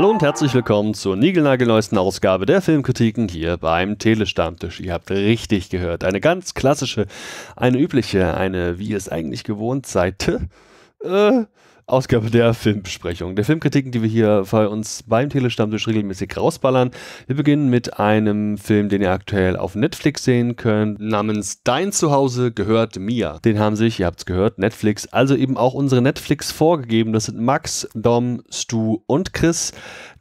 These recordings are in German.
Hallo und herzlich willkommen zur niegelnagelneuesten Ausgabe der Filmkritiken hier beim Telestammtisch. Ihr habt richtig gehört. Eine ganz klassische, eine übliche, eine, wie ihr es eigentlich gewohnt seid, äh, Ausgabe der Filmbesprechung, der Filmkritiken, die wir hier bei uns beim Telestammtisch regelmäßig rausballern. Wir beginnen mit einem Film, den ihr aktuell auf Netflix sehen könnt, namens Dein Zuhause gehört mir. Den haben sich, ihr habt es gehört, Netflix, also eben auch unsere Netflix vorgegeben. Das sind Max, Dom, Stu und Chris.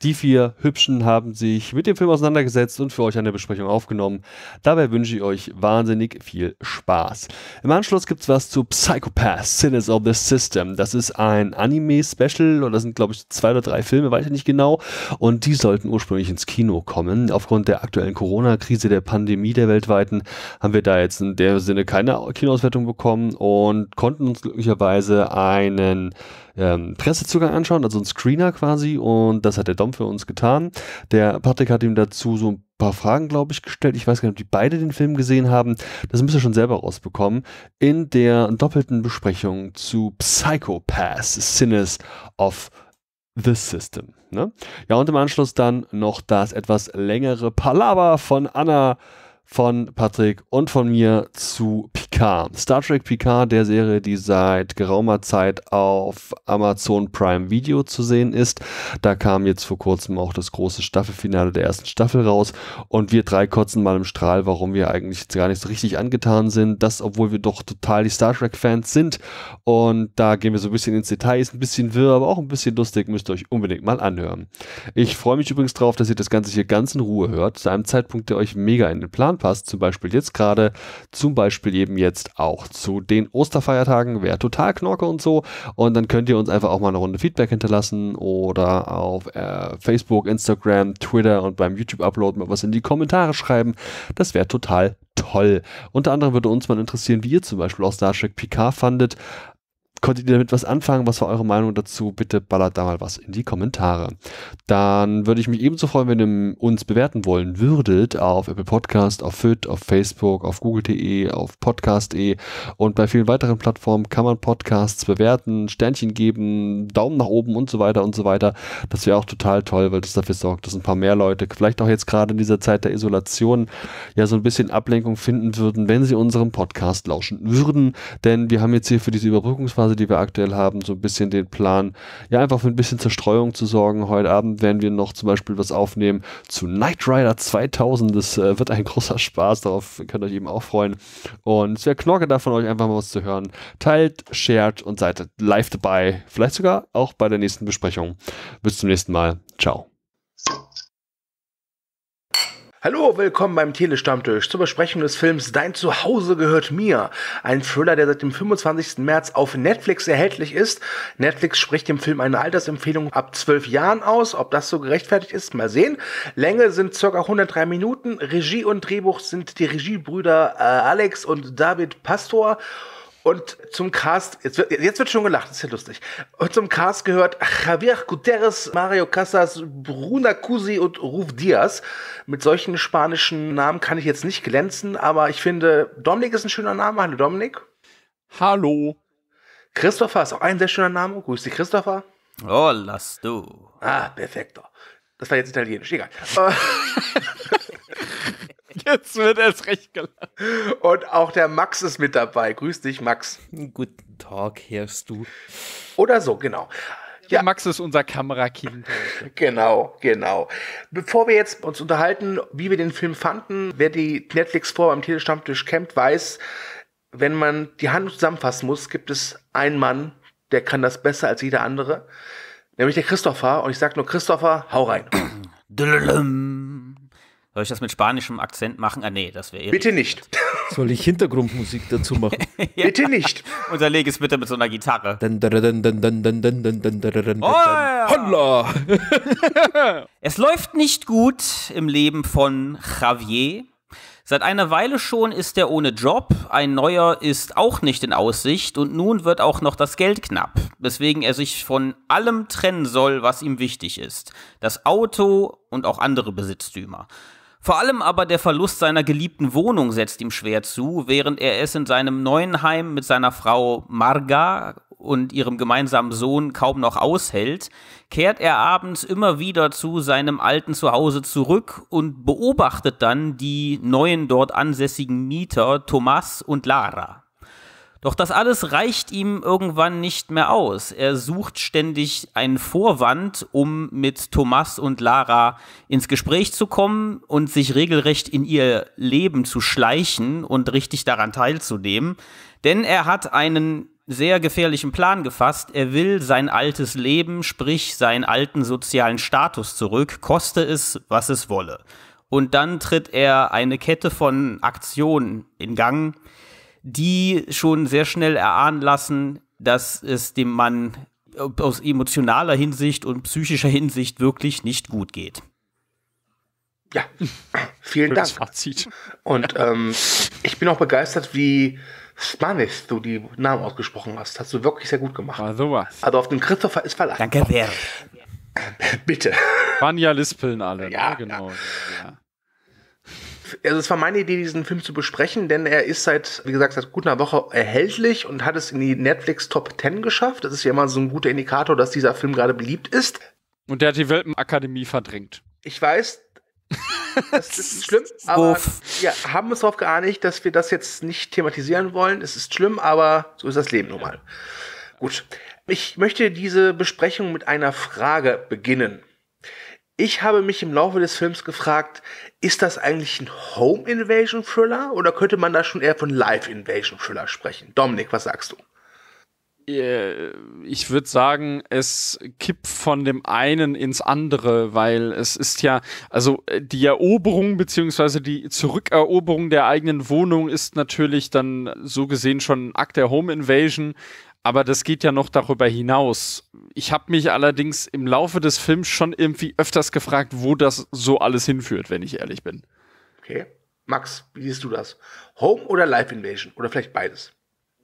Die vier Hübschen haben sich mit dem Film auseinandergesetzt und für euch eine Besprechung aufgenommen. Dabei wünsche ich euch wahnsinnig viel Spaß. Im Anschluss gibt es was zu Psychopath, Sinners of the System. Das ist ein Anime-Special oder das sind, glaube ich, zwei oder drei Filme, weiß ich nicht genau. Und die sollten ursprünglich ins Kino kommen. Aufgrund der aktuellen Corona-Krise, der Pandemie der weltweiten, haben wir da jetzt in der Sinne keine Kinoauswertung bekommen und konnten uns glücklicherweise einen ähm, Pressezugang anschauen, also ein Screener quasi. Und das hat der Dom für uns getan. Der Patrick hat ihm dazu so ein paar Fragen, glaube ich, gestellt. Ich weiß gar nicht, ob die beide den Film gesehen haben. Das müsst ihr schon selber rausbekommen. In der doppelten Besprechung zu Psychopath, Sinners of the System. Ne? Ja, und im Anschluss dann noch das etwas längere Palaver von Anna von Patrick und von mir zu Picard. Star Trek Picard, der Serie, die seit geraumer Zeit auf Amazon Prime Video zu sehen ist. Da kam jetzt vor kurzem auch das große Staffelfinale der ersten Staffel raus und wir drei kotzen mal im Strahl, warum wir eigentlich gar nicht so richtig angetan sind. Das, obwohl wir doch total die Star Trek Fans sind. Und da gehen wir so ein bisschen ins Detail. Ist ein bisschen wirr, aber auch ein bisschen lustig. Müsst ihr euch unbedingt mal anhören. Ich freue mich übrigens drauf, dass ihr das Ganze hier ganz in Ruhe hört. Zu einem Zeitpunkt, der euch mega in den Plan passt, zum Beispiel jetzt gerade, zum Beispiel eben jetzt auch zu den Osterfeiertagen, wäre total Knorke und so. Und dann könnt ihr uns einfach auch mal eine Runde Feedback hinterlassen oder auf äh, Facebook, Instagram, Twitter und beim YouTube-Upload mal was in die Kommentare schreiben. Das wäre total toll. Unter anderem würde uns mal interessieren, wie ihr zum Beispiel auch Star Trek Picard fandet. Konntet ihr damit was anfangen? Was war eure Meinung dazu? Bitte ballert da mal was in die Kommentare. Dann würde ich mich ebenso freuen, wenn ihr uns bewerten wollen würdet auf Apple Podcast, auf FIT, auf Facebook, auf Google.de, auf Podcast.de und bei vielen weiteren Plattformen kann man Podcasts bewerten, Sternchen geben, Daumen nach oben und so weiter und so weiter. Das wäre auch total toll, weil das dafür sorgt, dass ein paar mehr Leute, vielleicht auch jetzt gerade in dieser Zeit der Isolation, ja so ein bisschen Ablenkung finden würden, wenn sie unserem Podcast lauschen würden. Denn wir haben jetzt hier für diese Überbrückungsphase Phase, die wir aktuell haben, so ein bisschen den Plan, ja, einfach für ein bisschen Zerstreuung zu sorgen. Heute Abend werden wir noch zum Beispiel was aufnehmen zu Knight Rider 2000. Das äh, wird ein großer Spaß, darauf könnt ihr euch eben auch freuen. Und es wäre Knorke da von euch einfach mal was zu hören. Teilt, shared und seid live dabei. Vielleicht sogar auch bei der nächsten Besprechung. Bis zum nächsten Mal. Ciao. Hallo, willkommen beim Telestammtisch zur Besprechung des Films Dein Zuhause gehört mir. Ein Thriller, der seit dem 25. März auf Netflix erhältlich ist. Netflix spricht dem Film eine Altersempfehlung ab 12 Jahren aus. Ob das so gerechtfertigt ist, mal sehen. Länge sind ca. 103 Minuten. Regie und Drehbuch sind die Regiebrüder äh, Alex und David Pastor. Und zum Cast, jetzt wird, jetzt wird schon gelacht, das ist ja lustig. Und zum Cast gehört Javier Guterres, Mario Casas, Bruna Cusi und Ruf Diaz. Mit solchen spanischen Namen kann ich jetzt nicht glänzen, aber ich finde, Dominik ist ein schöner Name. Hallo Dominik. Hallo. Christopher ist auch ein sehr schöner Name. Grüß dich, Christopher. Oh, lass du. Ah, perfekto. Das war jetzt italienisch, egal. Jetzt wird es recht gelacht. Und auch der Max ist mit dabei. Grüß dich, Max. Guten Tag, hörst du. Oder so, genau. Ja, Max ist unser Kamerakind. Genau, genau. Bevor wir jetzt uns unterhalten, wie wir den Film fanden, wer die Netflix vor beim Telestammtisch kennt, weiß, wenn man die Hand zusammenfassen muss, gibt es einen Mann, der kann das besser als jeder andere, nämlich der Christopher. Und ich sage nur Christopher, hau rein. Soll ich das mit spanischem Akzent machen? Ah, nee, das wäre Bitte nicht. Soll ich Hintergrundmusik dazu machen? ja. Bitte nicht. Unterleg es bitte mit so einer Gitarre. Holla! es läuft nicht gut im Leben von Javier. Seit einer Weile schon ist er ohne Job, ein neuer ist auch nicht in Aussicht und nun wird auch noch das Geld knapp, weswegen er sich von allem trennen soll, was ihm wichtig ist. Das Auto und auch andere Besitztümer. Vor allem aber der Verlust seiner geliebten Wohnung setzt ihm schwer zu, während er es in seinem neuen Heim mit seiner Frau Marga und ihrem gemeinsamen Sohn kaum noch aushält, kehrt er abends immer wieder zu seinem alten Zuhause zurück und beobachtet dann die neuen dort ansässigen Mieter Thomas und Lara. Doch das alles reicht ihm irgendwann nicht mehr aus. Er sucht ständig einen Vorwand, um mit Thomas und Lara ins Gespräch zu kommen und sich regelrecht in ihr Leben zu schleichen und richtig daran teilzunehmen. Denn er hat einen sehr gefährlichen Plan gefasst. Er will sein altes Leben, sprich seinen alten sozialen Status zurück, koste es, was es wolle. Und dann tritt er eine Kette von Aktionen in Gang, die schon sehr schnell erahnen lassen, dass es dem Mann aus emotionaler Hinsicht und psychischer Hinsicht wirklich nicht gut geht. Ja, vielen Das Dank. Fazit. Und ähm, ich bin auch begeistert, wie Spanish du die Namen ausgesprochen hast. Hast du wirklich sehr gut gemacht. War sowas. Also auf den Christopher ist Verlass. Danke, Wer. Bitte. Waren ja Lispeln alle. Ja, ne? genau. Ja. Also es war meine Idee, diesen Film zu besprechen, denn er ist seit, wie gesagt, seit gut einer Woche erhältlich und hat es in die Netflix Top 10 geschafft. Das ist ja immer so ein guter Indikator, dass dieser Film gerade beliebt ist. Und der hat die Welpenakademie verdrängt. Ich weiß, das ist schlimm, aber wir haben uns darauf geeinigt, dass wir das jetzt nicht thematisieren wollen. Es ist schlimm, aber so ist das Leben nun mal. Gut. Ich möchte diese Besprechung mit einer Frage beginnen. Ich habe mich im Laufe des Films gefragt, ist das eigentlich ein Home Invasion Thriller oder könnte man da schon eher von Live Invasion Thriller sprechen? Dominik, was sagst du? Ich würde sagen, es kippt von dem einen ins andere, weil es ist ja, also äh, die Eroberung beziehungsweise die Zurückeroberung der eigenen Wohnung ist natürlich dann so gesehen schon ein Akt der Home Invasion, aber das geht ja noch darüber hinaus. Ich habe mich allerdings im Laufe des Films schon irgendwie öfters gefragt, wo das so alles hinführt, wenn ich ehrlich bin. Okay. Max, wie siehst du das? Home oder Live Invasion? Oder vielleicht beides?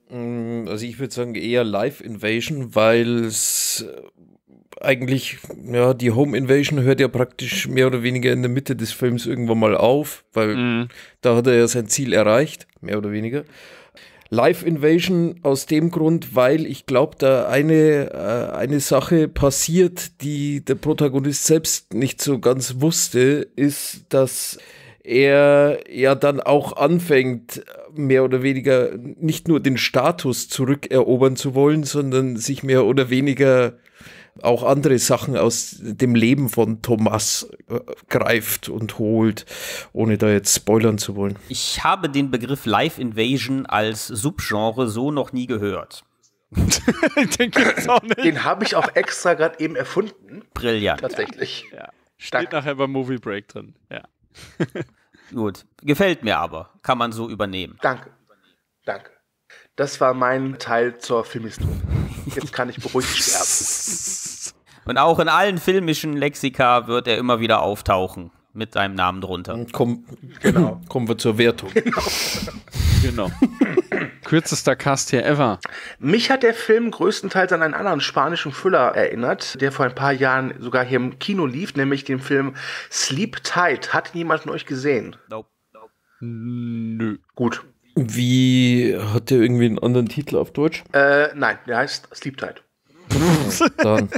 Mm, Also ich würde sagen eher Live Invasion, weil es äh, eigentlich, ja, die Home Invasion hört ja praktisch mehr oder weniger in der Mitte des Films irgendwann mal auf, weil Mhm. da hat er ja sein Ziel erreicht, mehr oder weniger. Live Invasion aus dem Grund, weil ich glaube, da eine, äh, eine Sache passiert, die der Protagonist selbst nicht so ganz wusste, ist, dass er ja dann auch anfängt, mehr oder weniger nicht nur den Status zurückerobern zu wollen, sondern sich mehr oder weniger auch andere Sachen aus dem Leben von Thomas äh, greift und holt, ohne da jetzt spoilern zu wollen. Ich habe den Begriff Live Invasion als Subgenre so noch nie gehört. Den gibt's auch nicht. Den habe ich auch extra gerade eben erfunden. Brillant. Tatsächlich. Ja. Steht Danke. nachher beim Movie Break drin. Ja. Gut. Gefällt mir aber. Kann man so übernehmen. Danke. Danke. Das war mein Teil zur Filmhistorie. Jetzt kann ich beruhigt sterben. Und auch in allen filmischen Lexika wird er immer wieder auftauchen. Mit seinem Namen drunter. Komm, Genau. kommen wir zur Wertung. Genau. Kürzester Cast hier ever. Mich hat der Film größtenteils an einen anderen spanischen Thriller erinnert, der vor ein paar Jahren sogar hier im Kino lief, nämlich den Film Sleep Tight. Hat ihn jemand von euch gesehen? Nope. Nö. Gut. Wie hat der irgendwie einen anderen Titel auf Deutsch? Äh, nein, der heißt Sleep Tight. Dann,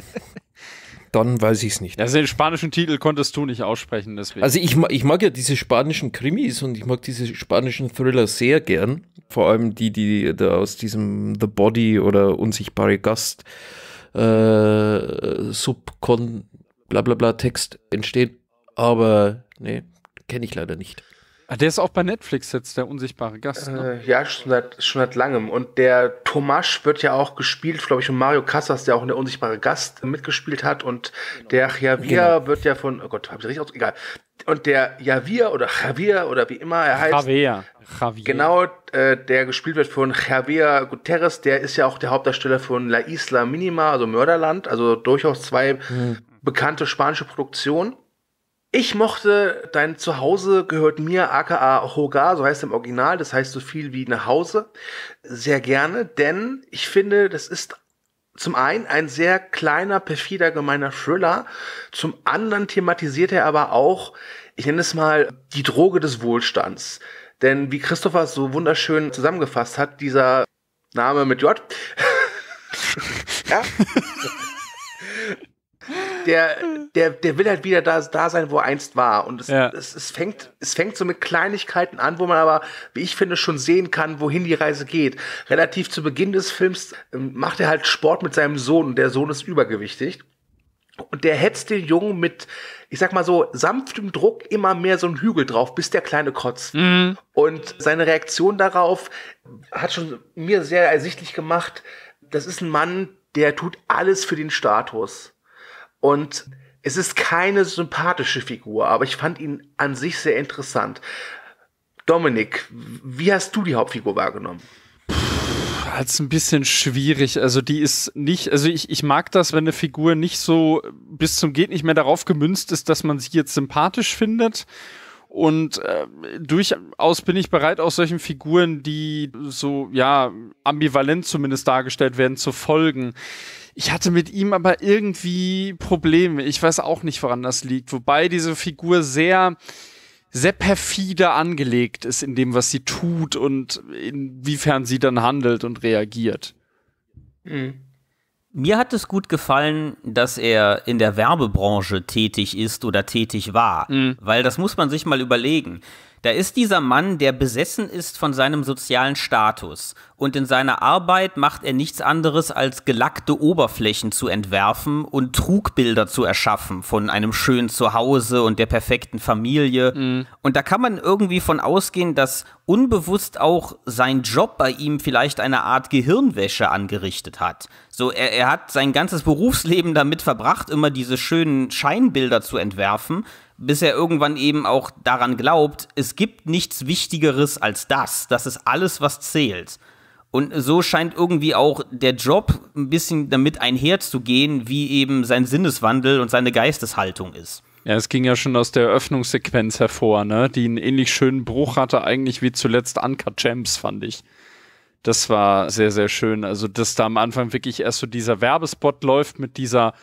dann weiß ich es nicht. Also den spanischen Titel konntest du nicht aussprechen, deswegen. Also ich, ich mag ja diese spanischen Krimis und ich mag diese spanischen Thriller sehr gern. Vor allem die, die da aus diesem The Body oder Unsichtbare Gast äh, Subkon bla bla bla Text entstehen. Aber nee, kenne ich leider nicht. Ah, der ist auch bei Netflix jetzt, der unsichtbare Gast. Ne? Äh, ja, schon seit, schon seit langem. Und der Tomasch wird ja auch gespielt, glaube ich, von Mario Casas, der auch in der unsichtbare Gast mitgespielt hat. Und der Javier wird ja von, oh Gott, hab ich richtig aus, egal. Und der Javier oder Javier oder wie immer er heißt, Javier. Javier. Genau, äh, der gespielt wird von Javier Guterres, der ist ja auch der Hauptdarsteller von La Isla Minima, also Mörderland, also durchaus zwei bekannte spanische Produktionen. Ich mochte dein Zuhause gehört mir, aka Hogar, so heißt im Original, das heißt so viel wie nach Hause, sehr gerne, denn ich finde, das ist zum einen ein sehr kleiner, perfider, gemeiner Thriller, zum anderen thematisiert er aber auch, ich nenne es mal, die Droge des Wohlstands. Denn wie Christopher es so wunderschön zusammengefasst hat, dieser Name mit J, ja? Der, der, der will halt wieder da, da sein, wo er einst war. Und es, ja. es, es, fängt, es fängt so mit Kleinigkeiten an, wo man aber, wie ich finde, schon sehen kann, wohin die Reise geht. Relativ zu Beginn des Films ähm, macht er halt Sport mit seinem Sohn und der Sohn ist übergewichtig. Und der hetzt den Jungen mit, ich sag mal so, sanftem Druck immer mehr so einen Hügel drauf, bis der kleine kotzt. Mhm. Und seine Reaktion darauf hat schon mir sehr ersichtlich gemacht, das ist ein Mann, der tut alles für den Status. Und es ist keine sympathische Figur, aber ich fand ihn an sich sehr interessant. Dominik, wie hast du die Hauptfigur wahrgenommen? als ein bisschen schwierig. Also die ist nicht, also ich, ich mag das, wenn eine Figur nicht so bis zum geht nicht mehr darauf gemünzt ist, dass man sie jetzt sympathisch findet. Und äh, durchaus bin ich bereit, auch solchen Figuren, die so, ja, ambivalent zumindest dargestellt werden, zu folgen. Ich hatte mit ihm aber irgendwie Probleme. Ich weiß auch nicht, woran das liegt. Wobei diese Figur sehr, sehr perfide angelegt ist in dem, was sie tut und inwiefern sie dann handelt und reagiert. Mhm. Mir hat es gut gefallen, dass er in der Werbebranche tätig ist oder tätig war, mhm. weil das muss man sich mal überlegen. Da ist dieser Mann, der besessen ist von seinem sozialen Status. Und in seiner Arbeit macht er nichts anderes, als gelackte Oberflächen zu entwerfen und Trugbilder zu erschaffen von einem schönen Zuhause und der perfekten Familie. Mhm. Und da kann man irgendwie von ausgehen, dass unbewusst auch sein Job bei ihm vielleicht eine Art Gehirnwäsche angerichtet hat. So, er, er hat sein ganzes Berufsleben damit verbracht, immer diese schönen Scheinbilder zu entwerfen bis er irgendwann eben auch daran glaubt, es gibt nichts Wichtigeres als das. Das ist alles, was zählt. Und so scheint irgendwie auch der Job ein bisschen damit einherzugehen, wie eben sein Sinneswandel und seine Geisteshaltung ist. Ja, es ging ja schon aus der Eröffnungssequenz hervor, ne? Die einen ähnlich schönen Bruch hatte, eigentlich wie zuletzt Uncut Gems, fand ich. Das war sehr, sehr schön. Also, dass da am Anfang wirklich erst so dieser Werbespot läuft mit dieser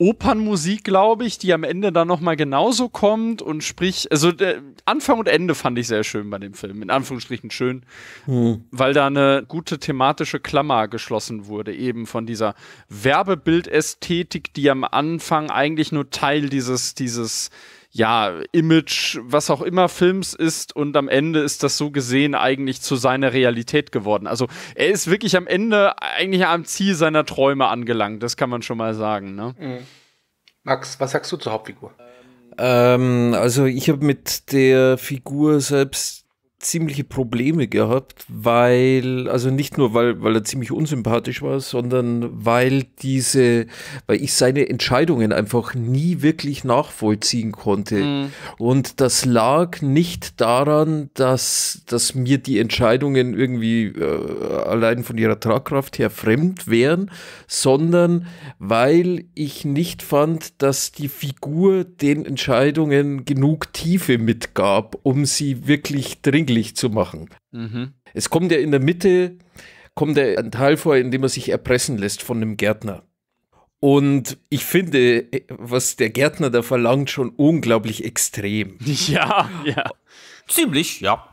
Opernmusik, glaube ich, die am Ende dann nochmal genauso kommt und sprich, also äh, Anfang und Ende fand ich sehr schön bei dem Film, in Anführungsstrichen schön, hm. weil da eine gute thematische Klammer geschlossen wurde, eben von dieser Werbebildästhetik, die am Anfang eigentlich nur Teil dieses, dieses ja, Image, was auch immer Films ist und am Ende ist das so gesehen eigentlich zu seiner Realität geworden. Also er ist wirklich am Ende eigentlich am Ziel seiner Träume angelangt, das kann man schon mal sagen. Ne? Mhm. Max, was sagst du zur Hauptfigur? Ähm, also ich habe mit der Figur selbst ziemliche Probleme gehabt, weil, also nicht nur, weil, weil er ziemlich unsympathisch war, sondern weil diese, weil ich seine Entscheidungen einfach nie wirklich nachvollziehen konnte. Mhm. Und das lag nicht daran, dass, dass mir die Entscheidungen irgendwie äh, allein von ihrer Tragkraft her fremd wären, sondern weil ich nicht fand, dass die Figur den Entscheidungen genug Tiefe mitgab, um sie wirklich dringend zugänglich zu machen. Mhm. Es kommt ja in der Mitte, kommt ja ein Teil vor, in dem er sich erpressen lässt von einem Gärtner. Und ich finde, was der Gärtner da verlangt, schon unglaublich extrem. Ja, ja. Ziemlich, ja.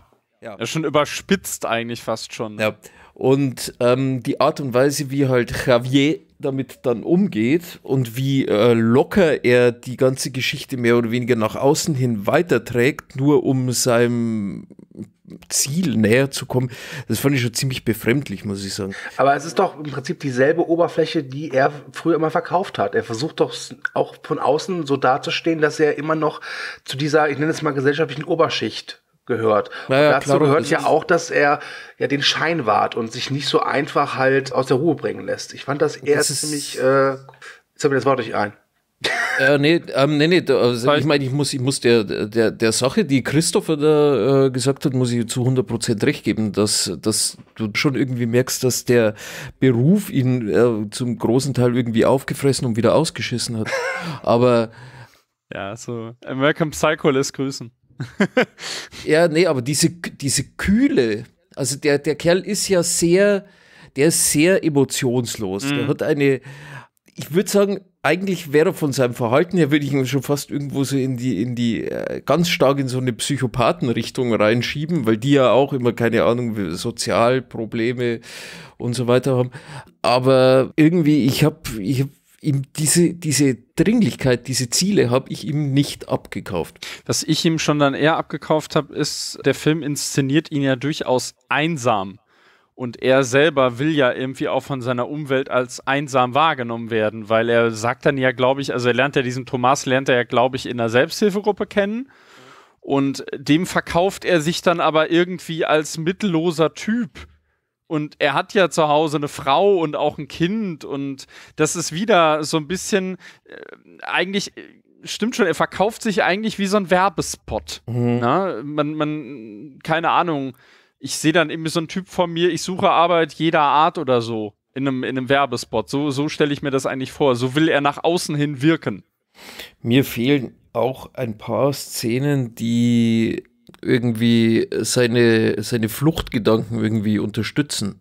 Ja. ja. Schon überspitzt eigentlich fast schon. Ja. Und ähm, die Art und Weise, wie halt Javier damit dann umgeht und wie äh, locker er die ganze Geschichte mehr oder weniger nach außen hin weiterträgt, nur um seinem Ziel näher zu kommen, das fand ich schon ziemlich befremdlich, muss ich sagen. Aber es ist doch im Prinzip dieselbe Oberfläche, die er früher immer verkauft hat. Er versucht doch auch von außen so dazustehen, dass er immer noch zu dieser, ich nenne es mal gesellschaftlichen Oberschicht gehört. Naja, dazu klar, gehört ja auch, dass er ja den Schein wahrt und sich nicht so einfach halt aus der Ruhe bringen lässt. Ich fand das eher das ziemlich, äh, jetzt habe ich das Wort nicht ein. äh, nee, ähm, nee, nee, also ich meine, ich muss, ich muss der, der, der Sache, die Christopher da äh, gesagt hat, muss ich zu 100% recht geben, dass, dass du schon irgendwie merkst, dass der Beruf ihn äh, zum großen Teil irgendwie aufgefressen und wieder ausgeschissen hat. Aber ja, so American Psycho lässt grüßen. ja, nee, aber diese, diese Kühle, also der, der Kerl ist ja sehr, der ist sehr emotionslos. Mhm. Der hat eine, ich würde sagen, eigentlich wäre er von seinem Verhalten her, würde ich ihn schon fast irgendwo so in die, in die, äh, ganz stark in so eine Psychopathenrichtung reinschieben, weil die ja auch immer, keine Ahnung, Sozialprobleme und so weiter haben. Aber irgendwie, ich habe, ich habe ihm diese, diese Dringlichkeit, diese Ziele habe ich ihm nicht abgekauft. Was ich ihm schon dann eher abgekauft habe, ist, der Film inszeniert ihn ja durchaus einsam. Und er selber will ja irgendwie auch von seiner Umwelt als einsam wahrgenommen werden, weil er sagt dann ja, glaube ich, also er lernt ja diesen Thomas, lernt er ja, glaube ich, in einer Selbsthilfegruppe kennen. Und dem verkauft er sich dann aber irgendwie als mittelloser Typ. Und er hat ja zu Hause eine Frau und auch ein Kind. Und das ist wieder so ein bisschen, äh, eigentlich, äh, stimmt schon, er verkauft sich eigentlich wie so ein Werbespot. Mhm. Na? Man, man, keine Ahnung ich sehe dann irgendwie so einen Typ von mir, ich suche Arbeit jeder Art oder so in einem, in einem Werbespot. So, so stelle ich mir das eigentlich vor. So will er nach außen hin wirken. Mir fehlen auch ein paar Szenen, die irgendwie seine, seine Fluchtgedanken irgendwie unterstützen.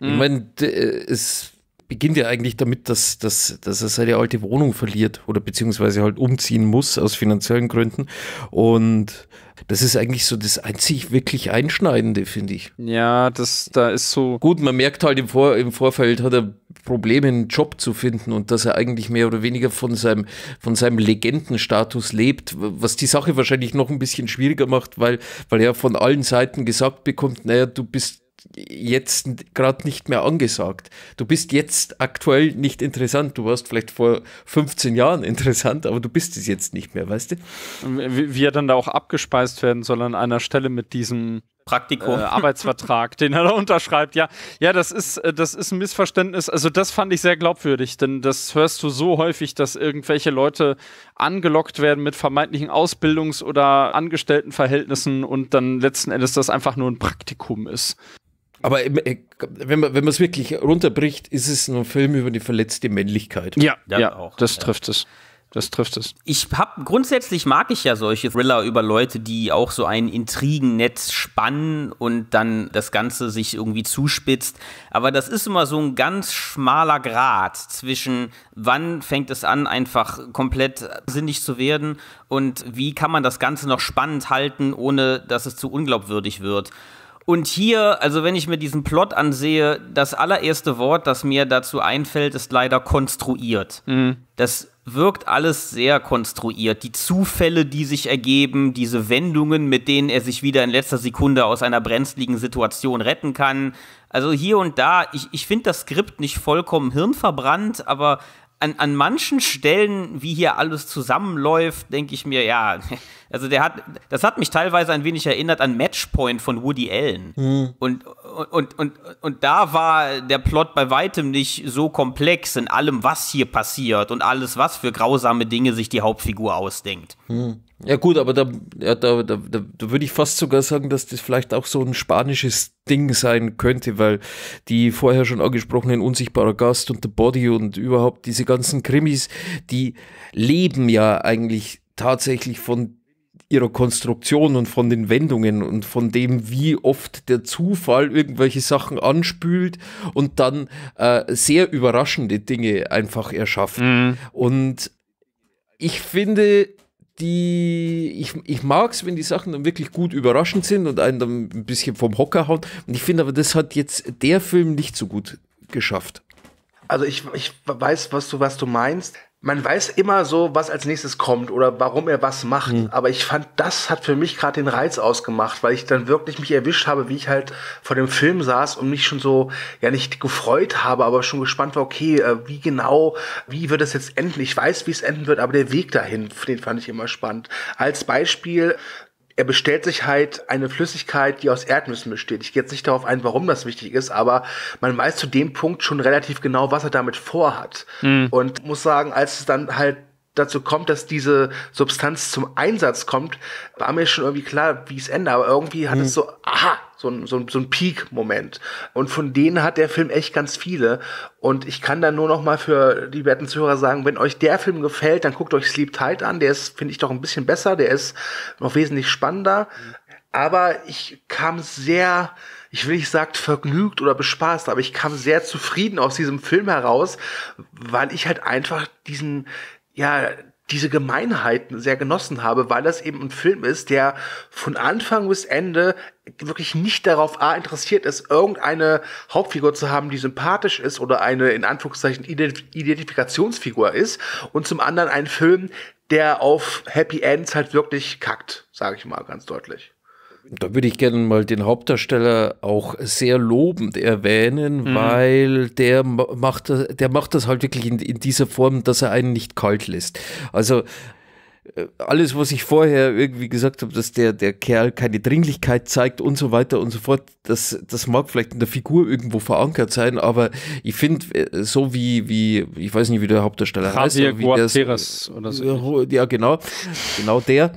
Mhm. Ich meine, es beginnt ja eigentlich damit, dass, dass, dass er seine alte Wohnung verliert oder beziehungsweise halt umziehen muss aus finanziellen Gründen. Und das ist eigentlich so das einzig wirklich Einschneidende, finde ich. Ja, das da ist so. Gut, man merkt halt im, Vor im Vorfeld hat er Probleme, einen Job zu finden und dass er eigentlich mehr oder weniger von seinem, von seinem Legendenstatus lebt, was die Sache wahrscheinlich noch ein bisschen schwieriger macht, weil, weil er von allen Seiten gesagt bekommt, naja, du bist jetzt gerade nicht mehr angesagt. Du bist jetzt aktuell nicht interessant. Du warst vielleicht vor 15 Jahren interessant, aber du bist es jetzt nicht mehr, weißt du? Wie, wie er dann da auch abgespeist werden soll an einer Stelle mit diesem Praktikum. Äh, Arbeitsvertrag, den er da unterschreibt. Ja, ja, das ist, äh, das ist ein Missverständnis. Also das fand ich sehr glaubwürdig, denn das hörst du so häufig, dass irgendwelche Leute angelockt werden mit vermeintlichen Ausbildungs- oder Angestelltenverhältnissen und dann letzten Endes das einfach nur ein Praktikum ist. Aber äh, wenn man wenn es wirklich runterbricht, ist es ein Film über die verletzte Männlichkeit. Ja, ja, ja auch. Das ja. trifft es. Das trifft es. Ich hab, grundsätzlich mag ich ja solche Thriller über Leute, die auch so ein Intrigennetz spannen und dann das Ganze sich irgendwie zuspitzt. Aber das ist immer so ein ganz schmaler Grad zwischen wann fängt es an, einfach komplett sinnig zu werden und wie kann man das Ganze noch spannend halten, ohne dass es zu unglaubwürdig wird. Und hier, also wenn ich mir diesen Plot ansehe, das allererste Wort, das mir dazu einfällt, ist leider konstruiert. Mhm. Das wirkt alles sehr konstruiert. Die Zufälle, die sich ergeben, diese Wendungen, mit denen er sich wieder in letzter Sekunde aus einer brenzligen Situation retten kann. Also hier und da, ich, ich finde das Skript nicht vollkommen hirnverbrannt, aber an, an manchen Stellen, wie hier alles zusammenläuft, denke ich mir, ja, also der hat, das hat mich teilweise ein wenig erinnert an Matchpoint von Woody Allen. Mhm. Und, und, und, und da war der Plot bei weitem nicht so komplex in allem, was hier passiert und alles, was für grausame Dinge sich die Hauptfigur ausdenkt. Mhm. Ja gut, aber da, ja, da, da, da würde ich fast sogar sagen, dass das vielleicht auch so ein spanisches Ding sein könnte, weil die vorher schon angesprochenen Unsichtbarer Gast und The Body und überhaupt diese ganzen Krimis, die leben ja eigentlich tatsächlich von ihrer Konstruktion und von den Wendungen und von dem, wie oft der Zufall irgendwelche Sachen anspült und dann äh, sehr überraschende Dinge einfach erschafft. Mhm. Und ich finde, die, ich, ich mag es, wenn die Sachen dann wirklich gut überraschend sind und einen dann ein bisschen vom Hocker hauen. Und ich finde aber, das hat jetzt der Film nicht so gut geschafft. Also ich, ich weiß, was du, was du meinst man weiß immer so, was als nächstes kommt oder warum er was macht. Mhm. Aber ich fand, das hat für mich gerade den Reiz ausgemacht, weil ich dann wirklich mich erwischt habe, wie ich halt vor dem Film saß und mich schon so, ja nicht gefreut habe, aber schon gespannt war, okay, äh, wie genau, wie wird es jetzt enden? Ich weiß, wie es enden wird, aber der Weg dahin, den fand ich immer spannend. Als Beispiel, er bestellt sich halt eine Flüssigkeit, die aus Erdnüssen besteht. Ich gehe jetzt nicht darauf ein, warum das wichtig ist, aber man weiß zu dem Punkt schon relativ genau, was er damit vorhat. Mhm. Und muss sagen, als es dann halt dazu kommt, dass diese Substanz zum Einsatz kommt, war mir schon irgendwie klar, wie es endet. Aber irgendwie hat mhm. es so, aha, so ein, so ein, so ein Peak-Moment. Und von denen hat der Film echt ganz viele. Und ich kann dann nur noch mal für die werten Zuhörer sagen, wenn euch der Film gefällt, dann guckt euch Sleep Tight an. Der ist, finde ich, doch ein bisschen besser. Der ist noch wesentlich spannender. aber ich kam sehr, ich will nicht sagen vergnügt oder bespaßt, aber ich kam sehr zufrieden aus diesem Film heraus, weil ich halt einfach diesen, ja, diese Gemeinheiten sehr genossen habe, weil das eben ein Film ist, der von Anfang bis Ende wirklich nicht darauf A, interessiert ist, irgendeine Hauptfigur zu haben, die sympathisch ist oder eine in Anführungszeichen Identifikationsfigur ist und zum anderen ein Film, der auf Happy Ends halt wirklich kackt, sage ich mal ganz deutlich. Da würde ich gerne mal den Hauptdarsteller auch sehr lobend erwähnen, mhm. weil der macht, der macht das halt wirklich in, in dieser Form, dass er einen nicht kalt lässt. Also alles, was ich vorher irgendwie gesagt habe, dass der, der Kerl keine Dringlichkeit zeigt und so weiter und so fort, das, das mag vielleicht in der Figur irgendwo verankert sein, aber ich finde, äh, so wie, wie, ich weiß nicht, wie der Hauptdarsteller heißt. Wie Guateras oder so. Ja, genau, genau der,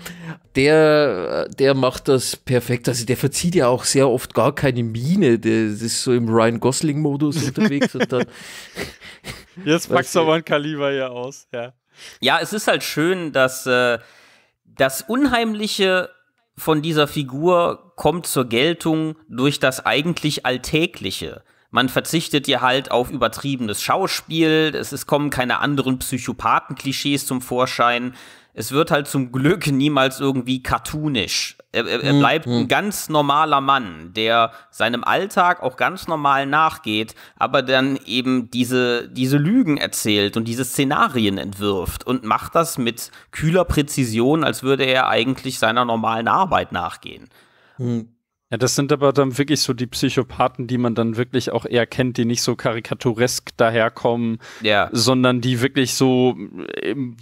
der, der macht das perfekt. Also der verzieht ja auch sehr oft gar keine Miene, der ist so im Ryan Gosling-Modus unterwegs und dann. Jetzt packst du aber ein Kaliber hier aus, ja. Ja, es ist halt schön, dass äh, das Unheimliche von dieser Figur kommt zur Geltung durch das eigentlich Alltägliche. Man verzichtet ja halt auf übertriebenes Schauspiel, es, es kommen keine anderen Psychopathen-Klischees zum Vorschein es wird halt zum Glück niemals irgendwie cartoonisch. Er, er, er mhm, bleibt mhm. ein ganz normaler Mann, der seinem Alltag auch ganz normal nachgeht, aber dann eben diese, diese Lügen erzählt und diese Szenarien entwirft und macht das mit kühler Präzision, als würde er eigentlich seiner normalen Arbeit nachgehen. Mhm. Ja, das sind aber dann wirklich so die Psychopathen, die man dann wirklich auch eher kennt, die nicht so karikaturesk daherkommen, ja. sondern die wirklich so im,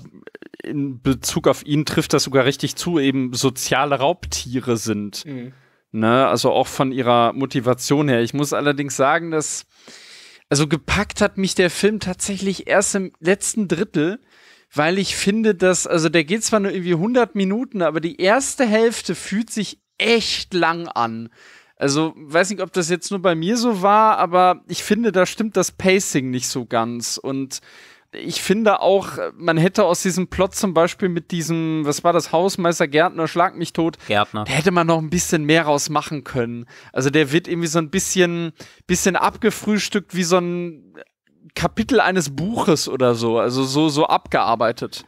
in Bezug auf ihn trifft das sogar richtig zu, eben soziale Raubtiere sind. Mhm. Ne? Also auch von ihrer Motivation her. Ich muss allerdings sagen, dass, also gepackt hat mich der Film tatsächlich erst im letzten Drittel, weil ich finde, dass, also der geht zwar nur irgendwie 100 Minuten, aber die erste Hälfte fühlt sich echt lang an. Also, weiß nicht, ob das jetzt nur bei mir so war, aber ich finde, da stimmt das Pacing nicht so ganz. Und ich finde auch, man hätte aus diesem Plot zum Beispiel mit diesem, was war das, Hausmeister Gärtner, Schlag mich tot. Gärtner. Da hätte man noch ein bisschen mehr raus machen können. Also der wird irgendwie so ein bisschen, bisschen abgefrühstückt wie so ein Kapitel eines Buches oder so. Also so, so abgearbeitet.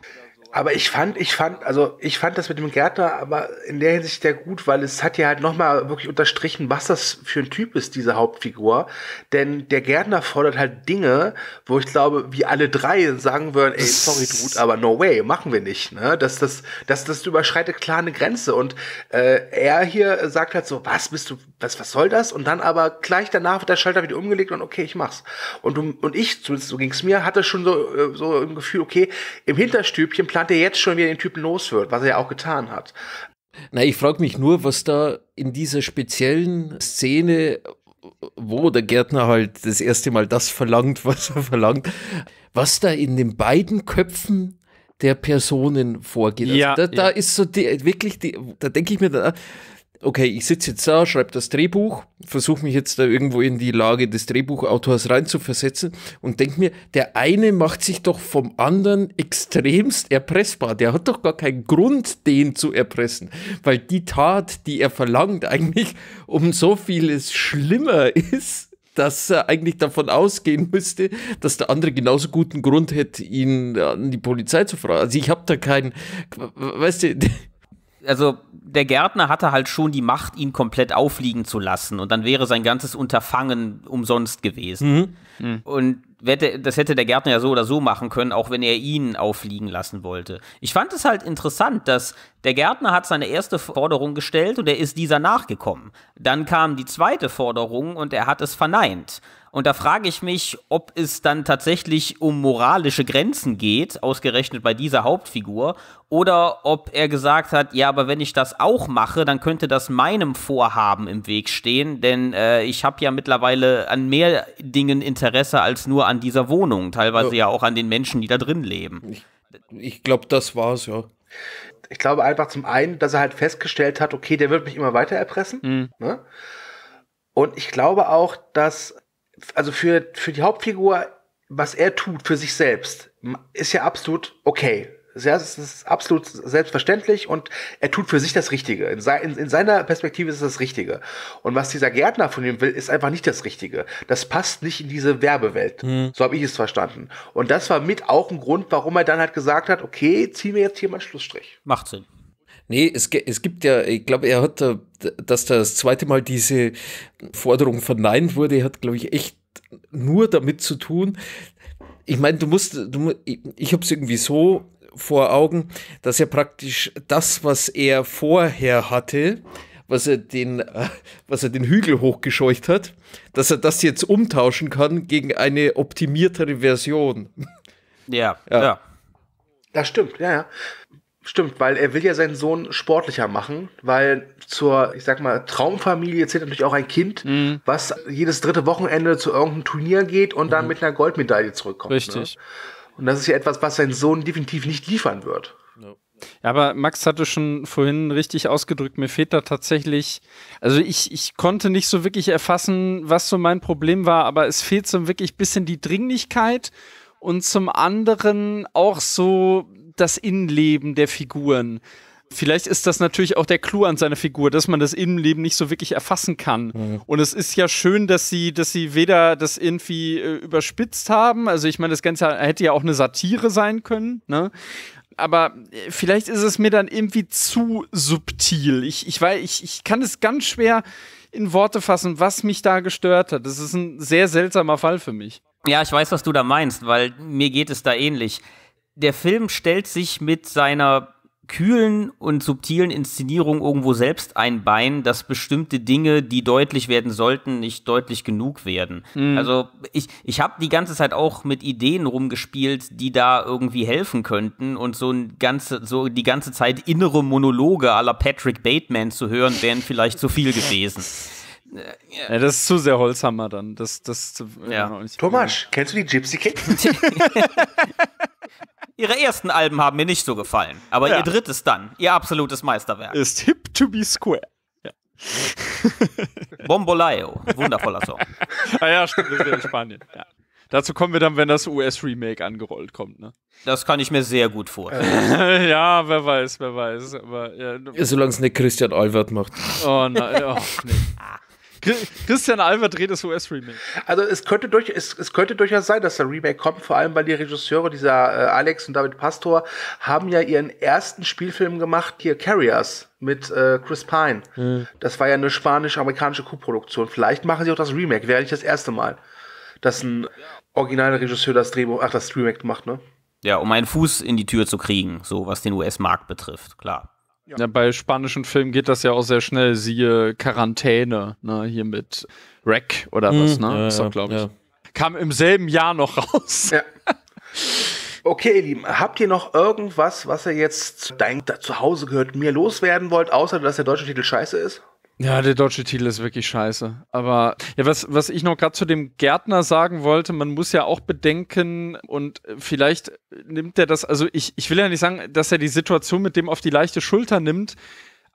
Aber ich fand, ich fand, also ich fand das mit dem Gärtner aber in der Hinsicht sehr gut, weil es hat ja halt nochmal wirklich unterstrichen, was das für ein Typ ist, diese Hauptfigur. Denn der Gärtner fordert halt Dinge, wo ich glaube, wie alle drei sagen würden, ey, sorry, Dude, aber no way, machen wir nicht. Ne? Das, das, das, das überschreitet klar eine Grenze. Und äh, er hier sagt halt so, was bist du, was, was soll das? Und dann aber gleich danach wird der Schalter wieder umgelegt und okay, ich mach's. Und und ich, zumindest so ging's mir, hatte schon so, äh, so im Gefühl, okay, im Hinterstübchen plant er jetzt schon wieder den Typen los wird, was er ja auch getan hat. Na, ich frage mich nur, was da in dieser speziellen Szene, wo der Gärtner halt das erste Mal das verlangt, was er verlangt, was da in den beiden Köpfen der Personen vorgeht. Also ja, da, da ja. ist so die, wirklich, die, da denke ich mir, da, okay, ich sitze jetzt da, schreibe das Drehbuch, versuche mich jetzt da irgendwo in die Lage des Drehbuchautors reinzuversetzen und denke mir, der eine macht sich doch vom anderen extremst erpressbar. Der hat doch gar keinen Grund, den zu erpressen, weil die Tat, die er verlangt, eigentlich um so vieles schlimmer ist dass er eigentlich davon ausgehen müsste, dass der andere genauso guten Grund hätte, ihn an die Polizei zu fragen. Also ich habe da keinen, weißt du, also der Gärtner hatte halt schon die Macht, ihn komplett aufliegen zu lassen und dann wäre sein ganzes Unterfangen umsonst gewesen. Mhm. Mhm. Und das hätte der Gärtner ja so oder so machen können, auch wenn er ihn auffliegen lassen wollte. Ich fand es halt interessant, dass der Gärtner hat seine erste Forderung gestellt und er ist dieser nachgekommen. Dann kam die zweite Forderung und er hat es verneint. Und da frage ich mich, ob es dann tatsächlich um moralische Grenzen geht, ausgerechnet bei dieser Hauptfigur, oder ob er gesagt hat, ja, aber wenn ich das auch mache, dann könnte das meinem Vorhaben im Weg stehen, denn äh, ich habe ja mittlerweile an mehr Dingen Interesse als nur an dieser Wohnung, teilweise ja, ja auch an den Menschen, die da drin leben. Ich, ich glaube, das war's, ja. Ich glaube einfach zum einen, dass er halt festgestellt hat, okay, der wird mich immer weiter erpressen. Mhm. Ne? Und ich glaube auch, dass also für, für die Hauptfigur, was er tut für sich selbst, ist ja absolut okay. Ja, es ist absolut selbstverständlich und er tut für sich das Richtige. In, in, in, seiner Perspektive ist es das Richtige. Und was dieser Gärtner von ihm will, ist einfach nicht das Richtige. Das passt nicht in diese Werbewelt. Mhm. So habe ich es verstanden. Und das war mit auch ein Grund, warum er dann halt gesagt hat, okay, ziehen wir jetzt hier mal einen Schlussstrich. Macht Sinn. Nee, es, es gibt ja, ich glaube, er hat, da, dass das zweite Mal diese Forderung verneint wurde, hat, glaube ich, echt nur damit zu tun. Ich meine, du musst, du, ich, ich habe es irgendwie so vor Augen, dass er praktisch das, was er vorher hatte, was er den, was er den Hügel hochgescheucht hat, dass er das jetzt umtauschen kann gegen eine optimiertere Version. Ja, ja. ja. Das stimmt, ja, ja. Stimmt, weil er will ja seinen Sohn sportlicher machen, weil zur, ich sag mal, Traumfamilie zählt natürlich auch ein Kind, mhm. was jedes dritte Wochenende zu irgendeinem Turnier geht und mhm. dann mit einer Goldmedaille zurückkommt. Ne? Richtig. Ne? Und das ist ja etwas, was sein Sohn definitiv nicht liefern wird. Ja, aber Max hatte schon vorhin richtig ausgedrückt, mir fehlt da tatsächlich, also ich, ich konnte nicht so wirklich erfassen, was so mein Problem war, aber es fehlt so wirklich ein bisschen die Dringlichkeit und zum anderen auch so das Innenleben der Figuren. Vielleicht ist das natürlich auch der Clou an seiner Figur, dass man das Innenleben nicht so wirklich erfassen kann. Mhm. Und es ist ja schön, dass sie, dass sie weder das irgendwie äh, überspitzt haben. Also ich meine, das Ganze hätte ja auch eine Satire sein können. Ne? aber äh, vielleicht ist es mir dann irgendwie zu subtil. Ich, ich, weiß, ich, ich kann es ganz schwer in Worte fassen, was mich da gestört hat. Das ist ein sehr seltsamer Fall für mich. Ja, ich weiß, was du da meinst, weil mir geht es da ähnlich der Film stellt sich mit seiner kühlen und subtilen Inszenierung irgendwo selbst ein Bein, dass bestimmte Dinge, die deutlich werden sollten, nicht deutlich genug werden. Mhm. Also ich, ich habe die ganze Zeit auch mit Ideen rumgespielt, die da irgendwie helfen könnten und so ein ganze, so die ganze Zeit innere Monologe aller Patrick Bateman zu hören, wären vielleicht zu viel gewesen. Ja, das ist zu sehr Holzhammer dann. Das, das, ja. Thomas, kennst du die Gypsy King? Ihre ersten Alben haben mir nicht so gefallen, aber ja. ihr drittes dann, ihr absolutes Meisterwerk. Ist hip to be square. Ja. Bombolayo, wundervoller Song. ah ja, stimmt, das ist in Spanien. Ja. Dazu kommen wir dann, wenn das US-Remake angerollt kommt, ne? Das kann ich mir sehr gut vorstellen. ja, wer weiß, wer weiß. Aber, ja. Solange es nicht Christian Albert macht. Oh nein, oh, nee. Christian Albert dreht das US-Remake. Also es könnte, durch, es, es könnte durchaus sein, dass der Remake kommt, vor allem weil die Regisseure, dieser äh, Alex und David Pastor, haben ja ihren ersten Spielfilm gemacht, hier Carriers mit äh, Chris Pine. Mhm. Das war ja eine spanisch-amerikanische Co-Produktion. Vielleicht machen sie auch das Remake, wäre nicht das erste Mal, dass ein originaler Regisseur das Drehbuch, ach, das Remake macht, ne? Ja, um einen Fuß in die Tür zu kriegen, so was den US-Markt betrifft, klar. Ja. ja. bei spanischen Filmen geht das ja auch sehr schnell. Siehe Quarantäne, ne, hier mit Wreck oder hm, was, ne? Ja, so, glaube ich. Ja. Kam im selben Jahr noch raus. Ja. Okay, ihr Lieben, habt ihr noch irgendwas, was ihr jetzt dein zu Hause gehört mir loswerden wollt, außer dass der deutsche Titel scheiße ist? Ja, der deutsche Titel ist wirklich scheiße. Aber ja, was, was ich noch gerade zu dem Gärtner sagen wollte, man muss ja auch bedenken und vielleicht nimmt er das, also ich, ich will ja nicht sagen, dass er die Situation mit dem auf die leichte Schulter nimmt,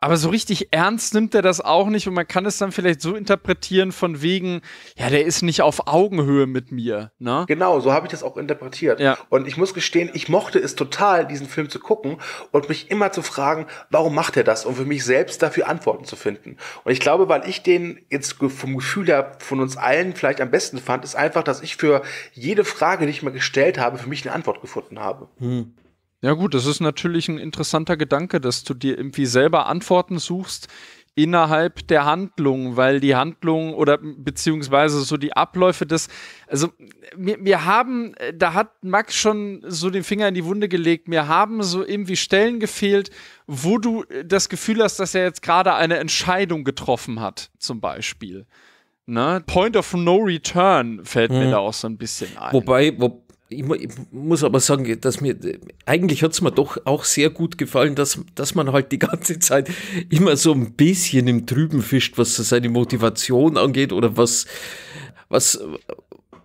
aber so richtig ernst nimmt er das auch nicht und man kann es dann vielleicht so interpretieren von wegen, ja, der ist nicht auf Augenhöhe mit mir. Ne? Genau, so habe ich das auch interpretiert. Ja. Und ich muss gestehen, ich mochte es total, diesen Film zu gucken und mich immer zu fragen, warum macht er das? Und für mich selbst dafür Antworten zu finden. Und ich glaube, weil ich den jetzt vom Gefühl her von uns allen vielleicht am besten fand, ist einfach, dass ich für jede Frage, die ich mir gestellt habe, für mich eine Antwort gefunden habe. Hm. Ja gut, das ist natürlich ein interessanter Gedanke, dass du dir irgendwie selber Antworten suchst innerhalb der Handlung, weil die Handlung oder beziehungsweise so die Abläufe des, also wir, wir haben, da hat Max schon so den Finger in die Wunde gelegt, mir haben so irgendwie Stellen gefehlt, wo du das Gefühl hast, dass er jetzt gerade eine Entscheidung getroffen hat, zum Beispiel. Ne? Point of No Return fällt hm. mir da auch so ein bisschen ein. Wobei, wo, ich, ich, muss aber sagen, dass mir eigentlich hat es mir doch auch sehr gut gefallen, dass, dass man halt die ganze Zeit immer so ein bisschen im Trüben fischt, was seine Motivation angeht oder was, was,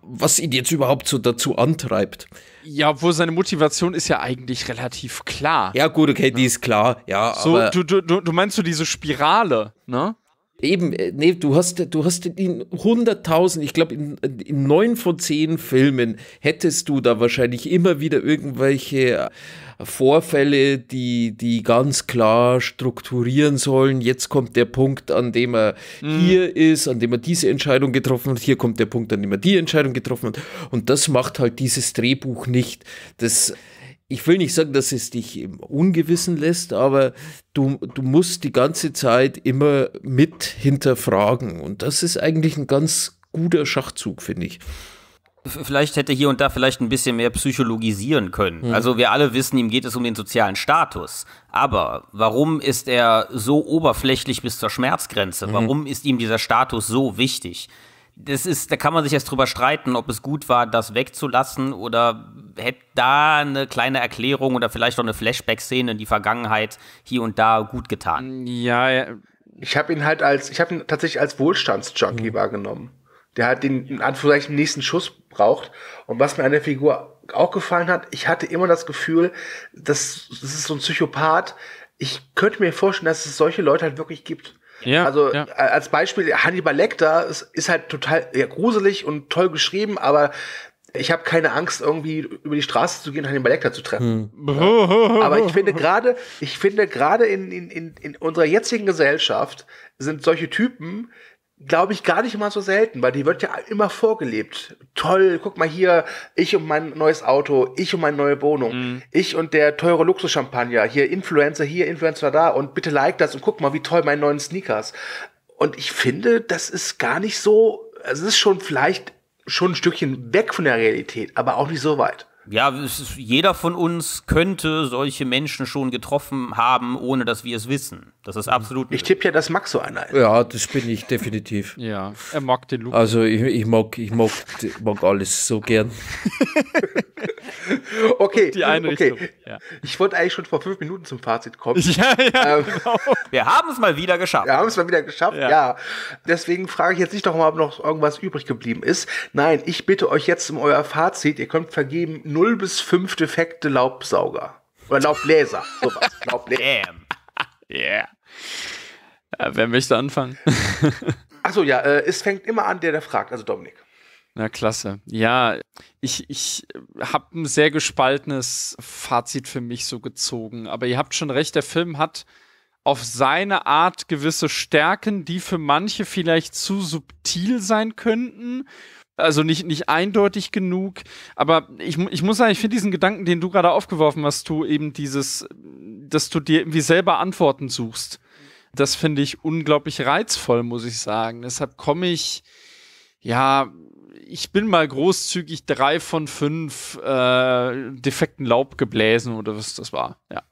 was ihn jetzt überhaupt so dazu antreibt. Ja, obwohl seine Motivation ist ja eigentlich relativ klar. Ja, gut, okay, die ist klar, ja. So, du, du, du meinst so diese Spirale, ne? Eben, äh, nee, du hast, du hast in 100.000, ich glaube, in, in neun von zehn Filmen hättest du da wahrscheinlich immer wieder irgendwelche Vorfälle, die, die ganz klar strukturieren sollen. Jetzt kommt der Punkt, an dem er mhm. hier ist, an dem er diese Entscheidung getroffen hat. Hier kommt der Punkt, an dem er die Entscheidung getroffen hat. Und das macht halt dieses Drehbuch nicht. Das, ich will nicht sagen, dass es dich im Ungewissen lässt, aber du, du musst die ganze Zeit immer mit hinterfragen. Und das ist eigentlich ein ganz guter Schachzug, finde ich vielleicht hätte hier und da vielleicht ein bisschen mehr psychologisieren können. Mhm. Also wir alle wissen, ihm geht es um den sozialen Status. Aber warum ist er so oberflächlich bis zur Schmerzgrenze? Mhm. Warum ist ihm dieser Status so wichtig? Das ist, da kann man sich jetzt drüber streiten, ob es gut war, das wegzulassen oder hätte da eine kleine Erklärung oder vielleicht auch eine Flashback-Szene in die Vergangenheit hier und da gut getan. Ja, ja. Ich habe ihn halt als, ich habe ihn tatsächlich als Wohlstandsjunkie mhm. wahrgenommen der halt den in Anführungszeichen nächsten Schuss braucht. Und was mir an der Figur auch gefallen hat, ich hatte immer das Gefühl, dass das ist so ein Psychopath. Ich könnte mir vorstellen, dass es solche Leute halt wirklich gibt. Ja, also ja. als Beispiel Hannibal Lecter ist, ist halt total ja, gruselig und toll geschrieben, aber ich habe keine Angst, irgendwie über die Straße zu gehen und Hannibal Lecter zu treffen. Hm. Aber ich finde gerade, ich finde gerade in, in, in unserer jetzigen Gesellschaft sind solche Typen, glaube ich, gar nicht mal so selten, weil die wird ja immer vorgelebt. Toll, guck mal hier, ich und mein neues Auto, ich und meine neue Wohnung, mhm. ich und der teure Luxuschampagner, hier Influencer hier, Influencer da und bitte like das und guck mal, wie toll meine neuen Sneakers. Und ich finde, das ist gar nicht so, es ist schon vielleicht schon ein Stückchen weg von der Realität, aber auch nicht so weit. Ja, ist, jeder von uns könnte solche Menschen schon getroffen haben, ohne dass wir es wissen. Das ist absolut. Ich tippe ja, dass Max so einer ist. Ja, das bin ich definitiv. ja, er mag den Look. Also ich, ich, mag, ich mag, mag alles so gern. okay, die Einrichtung. Okay. Ja. Ich wollte eigentlich schon vor fünf Minuten zum Fazit kommen. Ja, ja, ähm, genau. Wir haben es mal wieder geschafft. Wir haben es mal wieder geschafft, ja. ja. Deswegen frage ich jetzt nicht noch mal, ob noch irgendwas übrig geblieben ist. Nein, ich bitte euch jetzt um euer Fazit. Ihr könnt vergeben 0 bis 5 defekte Laubsauger. Oder Laubbläser. Sowas. Laubbläser. Damn. Yeah. Ja, wer möchte anfangen? Achso, ja, äh, es fängt immer an, der, der fragt, also Dominik. Na klasse. Ja, ich, ich habe ein sehr gespaltenes Fazit für mich so gezogen. Aber ihr habt schon recht, der Film hat auf seine Art gewisse Stärken, die für manche vielleicht zu subtil sein könnten also nicht, nicht eindeutig genug. Aber ich, ich muss sagen, ich finde diesen Gedanken, den du gerade aufgeworfen hast, du eben dieses, dass du dir irgendwie selber Antworten suchst. Das finde ich unglaublich reizvoll, muss ich sagen. Deshalb komme ich, ja, ich bin mal großzügig drei von fünf äh, defekten Laub gebläsen oder was das war. Ja.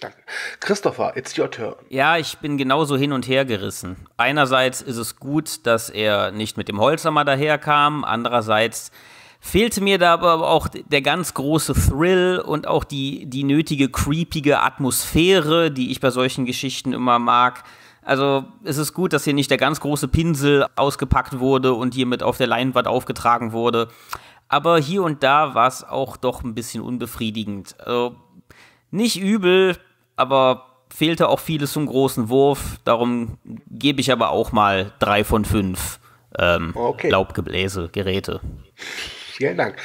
Danke. Christopher, it's your turn. Ja, ich bin genauso hin und her gerissen. Einerseits ist es gut, dass er nicht mit dem Holzhammer daherkam. Andererseits fehlte mir da aber auch der ganz große Thrill und auch die, die nötige creepige Atmosphäre, die ich bei solchen Geschichten immer mag. Also es ist gut, dass hier nicht der ganz große Pinsel ausgepackt wurde und hier mit auf der Leinwand aufgetragen wurde. Aber hier und da war es auch doch ein bisschen unbefriedigend. Also, nicht übel, aber fehlte auch vieles zum großen Wurf. Darum gebe ich aber auch mal drei von fünf ähm, okay. Laubgebläse, Geräte. Vielen Dank.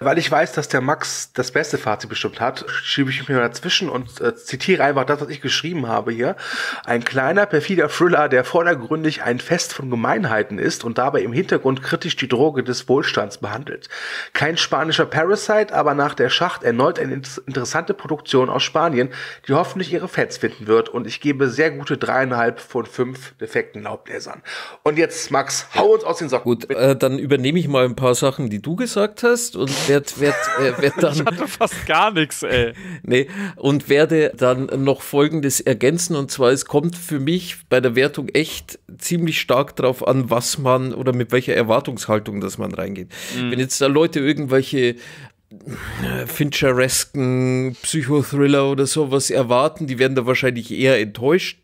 Weil ich weiß, dass der Max das beste Fazit bestimmt hat, schiebe ich mich mal dazwischen und äh, zitiere einfach das, was ich geschrieben habe hier. Ein kleiner, perfider Thriller, der vordergründig ein Fest von Gemeinheiten ist und dabei im Hintergrund kritisch die Droge des Wohlstands behandelt. Kein spanischer Parasite, aber nach der Schacht erneut eine interessante Produktion aus Spanien, die hoffentlich ihre Fans finden wird. Und ich gebe sehr gute dreieinhalb von fünf defekten Laubbläsern. Und jetzt, Max, hau uns aus den Socken. Gut, äh, dann übernehme ich mal ein paar Sachen, die du gesagt gesagt hast und werd, werd, äh, werd dann. ich hatte fast gar nichts, ey. Nee, und werde dann noch Folgendes ergänzen und zwar, es kommt für mich bei der Wertung echt ziemlich stark drauf an, was man oder mit welcher Erwartungshaltung dass man reingeht. Mhm. Wenn jetzt da Leute irgendwelche äh, Fincheresken Psychothriller oder sowas erwarten, die werden da wahrscheinlich eher enttäuscht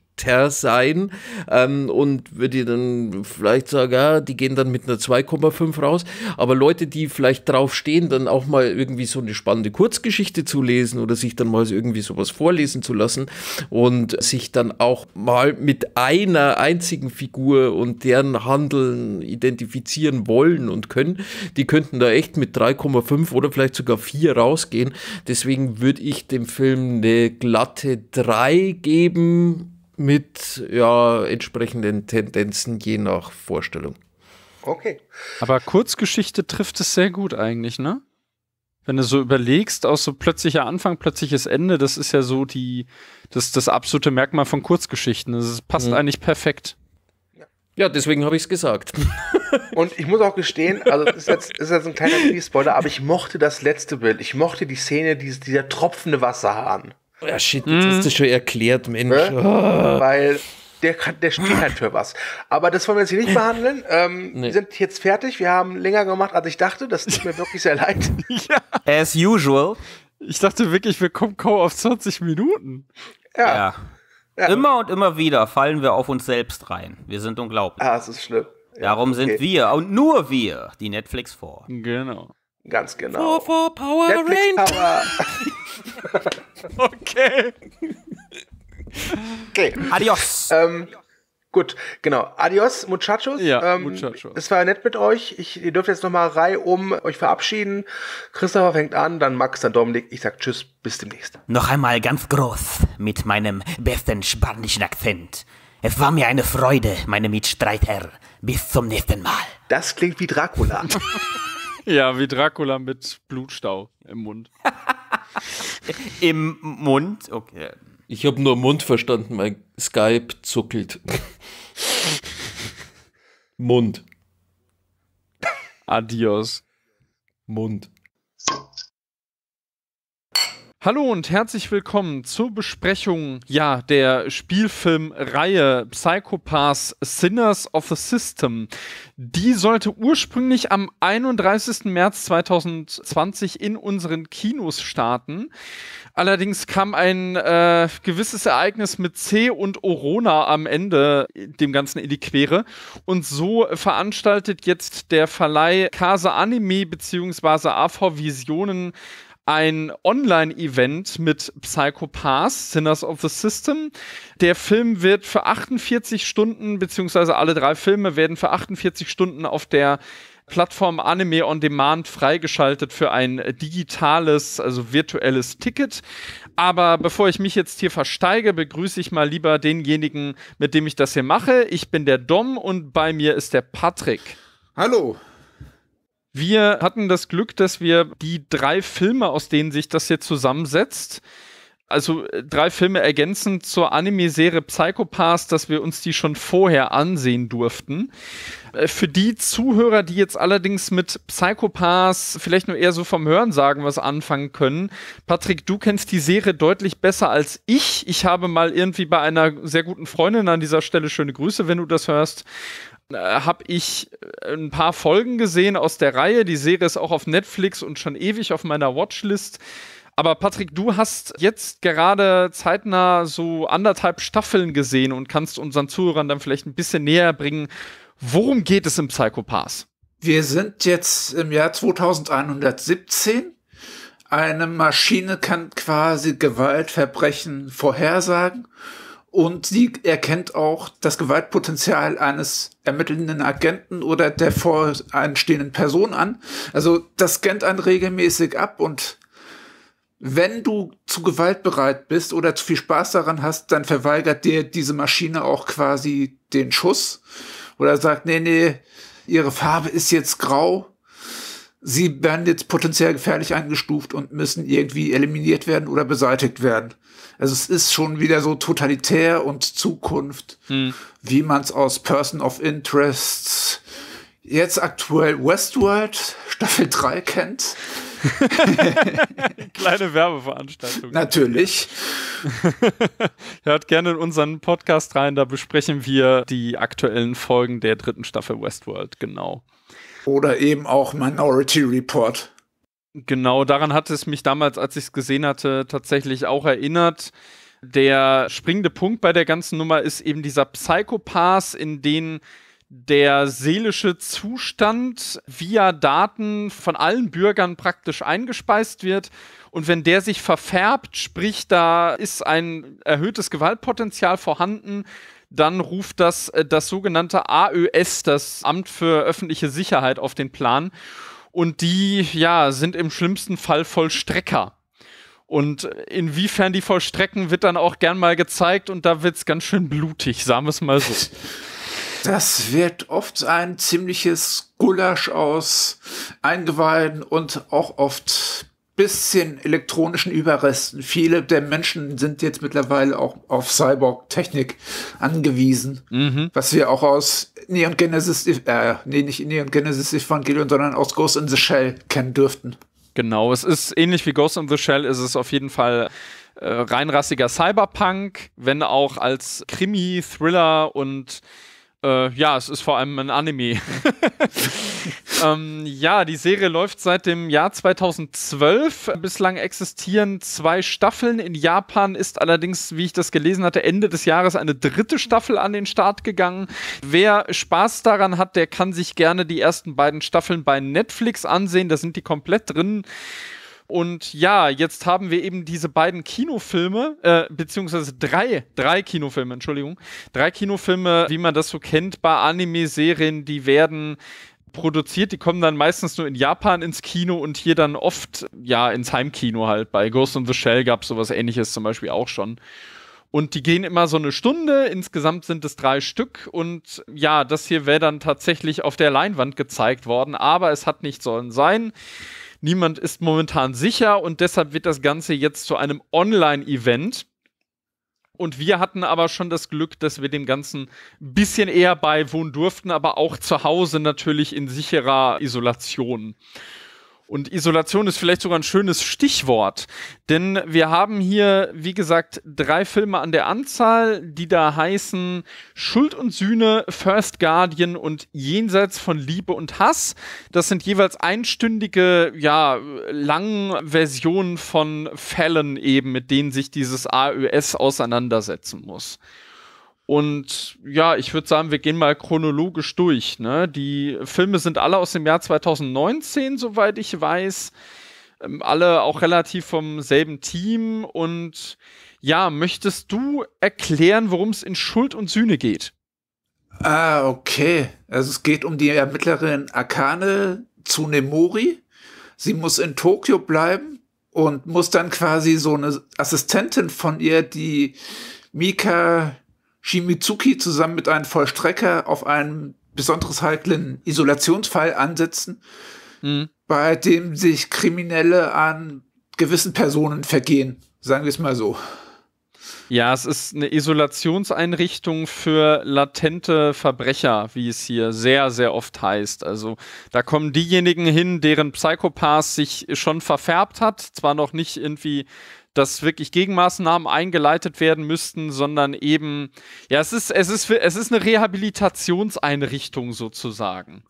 sein ähm, und würde dann vielleicht sagen, ja, die gehen dann mit einer 2,5 raus. Aber Leute, die vielleicht drauf stehen, dann auch mal irgendwie so eine spannende Kurzgeschichte zu lesen oder sich dann mal irgendwie sowas vorlesen zu lassen und sich dann auch mal mit einer einzigen Figur und deren Handeln identifizieren wollen und können, die könnten da echt mit 3,5 oder vielleicht sogar 4 rausgehen. Deswegen würde ich dem Film eine glatte 3 geben mit ja, entsprechenden Tendenzen je nach Vorstellung. Okay. Aber Kurzgeschichte trifft es sehr gut eigentlich, ne? Wenn du so überlegst, aus so plötzlicher Anfang, plötzliches Ende, das ist ja so die, das, das absolute Merkmal von Kurzgeschichten. Das passt mhm. eigentlich perfekt. Ja, deswegen habe ich es gesagt. Und ich muss auch gestehen, also das ist jetzt, ist jetzt ein kleiner Spoiler, aber ich mochte das letzte Bild. Ich mochte die Szene, dieses, dieser tropfende Wasserhahn. Ja, shit, jetzt mm. hast du schon erklärt, Mensch. Ne? Oh. Weil der, kann, der steht halt für was. Aber das wollen wir jetzt hier nicht behandeln. Ähm, nee. Wir sind jetzt fertig. Wir haben länger gemacht, als ich dachte. Das tut mir wirklich sehr leid. ja. As usual. Ich dachte wirklich, wir kommen kaum auf 20 Minuten. Ja. ja. ja. Immer und immer wieder fallen wir auf uns selbst rein. Wir sind unglaublich. Ah, das ist schlimm. Darum okay. sind wir und nur wir die Netflix vor. Genau. Ganz genau. For, for Power Netflix Power. okay. Okay. Adios. Ähm, gut, genau. Adios, Muchachos. Ja, ähm, Muchachos. Es war nett mit euch. Ich, ihr dürft jetzt nochmal Reihe um euch verabschieden. Christopher fängt an, dann Max, dann Dominik. Ich sag Tschüss, bis demnächst. Noch einmal ganz groß mit meinem besten spanischen Akzent. Es war mir eine Freude, meine Mitstreiter. Bis zum nächsten Mal. Das klingt wie Dracula. ja, wie Dracula mit Blutstau im Mund. Im Mund? Okay. Ich habe nur Mund verstanden, mein Skype zuckelt. Mund. Adios. Mund. Hallo und herzlich willkommen zur Besprechung ja, der Spielfilmreihe Psychopaths Sinners of the System. Die sollte ursprünglich am 31. März 2020 in unseren Kinos starten. Allerdings kam ein äh, gewisses Ereignis mit C und Orona am Ende dem Ganzen in die Quere. Und so veranstaltet jetzt der Verleih Casa Anime bzw. AV Visionen ein Online-Event mit Psychopaths, Sinners of the System. Der Film wird für 48 Stunden, beziehungsweise alle drei Filme werden für 48 Stunden auf der Plattform Anime on Demand freigeschaltet für ein digitales, also virtuelles Ticket. Aber bevor ich mich jetzt hier versteige, begrüße ich mal lieber denjenigen, mit dem ich das hier mache. Ich bin der Dom und bei mir ist der Patrick. Hallo. Wir hatten das Glück, dass wir die drei Filme, aus denen sich das hier zusammensetzt, also äh, drei Filme ergänzend zur Anime-Serie Psychopaths, dass wir uns die schon vorher ansehen durften. Äh, für die Zuhörer, die jetzt allerdings mit Psychopaths vielleicht nur eher so vom Hören sagen, was anfangen können. Patrick, du kennst die Serie deutlich besser als ich. Ich habe mal irgendwie bei einer sehr guten Freundin an dieser Stelle schöne Grüße, wenn du das hörst, äh, habe ich äh, ein paar Folgen gesehen aus der Reihe. Die Serie ist auch auf Netflix und schon ewig auf meiner Watchlist. Aber Patrick, du hast jetzt gerade zeitnah so anderthalb Staffeln gesehen und kannst unseren Zuhörern dann vielleicht ein bisschen näher bringen, worum geht es im Psychopath? Wir sind jetzt im Jahr 2117. Eine Maschine kann quasi Gewaltverbrechen vorhersagen und sie erkennt auch das Gewaltpotenzial eines ermittelnden Agenten oder der voranstehenden Person an. Also das scannt einen regelmäßig ab und wenn du zu gewaltbereit bist oder zu viel Spaß daran hast, dann verweigert dir diese Maschine auch quasi den Schuss oder sagt, nee, nee, ihre Farbe ist jetzt grau. Sie werden jetzt potenziell gefährlich eingestuft und müssen irgendwie eliminiert werden oder beseitigt werden. Also es ist schon wieder so totalitär und Zukunft, hm. wie man es aus Person of Interest jetzt aktuell Westworld Staffel 3 kennt. Kleine Werbeveranstaltung. Natürlich. Hört gerne in unseren Podcast rein, da besprechen wir die aktuellen Folgen der dritten Staffel Westworld, genau. Oder eben auch Minority Report. Genau, daran hat es mich damals, als ich es gesehen hatte, tatsächlich auch erinnert. Der springende Punkt bei der ganzen Nummer ist eben dieser Psychopath, in den der seelische Zustand via Daten von allen Bürgern praktisch eingespeist wird. Und wenn der sich verfärbt, sprich, da ist ein erhöhtes Gewaltpotenzial vorhanden, dann ruft das äh, das sogenannte AÖS, das Amt für öffentliche Sicherheit, auf den Plan. Und die, ja, sind im schlimmsten Fall Vollstrecker. Und inwiefern die vollstrecken, wird dann auch gern mal gezeigt und da wird es ganz schön blutig, sagen wir es mal so. Das wird oft ein ziemliches Gulasch aus Eingeweiden und auch oft bisschen elektronischen Überresten. Viele der Menschen sind jetzt mittlerweile auch auf Cyborg-Technik angewiesen, mhm. was wir auch aus Neon Genesis, äh, nee, nicht Neon Genesis Evangelion, sondern aus Ghost in the Shell kennen dürften. Genau, es ist ähnlich wie Ghost in the Shell, ist es auf jeden Fall äh, reinrassiger Cyberpunk, wenn auch als Krimi, Thriller und äh, ja, es ist vor allem ein Anime. ähm, ja, die Serie läuft seit dem Jahr 2012. Bislang existieren zwei Staffeln. In Japan ist allerdings, wie ich das gelesen hatte, Ende des Jahres eine dritte Staffel an den Start gegangen. Wer Spaß daran hat, der kann sich gerne die ersten beiden Staffeln bei Netflix ansehen. Da sind die komplett drin. Und ja, jetzt haben wir eben diese beiden Kinofilme, äh, beziehungsweise drei, drei Kinofilme, Entschuldigung, drei Kinofilme, wie man das so kennt bei Anime-Serien, die werden produziert, die kommen dann meistens nur in Japan ins Kino und hier dann oft, ja, ins Heimkino halt. Bei Ghost in the Shell gab es sowas ähnliches zum Beispiel auch schon. Und die gehen immer so eine Stunde. Insgesamt sind es drei Stück. Und ja, das hier wäre dann tatsächlich auf der Leinwand gezeigt worden. Aber es hat nicht sollen sein. Niemand ist momentan sicher und deshalb wird das Ganze jetzt zu einem Online-Event. Und wir hatten aber schon das Glück, dass wir dem Ganzen ein bisschen eher beiwohnen durften, aber auch zu Hause natürlich in sicherer Isolation. Und Isolation ist vielleicht sogar ein schönes Stichwort, denn wir haben hier, wie gesagt, drei Filme an der Anzahl, die da heißen Schuld und Sühne, First Guardian und Jenseits von Liebe und Hass. Das sind jeweils einstündige, ja, langen Versionen von Fällen eben, mit denen sich dieses AÖS auseinandersetzen muss. Und ja, ich würde sagen, wir gehen mal chronologisch durch. Ne? Die Filme sind alle aus dem Jahr 2019, soweit ich weiß. Ähm, alle auch relativ vom selben Team. Und ja, möchtest du erklären, worum es in Schuld und Sühne geht? Ah, okay. Also es geht um die Ermittlerin Akane Tsunemori. Sie muss in Tokio bleiben und muss dann quasi so eine Assistentin von ihr, die Mika Shimizuki zusammen mit einem Vollstrecker auf einen besonders heiklen Isolationsfall ansetzen, mhm. bei dem sich Kriminelle an gewissen Personen vergehen. Sagen wir es mal so. Ja, es ist eine Isolationseinrichtung für latente Verbrecher, wie es hier sehr, sehr oft heißt. Also da kommen diejenigen hin, deren Psychopath sich schon verfärbt hat, zwar noch nicht irgendwie dass wirklich Gegenmaßnahmen eingeleitet werden müssten, sondern eben, ja, es ist, es ist, es ist eine Rehabilitationseinrichtung sozusagen.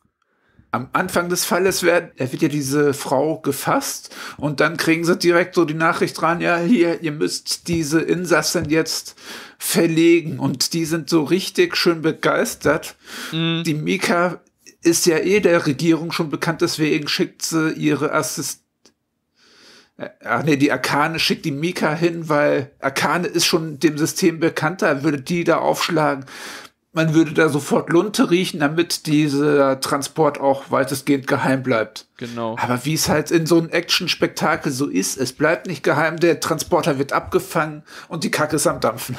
Am Anfang des Falles wird, wird ja diese Frau gefasst und dann kriegen sie direkt so die Nachricht dran, ja, hier, ihr müsst diese Insassen jetzt verlegen und die sind so richtig schön begeistert. Mhm. Die Mika ist ja eh der Regierung schon bekannt, deswegen schickt sie ihre Assist Ach nee, die Arkane schickt die Mika hin, weil Arkane ist schon dem System bekannter, würde die da aufschlagen. Man würde da sofort Lunte riechen, damit dieser Transport auch weitestgehend geheim bleibt. Genau. Aber wie es halt in so einem Action-Spektakel so ist, es bleibt nicht geheim, der Transporter wird abgefangen und die Kacke ist am Dampfen.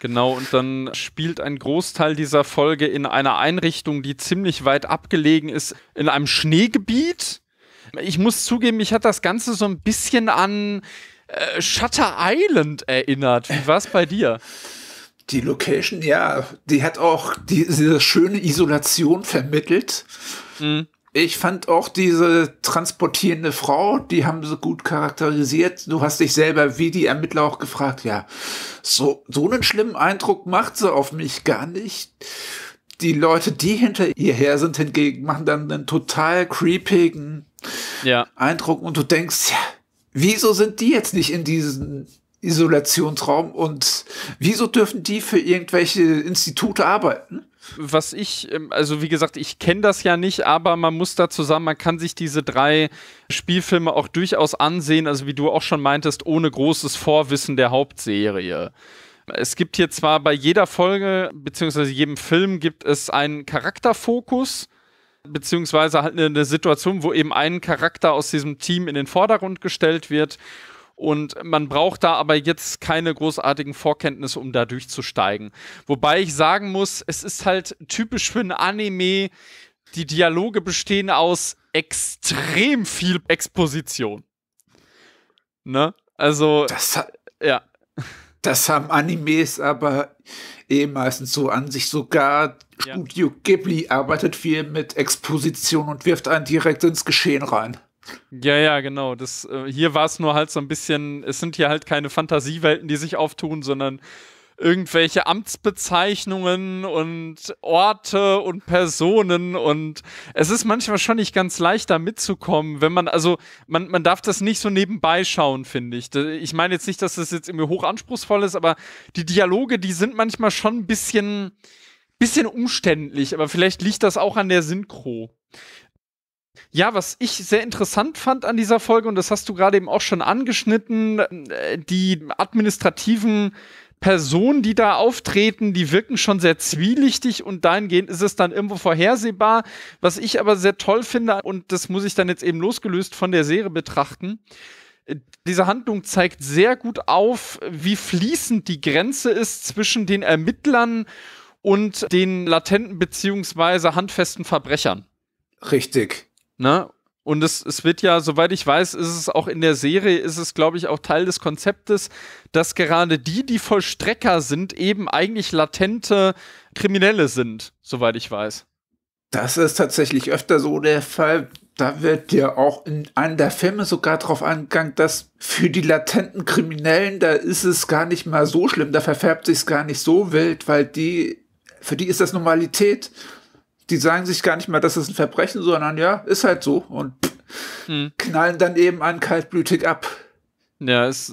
Genau, und dann spielt ein Großteil dieser Folge in einer Einrichtung, die ziemlich weit abgelegen ist, in einem Schneegebiet ich muss zugeben, mich hat das Ganze so ein bisschen an äh, Shutter Island erinnert. Wie war es bei dir? Die Location, ja, die hat auch diese schöne Isolation vermittelt. Mhm. Ich fand auch diese transportierende Frau, die haben sie gut charakterisiert. Du hast dich selber wie die Ermittler auch gefragt, ja, so, so einen schlimmen Eindruck macht sie auf mich gar nicht. Die Leute, die hinter ihr her sind, hingegen machen dann einen total creepigen, ja. Eindruck und du denkst, ja, wieso sind die jetzt nicht in diesen Isolationsraum. Und wieso dürfen die für irgendwelche Institute arbeiten? was ich, ähm, also wie gesagt, ich kenne das ja nicht, aber man muss da zusammen, man kann sich diese drei Spielfilme auch durchaus ansehen, also wie du auch schon meintest, ohne großes Vorwissen der Hauptserie. Es gibt hier zwar bei jeder Folge, beziehungsweise jedem Film gibt es einen Charakterfokus, beziehungsweise halt eine, Situation, wo eben ein Charakter aus diesem Team in den Vordergrund gestellt wird und man braucht da aber jetzt keine großartigen Vorkenntnisse, um da durchzusteigen. Wobei ich sagen muss, es ist halt typisch für ein Anime, die Dialoge bestehen aus extrem viel Exposition. Ne? Also, das ja. Das haben Animes aber eh meistens so an sich. Sogar ja. Studio Ghibli arbeitet viel mit Exposition und wirft einen direkt ins Geschehen rein. Ja, ja, genau. Das, äh, hier war es nur halt so ein bisschen, es sind hier halt keine Fantasiewelten, die sich auftun, sondern irgendwelche Amtsbezeichnungen und Orte und Personen und es ist manchmal schon nicht ganz leicht da mitzukommen, wenn man, also man, man darf das nicht so nebenbei schauen, finde ich. Ich meine jetzt nicht, dass das jetzt irgendwie hoch anspruchsvoll ist, aber die Dialoge, die sind manchmal schon ein bisschen, bisschen umständlich, aber vielleicht liegt das auch an der Synchro. Ja, was ich sehr interessant fand an dieser Folge, und das hast du gerade eben auch schon angeschnitten, äh, die administrativen Personen, die da auftreten, die wirken schon sehr zwielichtig und dahingehend ist es dann irgendwo vorhersehbar. Was ich aber sehr toll finde, und das muss ich dann jetzt eben losgelöst von der Serie betrachten, äh, diese Handlung zeigt sehr gut auf, wie fließend die Grenze ist zwischen den Ermittlern den latenten beziehungsweise handfesten Verbrechern. Richtig. Ne? Und es, es wird ja, soweit ich weiß, ist es auch in der Serie, ist es, glaube ich, auch Teil des Konzeptes, dass gerade die, die Vollstrecker sind, eben eigentlich latente Kriminelle sind, soweit ich weiß. Das ist tatsächlich öfter so der Fall. Da wird ja auch in einem der Filme sogar darauf angegangen, dass für die latenten Kriminellen, da ist es gar nicht mal so schlimm, da verfärbt sich es gar nicht so wild, weil die, für die ist das Normalität die sagen sich gar nicht mehr, das ist ein Verbrechen, sondern ja, ist halt so und hm. knallen dann eben an kaltblütig ab. Ja, es,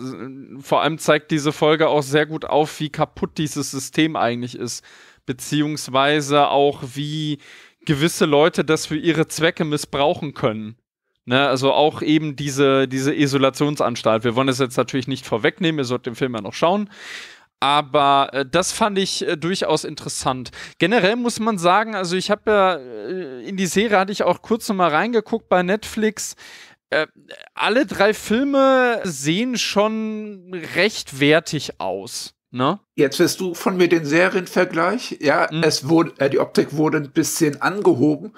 vor allem zeigt diese Folge auch sehr gut auf, wie kaputt dieses System eigentlich ist. Beziehungsweise auch, wie gewisse Leute das für ihre Zwecke missbrauchen können. Ne, also auch eben diese, diese Isolationsanstalt. Wir wollen es jetzt natürlich nicht vorwegnehmen, ihr sollt den Film ja noch schauen. Aber äh, das fand ich äh, durchaus interessant. Generell muss man sagen, also ich habe ja äh, in die Serie hatte ich auch kurz noch mal reingeguckt bei Netflix. Äh, alle drei Filme sehen schon recht wertig aus. Ne? Jetzt wirst du von mir den Serienvergleich. Ja, mhm. es wurde, äh, die Optik wurde ein bisschen angehoben.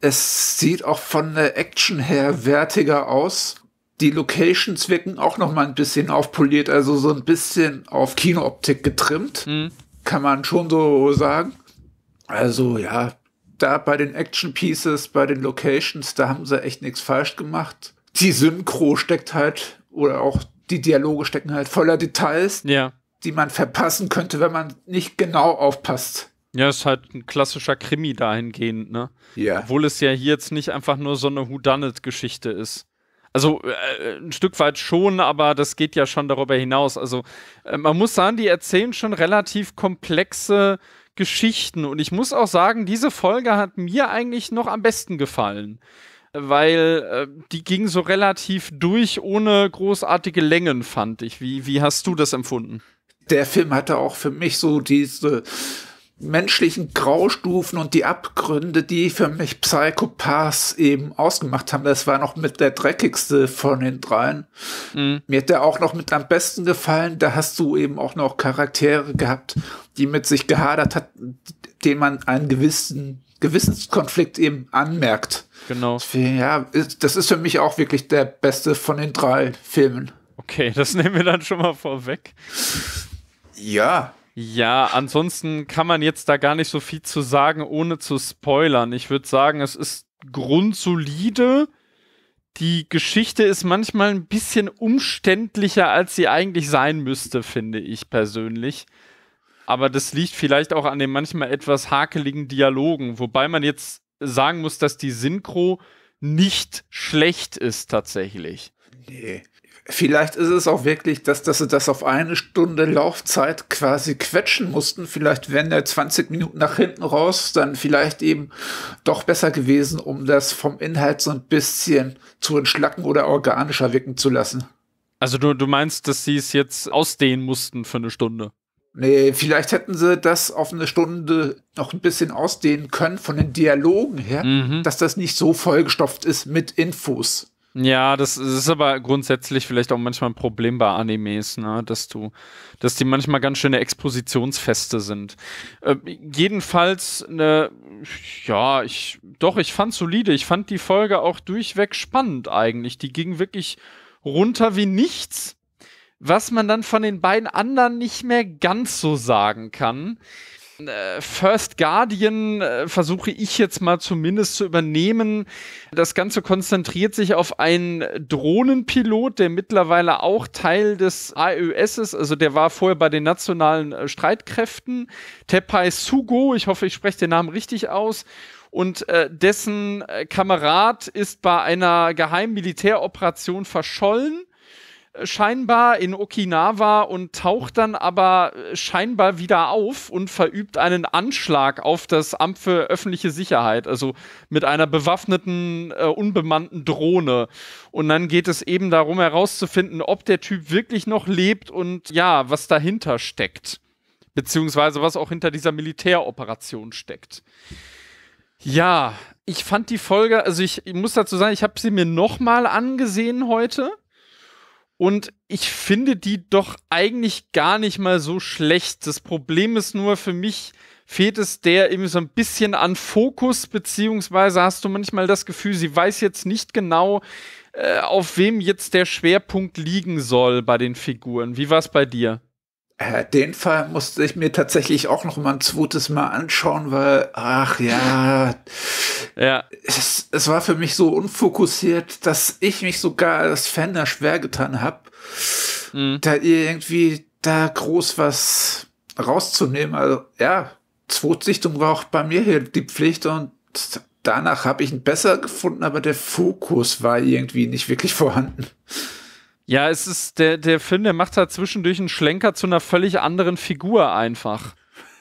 Es sieht auch von der Action her wertiger aus die Locations wirken auch noch mal ein bisschen aufpoliert, also so ein bisschen auf Kinooptik getrimmt. Mhm. Kann man schon so sagen. Also ja, da bei den Action Pieces, bei den Locations, da haben sie echt nichts falsch gemacht. Die Synchro steckt halt, oder auch die Dialoge stecken halt voller Details, ja. die man verpassen könnte, wenn man nicht genau aufpasst. Ja, ist halt ein klassischer Krimi dahingehend, ne? Ja. Obwohl es ja hier jetzt nicht einfach nur so eine Whodunit-Geschichte ist. Also äh, ein Stück weit schon, aber das geht ja schon darüber hinaus. Also äh, man muss sagen, die erzählen schon relativ komplexe Geschichten. Und ich muss auch sagen, diese Folge hat mir eigentlich noch am besten gefallen. Weil äh, die ging so relativ durch, ohne großartige Längen, fand ich. Wie, wie hast du das empfunden? Der Film hatte auch für mich so diese menschlichen Graustufen und die Abgründe, die für mich Psychopaths eben ausgemacht haben. Das war noch mit der dreckigste von den dreien. Mhm. Mir hat der auch noch mit am besten gefallen. Da hast du eben auch noch Charaktere gehabt, die mit sich gehadert hat, denen man einen gewissen Gewissenskonflikt eben anmerkt. Genau. Ja, das ist für mich auch wirklich der beste von den drei Filmen. Okay, das nehmen wir dann schon mal vorweg. Ja, ja, ansonsten kann man jetzt da gar nicht so viel zu sagen, ohne zu spoilern. Ich würde sagen, es ist grundsolide. Die Geschichte ist manchmal ein bisschen umständlicher, als sie eigentlich sein müsste, finde ich persönlich. Aber das liegt vielleicht auch an den manchmal etwas hakeligen Dialogen, wobei man jetzt sagen muss, dass die Synchro nicht schlecht ist tatsächlich. Nee. Vielleicht ist es auch wirklich, dass, dass sie das auf eine Stunde Laufzeit quasi quetschen mussten. Vielleicht wären der 20 Minuten nach hinten raus dann vielleicht eben doch besser gewesen, um das vom Inhalt so ein bisschen zu entschlacken oder organischer wirken zu lassen. Also du, du meinst, dass sie es jetzt ausdehnen mussten für eine Stunde? Nee, vielleicht hätten sie das auf eine Stunde noch ein bisschen ausdehnen können von den Dialogen her, Mhm. dass das nicht so vollgestopft ist mit Infos. Ja, das, ist aber grundsätzlich vielleicht auch manchmal ein Problem bei Animes, ne? dass du, dass die manchmal ganz schöne Expositionsfeste sind. Äh, jedenfalls, ne, ja, ich, doch, ich fand solide. Ich fand die Folge auch durchweg spannend eigentlich. Die ging wirklich runter wie nichts, was man dann von den beiden anderen nicht mehr ganz so sagen kann. Äh, First Guardian äh, versuche ich jetzt mal zumindest zu übernehmen. Das Ganze konzentriert sich auf einen Drohnenpilot, der mittlerweile auch Teil des AÖS ist. Also der war vorher bei den nationalen äh, Streitkräften. Tepai Sugo, ich hoffe, ich spreche den Namen richtig aus. Und äh, dessen Kamerad ist bei einer geheimen Militäroperation verschollen scheinbar in Okinawa und taucht dann aber äh, scheinbar wieder auf und verübt einen Anschlag auf das Amt für öffentliche Sicherheit, also mit einer bewaffneten, äh, unbemannten Drohne. Und dann geht es eben darum herauszufinden, ob der Typ wirklich noch lebt und ja, was dahinter steckt. Beziehungsweise was auch hinter dieser Militäroperation steckt. Ja, ich fand die Folge, also ich, ich muss dazu sagen, ich habe sie mir nochmal angesehen heute. Und ich finde die doch eigentlich gar nicht mal so schlecht. Das Problem ist nur für mich, fehlt es der eben so ein bisschen an Fokus, beziehungsweise hast du manchmal das Gefühl, sie weiß jetzt nicht genau, äh, auf wem jetzt der Schwerpunkt liegen soll bei den Figuren. Wie war es bei dir? Äh, den Fall musste ich mir tatsächlich auch noch mal ein zweites Mal anschauen, weil, ach ja, Ja, es, es war für mich so unfokussiert, dass ich mich sogar als Fan da schwer getan habe, Mhm. da irgendwie da groß was rauszunehmen. Also ja, Zweitsichtung war auch bei mir hier die Pflicht und danach habe ich ihn besser gefunden, aber der Fokus war irgendwie nicht wirklich vorhanden. Ja, es ist der, der Film, der macht halt zwischendurch einen Schlenker zu einer völlig anderen Figur einfach.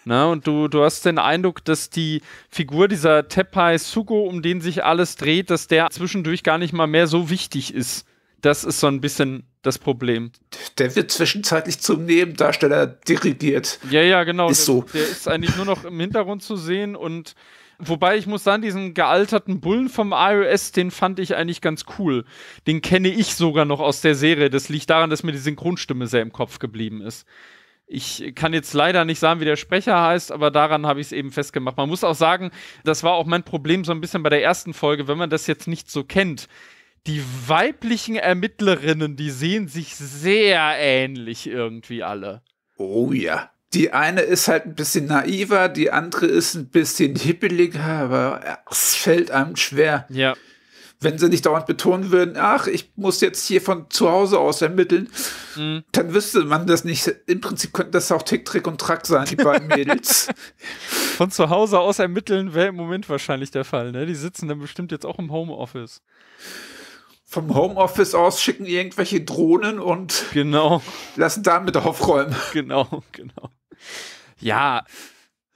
Na, und du, du hast den Eindruck, dass die Figur dieser Tepai Sugo, um den sich alles dreht, dass der zwischendurch gar nicht mal mehr so wichtig ist. Das ist so ein bisschen das Problem. Der wird zwischenzeitlich zum Nebendarsteller dirigiert. Ja, ja, genau. Ist der, so. der ist eigentlich nur noch im Hintergrund zu sehen und wobei ich muss sagen, diesen gealterten Bullen vom iOS, den fand ich eigentlich ganz cool. Den kenne ich sogar noch aus der Serie. Das liegt daran, dass mir die Synchronstimme sehr im Kopf geblieben ist. Ich kann jetzt leider nicht sagen, wie der Sprecher heißt, aber daran habe ich es eben festgemacht. Man muss auch sagen, das war auch mein Problem so ein bisschen bei der ersten Folge, wenn man das jetzt nicht so kennt. Die weiblichen Ermittlerinnen, die sehen sich sehr ähnlich irgendwie alle. Oh ja. Die eine ist halt ein bisschen naiver, die andere ist ein bisschen hippeliger, aber es fällt einem schwer. Ja. Wenn sie nicht dauernd betonen würden, ach, ich muss jetzt hier von zu Hause aus ermitteln, Mhm. dann wüsste man das nicht. Im Prinzip könnten das auch Tick, Trick und Track sein, die beiden Mädels. Von zu Hause aus ermitteln wäre im Moment wahrscheinlich der Fall, ne? Die sitzen dann bestimmt jetzt auch im Homeoffice. Vom Homeoffice aus schicken irgendwelche Drohnen und Genau, lassen damit aufräumen. genau, genau. Ja,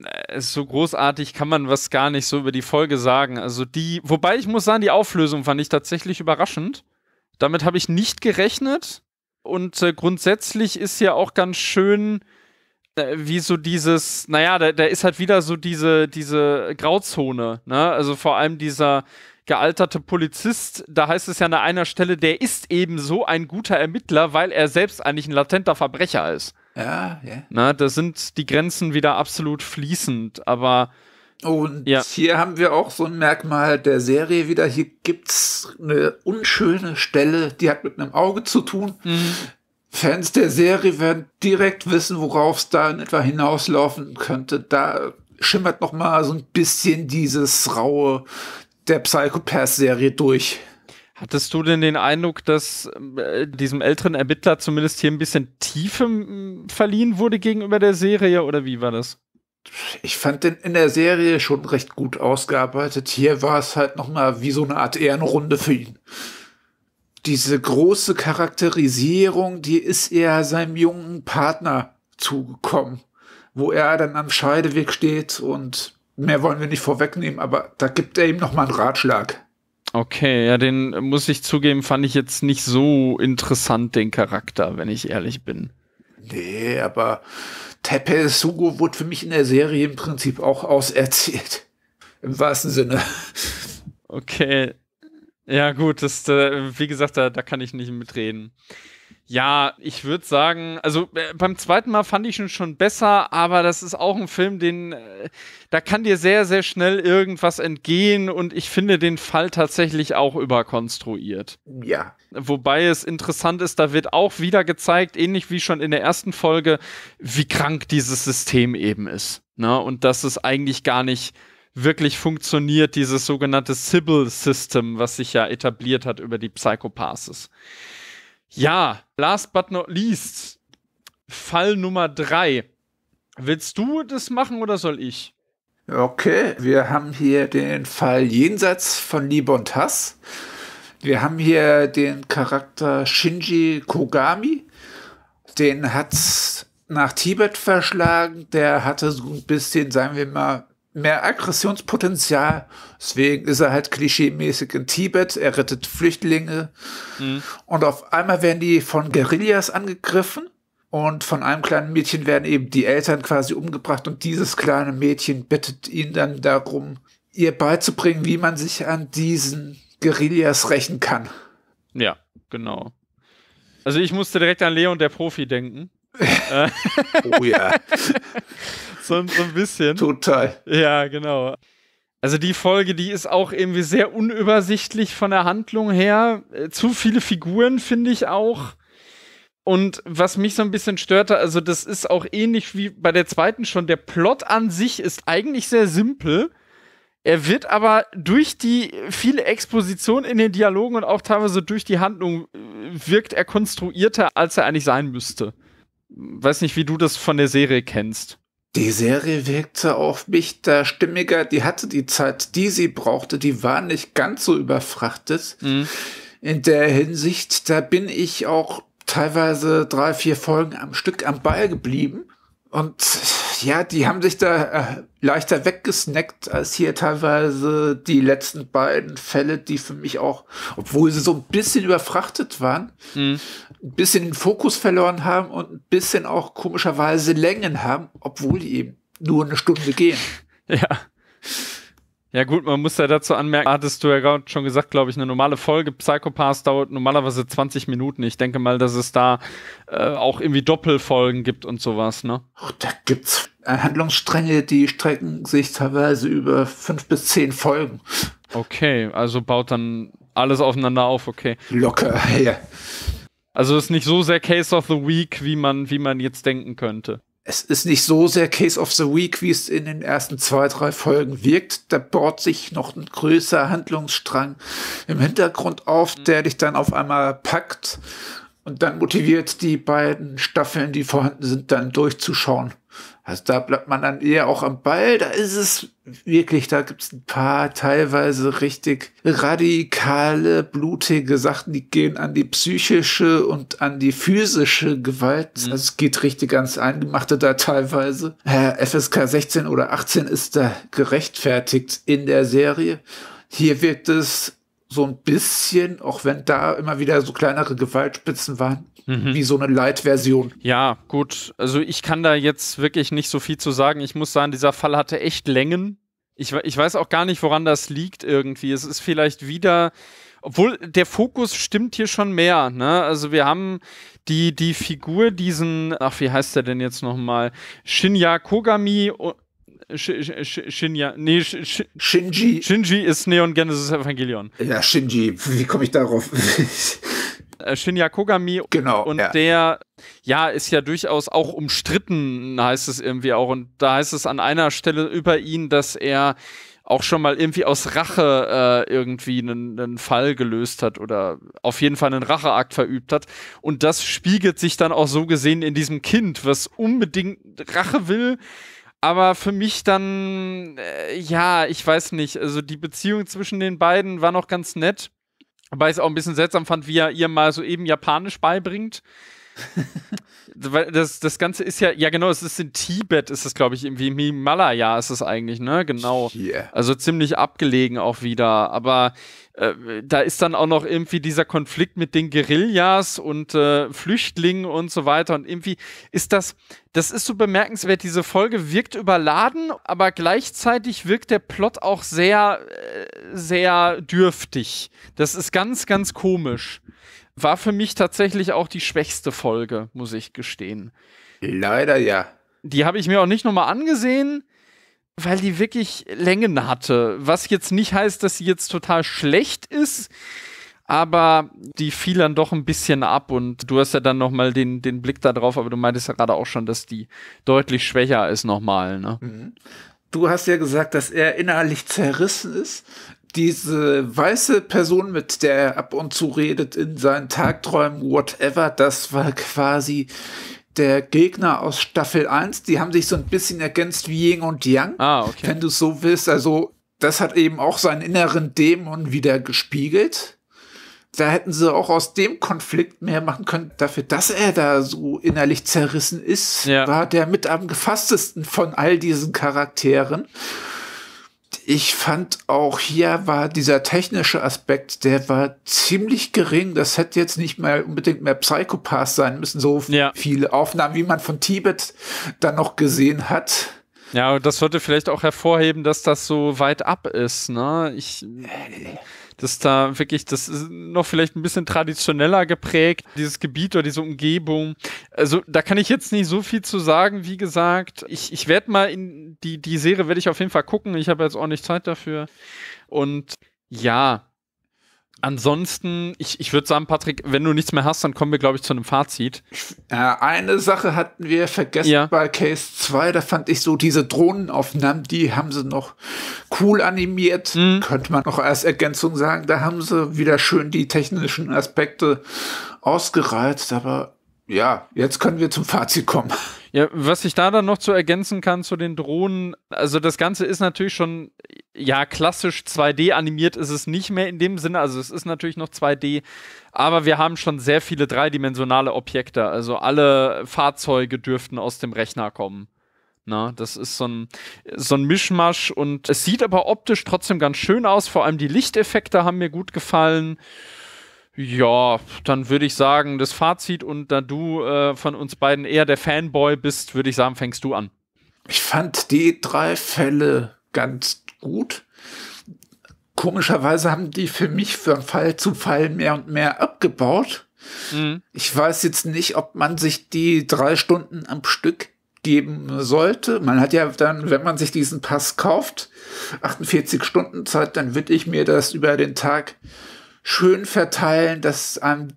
äh, so großartig kann man was gar nicht so über die Folge sagen. Also die, wobei ich muss sagen, die Auflösung fand ich tatsächlich überraschend. Damit habe ich nicht gerechnet. Und äh, grundsätzlich ist ja auch ganz schön, äh, wie so dieses, naja, da, da ist halt wieder so diese, diese Grauzone, ne? Also vor allem dieser gealterte Polizist, da heißt es ja an einer Stelle, der ist eben so ein guter Ermittler, weil er selbst eigentlich ein latenter Verbrecher ist. Ja, ja. Na, da sind die Grenzen wieder absolut fließend, aber Und Ja. hier haben wir auch so ein Merkmal der Serie wieder. Hier gibt's eine unschöne Stelle, die hat mit einem Auge zu tun. Fans der Serie werden direkt wissen, worauf es da in etwa hinauslaufen könnte. Da schimmert noch mal so ein bisschen dieses raue der Psychopath-Serie durch. Hattest du denn den Eindruck, dass äh, diesem älteren Ermittler zumindest hier ein bisschen Tiefe verliehen wurde gegenüber der Serie oder wie war das? ich fand den in der Serie schon recht gut ausgearbeitet. Hier war es halt nochmal wie so eine Art Ehrenrunde für ihn. Diese große Charakterisierung, die ist eher seinem jungen Partner zugekommen, wo er dann am Scheideweg steht und mehr wollen wir nicht vorwegnehmen, aber da gibt er ihm nochmal einen Ratschlag. Okay, ja, den muss ich zugeben, fand ich jetzt nicht so interessant, den Charakter, wenn ich ehrlich bin. Nee, aber Tepe Sugo wurde für mich in der Serie im Prinzip auch auserzählt. Im wahrsten Sinne. Okay. Ja, gut, das, äh, wie gesagt, da, da kann ich nicht mitreden. Ja, ich würde sagen, also äh, beim zweiten Mal fand ich ihn schon besser, aber das ist auch ein Film, den äh, da kann dir sehr, sehr schnell irgendwas entgehen und ich finde den Fall tatsächlich auch überkonstruiert. Ja. Wobei es interessant ist, da wird auch wieder gezeigt, ähnlich wie schon in der ersten Folge, wie krank dieses System eben ist. Ne? Und dass es eigentlich gar nicht wirklich funktioniert, dieses sogenannte Sybil System, was sich ja etabliert hat über die Psychopathes. Ja, last but not least, Fall Nummer drei. Willst du das machen oder soll ich? Okay, wir haben hier den Fall Jenseits von Liebe und Hass. Wir haben hier den Charakter Shinji Kogami. Den hat nach Tibet verschlagen. Der hatte so ein bisschen, sagen wir mal, mehr Aggressionspotenzial. Deswegen ist er halt klischeemäßig in Tibet. Er rettet Flüchtlinge. Mhm. Und auf einmal werden die von Guerillas angegriffen. Und von einem kleinen Mädchen werden eben die Eltern quasi umgebracht. Und dieses kleine Mädchen bittet ihn dann darum, ihr beizubringen, wie man sich an diesen Guerillas rächen kann. Ja, genau. Also ich musste direkt an Leon der Profi denken. oh ja. so, so ein bisschen. Total. Ja, genau. Also die Folge, die ist auch irgendwie sehr unübersichtlich von der Handlung her. Äh, zu viele Figuren finde ich auch. Und was mich so ein bisschen störte, also das ist auch ähnlich wie bei der zweiten schon. Der Plot an sich ist eigentlich sehr simpel. Er wird aber durch die viele Exposition in den Dialogen und auch teilweise durch die Handlung äh, wirkt er konstruierter, als er eigentlich sein müsste. Weiß nicht, wie du das von der Serie kennst. Die Serie wirkte auf mich da stimmiger. Die hatte die Zeit, die sie brauchte. Die war nicht ganz so überfrachtet. Mhm. In der Hinsicht, da bin ich auch teilweise drei, vier Folgen am Stück am Ball geblieben. Und ja, die haben sich da äh, leichter weggesnackt als hier teilweise die letzten beiden Fälle, die für mich auch, obwohl sie so ein bisschen überfrachtet waren, mhm. ein bisschen den Fokus verloren haben und ein bisschen auch komischerweise Längen haben, obwohl die eben nur eine Stunde gehen. Ja. Ja gut, man muss ja dazu anmerken, hattest du ja gerade schon gesagt, glaube ich, eine normale Folge Psychopaths dauert normalerweise 20 Minuten. Ich denke mal, dass es da äh, auch irgendwie Doppelfolgen gibt und sowas, ne? Oh, da gibt's Handlungsstränge, die strecken sich teilweise über fünf bis zehn Folgen. Okay, also baut dann alles aufeinander auf, okay. Locker, ja. Also ist nicht so sehr Case of the Week, wie man, wie man jetzt denken könnte es ist nicht so sehr Case of the Week, wie es in den ersten zwei, drei Folgen wirkt. Da baut sich noch ein größer Handlungsstrang im Hintergrund auf, der dich dann auf einmal packt und dann motiviert, die beiden Staffeln, die vorhanden sind, dann durchzuschauen. Also da bleibt man dann eher auch am Ball. Da ist es wirklich, da gibt es ein paar teilweise richtig radikale, blutige Sachen, die gehen an die psychische und an die physische Gewalt. Mhm. Also es geht richtig ans Eingemachte da teilweise. FSK 16 oder 18 ist da gerechtfertigt in der Serie. Hier wird es so ein bisschen, auch wenn da immer wieder so kleinere Gewaltspitzen waren, mhm. wie so eine Light-Version. Ja, gut. Also ich kann da jetzt wirklich nicht so viel zu sagen. Ich muss sagen, dieser Fall hatte echt Längen. Ich, ich weiß auch gar nicht, woran das liegt irgendwie. Es ist vielleicht wieder, obwohl der Fokus stimmt hier schon mehr. Ne? Also wir haben die, die Figur, diesen, ach, wie heißt der denn jetzt nochmal? Shinya Kogami Shinya, nee, Sh Shinji. Shinji ist Neon Genesis Evangelion. Ja, Shinji, wie komme ich darauf? Äh, Shinya Kogami. Genau. Und ja. der, ja, ist ja durchaus auch umstritten, heißt es irgendwie auch. Und da heißt es an einer Stelle über ihn, dass er auch schon mal irgendwie aus Rache äh, irgendwie einen, einen, Fall gelöst hat oder auf jeden Fall einen Racheakt verübt hat. Und das spiegelt sich dann auch so gesehen in diesem Kind, was unbedingt Rache will, aber für mich dann, äh, ja, ich weiß nicht. Also die Beziehung zwischen den beiden war noch ganz nett. Wobei ich es auch ein bisschen seltsam fand, wie er ihr mal so eben Japanisch beibringt. Weil das, das Ganze ist ja, ja genau, es ist in Tibet, ist es, glaube ich, irgendwie im Himalaya ist es eigentlich, ne? Genau. Yeah. Also ziemlich abgelegen auch wieder. Aber äh, da ist dann auch noch irgendwie dieser Konflikt mit den Guerillas und äh, Flüchtlingen und so weiter. Und irgendwie ist das, das ist so bemerkenswert. Diese Folge wirkt überladen, aber gleichzeitig wirkt der Plot auch sehr, äh, sehr dürftig. Das ist ganz, ganz komisch war für mich tatsächlich auch die schwächste Folge, muss ich gestehen. Leider ja. Die habe ich mir auch nicht nochmal angesehen, weil die wirklich Längen hatte. Was jetzt nicht heißt, dass sie jetzt total schlecht ist, aber die fiel dann doch ein bisschen ab und du hast ja dann nochmal den, den Blick da drauf, aber du meintest ja gerade auch schon, dass die deutlich schwächer ist nochmal. Ne? Mhm. Du hast ja gesagt, dass er innerlich zerrissen ist diese weiße Person, mit der er ab und zu redet in seinen Tagträumen, whatever, das war quasi der Gegner aus Staffel 1. Die haben sich so ein bisschen ergänzt wie Ying und Yang, ah, okay. wenn du es so willst. Also das hat eben auch seinen inneren Dämon wieder gespiegelt. Da hätten sie auch aus dem Konflikt mehr machen können. Dafür, dass er da so innerlich zerrissen ist, ja. war der mit am gefasstesten von all diesen Charakteren ich fand auch hier war dieser technische Aspekt, der war ziemlich gering. Das hätte jetzt nicht mal unbedingt mehr Psychopath sein müssen. So ja. viele Aufnahmen, wie man von Tibet dann noch gesehen hat. Ja, das sollte vielleicht auch hervorheben, dass das so weit ab ist. Ne? Ich dass da wirklich, das ist noch vielleicht ein bisschen traditioneller geprägt, dieses Gebiet oder diese Umgebung. Also da kann ich jetzt nicht so viel zu sagen, wie gesagt. Ich, ich werde mal in die, die Serie werde ich auf jeden Fall gucken. Ich habe jetzt auch nicht Zeit dafür. Und ja, Ansonsten, ich, ich würde sagen, Patrick, wenn du nichts mehr hast, dann kommen wir, glaube ich, zu einem Fazit. Äh, eine Sache hatten wir vergessen ja. bei Case 2, da fand ich so diese Drohnenaufnahmen, die haben sie noch cool animiert. Mhm. Könnte man noch als Ergänzung sagen, da haben sie wieder schön die technischen Aspekte ausgereizt, aber ja, jetzt können wir zum Fazit kommen. Ja, was ich da dann noch zu ergänzen kann zu den Drohnen, also das Ganze ist natürlich schon, ja, klassisch 2D animiert ist es nicht mehr in dem Sinne, also es ist natürlich noch 2D, aber wir haben schon sehr viele dreidimensionale Objekte, also alle Fahrzeuge dürften aus dem Rechner kommen. Na, das ist so ein, so ein Mischmasch und es sieht aber optisch trotzdem ganz schön aus, vor allem die Lichteffekte haben mir gut gefallen. Ja, dann würde ich sagen, das Fazit und da du äh, von uns beiden eher der Fanboy bist, würde ich sagen, fängst du an. Ich fand die drei Fälle ganz gut. Komischerweise haben die für mich von Fall zu Fall mehr und mehr abgebaut. Mhm. Ich weiß jetzt nicht, ob man sich die drei Stunden am Stück geben sollte. Man hat ja dann, wenn man sich diesen Pass kauft, 48 Stunden Zeit, dann würde ich mir das über den Tag schön verteilen, dass einem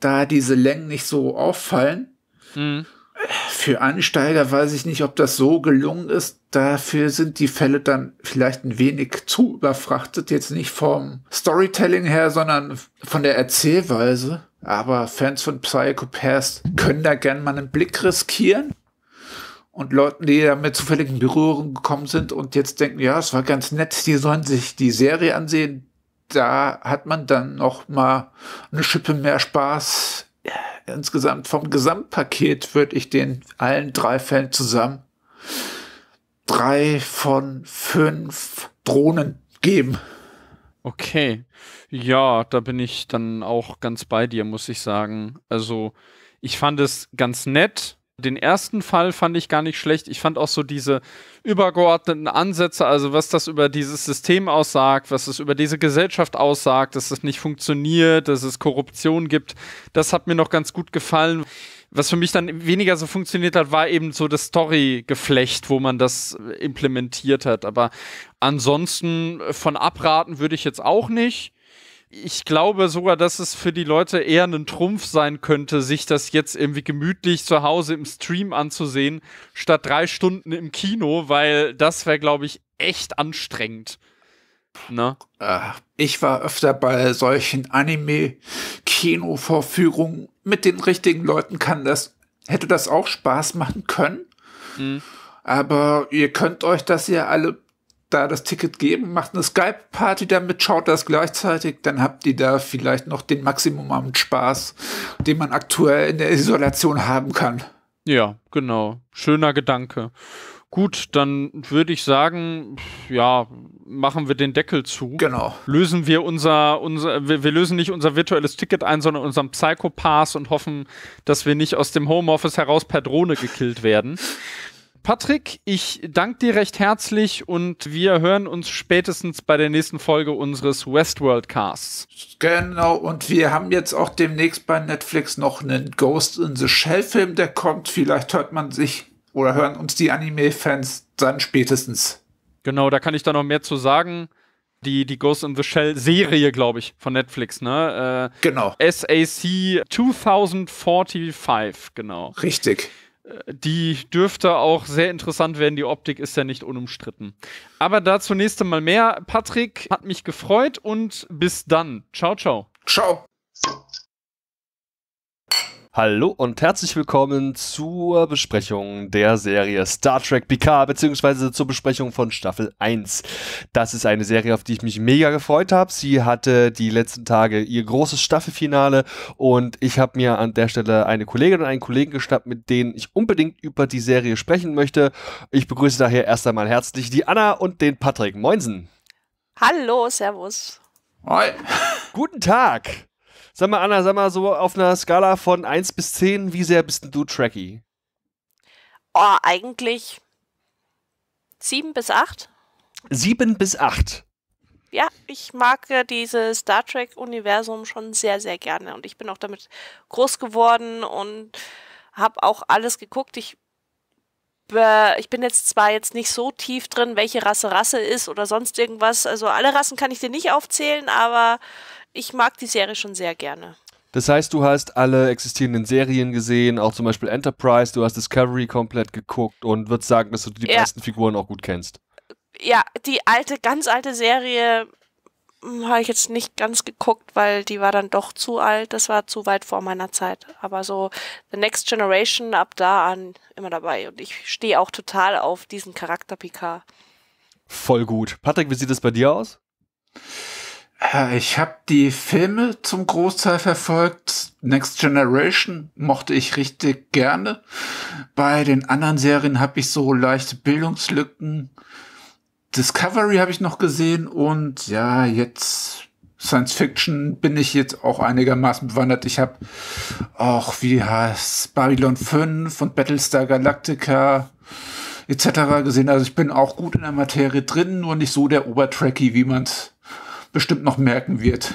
da diese Längen nicht so auffallen. Mhm. Für Einsteiger weiß ich nicht, ob das so gelungen ist. Dafür sind die Fälle dann vielleicht ein wenig zu überfrachtet. Jetzt nicht vom Storytelling her, sondern von der Erzählweise. Aber Fans von Psychopaths können da gern mal einen Blick riskieren. Und Leuten, die da mit zufälligen Berührungen gekommen sind und jetzt denken, ja, es war ganz nett, die sollen sich die Serie ansehen, da hat man dann noch mal eine Schippe mehr Spaß. Insgesamt vom Gesamtpaket würde ich den allen drei Fällen zusammen drei von fünf Drohnen geben. Okay. Ja, da bin ich dann auch ganz bei dir, muss ich sagen. Also, ich fand es ganz nett, den ersten Fall fand ich gar nicht schlecht. Ich fand auch so diese übergeordneten Ansätze, also was das über dieses System aussagt, was es über diese Gesellschaft aussagt, dass es nicht funktioniert, dass es Korruption gibt, das hat mir noch ganz gut gefallen. Was für mich dann weniger so funktioniert hat, war eben so das Story-Geflecht, wo man das implementiert hat. Aber ansonsten von abraten würde ich jetzt auch nicht ich glaube sogar, dass es für die Leute eher ein Trumpf sein könnte, sich das jetzt irgendwie gemütlich zu Hause im Stream anzusehen, statt drei Stunden im Kino, weil das wäre, glaube ich, echt anstrengend. Ne? Ich war öfter bei solchen Anime-Kino-Vorführungen. Mit den richtigen Leuten kann das, hätte das auch Spaß machen können. Mhm. Aber ihr könnt euch das ja alle da das Ticket geben, macht eine Skype-Party damit, schaut das gleichzeitig, dann habt ihr da vielleicht noch den Maximum am Spaß, den man aktuell in der Isolation haben kann. Ja, genau. Schöner Gedanke. Gut, dann würde ich sagen, ja, machen wir den Deckel zu. Genau. Lösen wir unser, unser wir, wir lösen nicht unser virtuelles Ticket ein, sondern unseren Psychopass und hoffen, dass wir nicht aus dem Homeoffice heraus per Drohne gekillt werden. Patrick, ich danke dir recht herzlich und wir hören uns spätestens bei der nächsten Folge unseres Westworld Casts. Genau, und wir haben jetzt auch demnächst bei Netflix noch einen Ghost in the Shell Film, der kommt. Vielleicht hört man sich oder hören uns die Anime-Fans dann spätestens. Genau, da kann ich da noch mehr zu sagen. Die, die Ghost in the Shell Serie, glaube ich, von Netflix, ne? Äh, genau. SAC 2045, genau. Richtig. Die dürfte auch sehr interessant werden. Die Optik ist ja nicht unumstritten. Aber dazu nächst einmal mehr. Patrick hat mich gefreut und bis dann. Ciao, ciao. Ciao. Hallo und herzlich willkommen zur Besprechung der Serie Star Trek Picard, beziehungsweise zur Besprechung von Staffel 1. Das ist eine Serie, auf die ich mich mega gefreut habe. Sie hatte die letzten Tage ihr großes Staffelfinale und ich habe mir an der Stelle eine Kollegin und einen Kollegen geschnappt, mit denen ich unbedingt über die Serie sprechen möchte. Ich begrüße daher erst einmal herzlich die Anna und den Patrick. Moinsen. Hallo, Servus. Hi. Guten Tag. Sag mal, Anna, sag mal so auf einer Skala von 1 bis 10, wie sehr bist denn du Trekkie? Oh, eigentlich 7 bis 8. 7 bis 8. Ja, ich mag äh, dieses Star Trek-Universum schon sehr, sehr gerne. Und ich bin auch damit groß geworden und habe auch alles geguckt. Ich, ich bin jetzt zwar jetzt nicht so tief drin, welche Rasse Rasse ist oder sonst irgendwas. Also alle Rassen kann ich dir nicht aufzählen, aber ich mag die Serie schon sehr gerne. Das heißt, du hast alle existierenden Serien gesehen, auch zum Beispiel Enterprise, du hast Discovery komplett geguckt und würdest sagen, dass du die Ja. meisten Figuren auch gut kennst. Ja, die alte, ganz alte Serie habe ich jetzt nicht ganz geguckt, weil die war dann doch zu alt. Das war zu weit vor meiner Zeit. Aber so The Next Generation ab da an immer dabei. Und ich stehe auch total auf diesen Charakter Picard. Voll gut. Patrick, wie sieht es bei dir aus? Äh, Ich habe die Filme zum Großteil verfolgt. Next Generation mochte ich richtig gerne. Bei den anderen Serien habe ich so leichte Bildungslücken. Discovery habe ich noch gesehen und ja, jetzt Science Fiction bin ich jetzt auch einigermaßen bewandert. Ich habe auch, wie heißt Babylon 5 und Battlestar Galactica etc. gesehen. Also ich bin auch gut in der Materie drin, nur nicht so der Obertracky, wie man es bestimmt noch merken wird.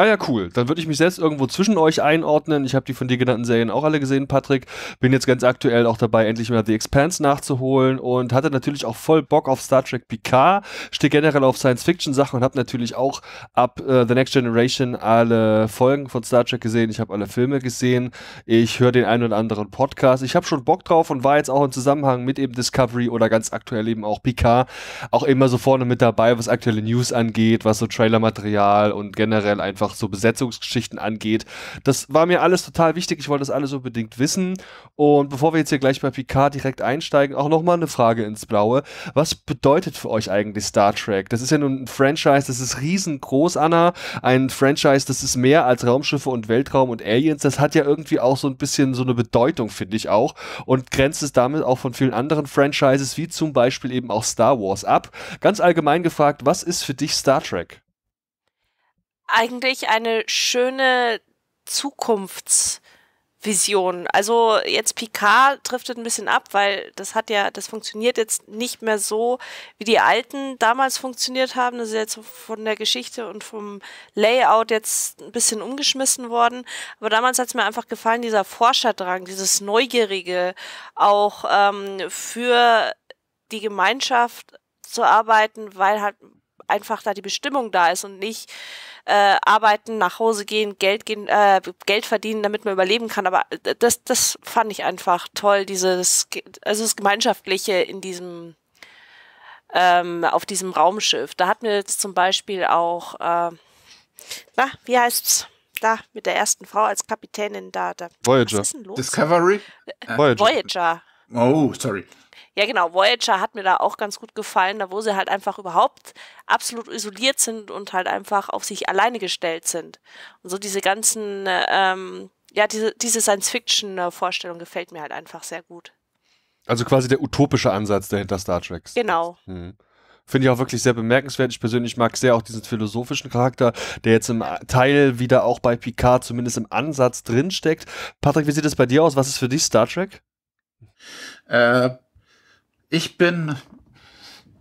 Ah ja, cool. Dann würde ich mich selbst irgendwo zwischen euch einordnen. Ich habe die von dir genannten Serien auch alle gesehen, Patrick. Bin jetzt ganz aktuell auch dabei, endlich mal The Expanse nachzuholen und hatte natürlich auch voll Bock auf Star Trek Picard. Stehe generell auf Science-Fiction-Sachen und habe natürlich auch ab äh, The Next Generation alle Folgen von Star Trek gesehen. Ich habe alle Filme gesehen. Ich höre den einen oder anderen Podcast. Ich habe schon Bock drauf und war jetzt auch im Zusammenhang mit eben Discovery oder ganz aktuell eben auch Picard auch immer so vorne mit dabei, was aktuelle News angeht, was so Trailermaterial und generell einfach so Besetzungsgeschichten angeht. Das war mir alles total wichtig. Ich wollte das alles unbedingt wissen. Und bevor wir jetzt hier gleich bei Picard direkt einsteigen, auch nochmal eine Frage ins Blaue. Was bedeutet für euch eigentlich Star Trek? Das ist ja nun ein Franchise, das ist riesengroß, Anna. Ein Franchise, das ist mehr als Raumschiffe und Weltraum und Aliens. Das hat ja irgendwie auch so ein bisschen so eine Bedeutung, finde ich auch. Und grenzt es damit auch von vielen anderen Franchises, wie zum Beispiel eben auch Star Wars ab. Ganz allgemein gefragt, was ist für dich Star Trek? Eigentlich eine schöne Zukunftsvision. Also jetzt Picard driftet ein bisschen ab, weil das hat ja, das funktioniert jetzt nicht mehr so, wie die alten damals funktioniert haben. Das ist jetzt von der Geschichte und vom Layout jetzt ein bisschen umgeschmissen worden. Aber damals hat es mir einfach gefallen, dieser Forscherdrang, dieses Neugierige, auch ähm, für die Gemeinschaft zu arbeiten, weil halt einfach da die Bestimmung da ist und nicht äh, arbeiten, nach Hause gehen, Geld gehen, äh, Geld verdienen, damit man überleben kann. Aber das, das fand ich einfach toll, dieses, also das Gemeinschaftliche in diesem, ähm, auf diesem Raumschiff. Da hatten wir jetzt zum Beispiel auch, äh, na, wie heißt's? Da, mit der ersten Frau als Kapitänin da. da Voyager. Was ist denn los? Discovery? Voyager. Voyager. Oh, sorry. Ja, genau. Voyager hat mir da auch ganz gut gefallen, da wo sie halt einfach überhaupt absolut isoliert sind und halt einfach auf sich alleine gestellt sind. Und so diese ganzen, ähm, ja, diese, diese Science-Fiction-Vorstellung gefällt mir halt einfach sehr gut. Also quasi der utopische Ansatz dahinter Star Trek. Genau. Hm. Finde ich auch wirklich sehr bemerkenswert. Ich persönlich mag sehr auch diesen philosophischen Charakter, der jetzt im Teil wieder auch bei Picard zumindest im Ansatz drinsteckt. Patrick, wie sieht es bei dir aus? Was ist für dich Star Trek? Äh, ich bin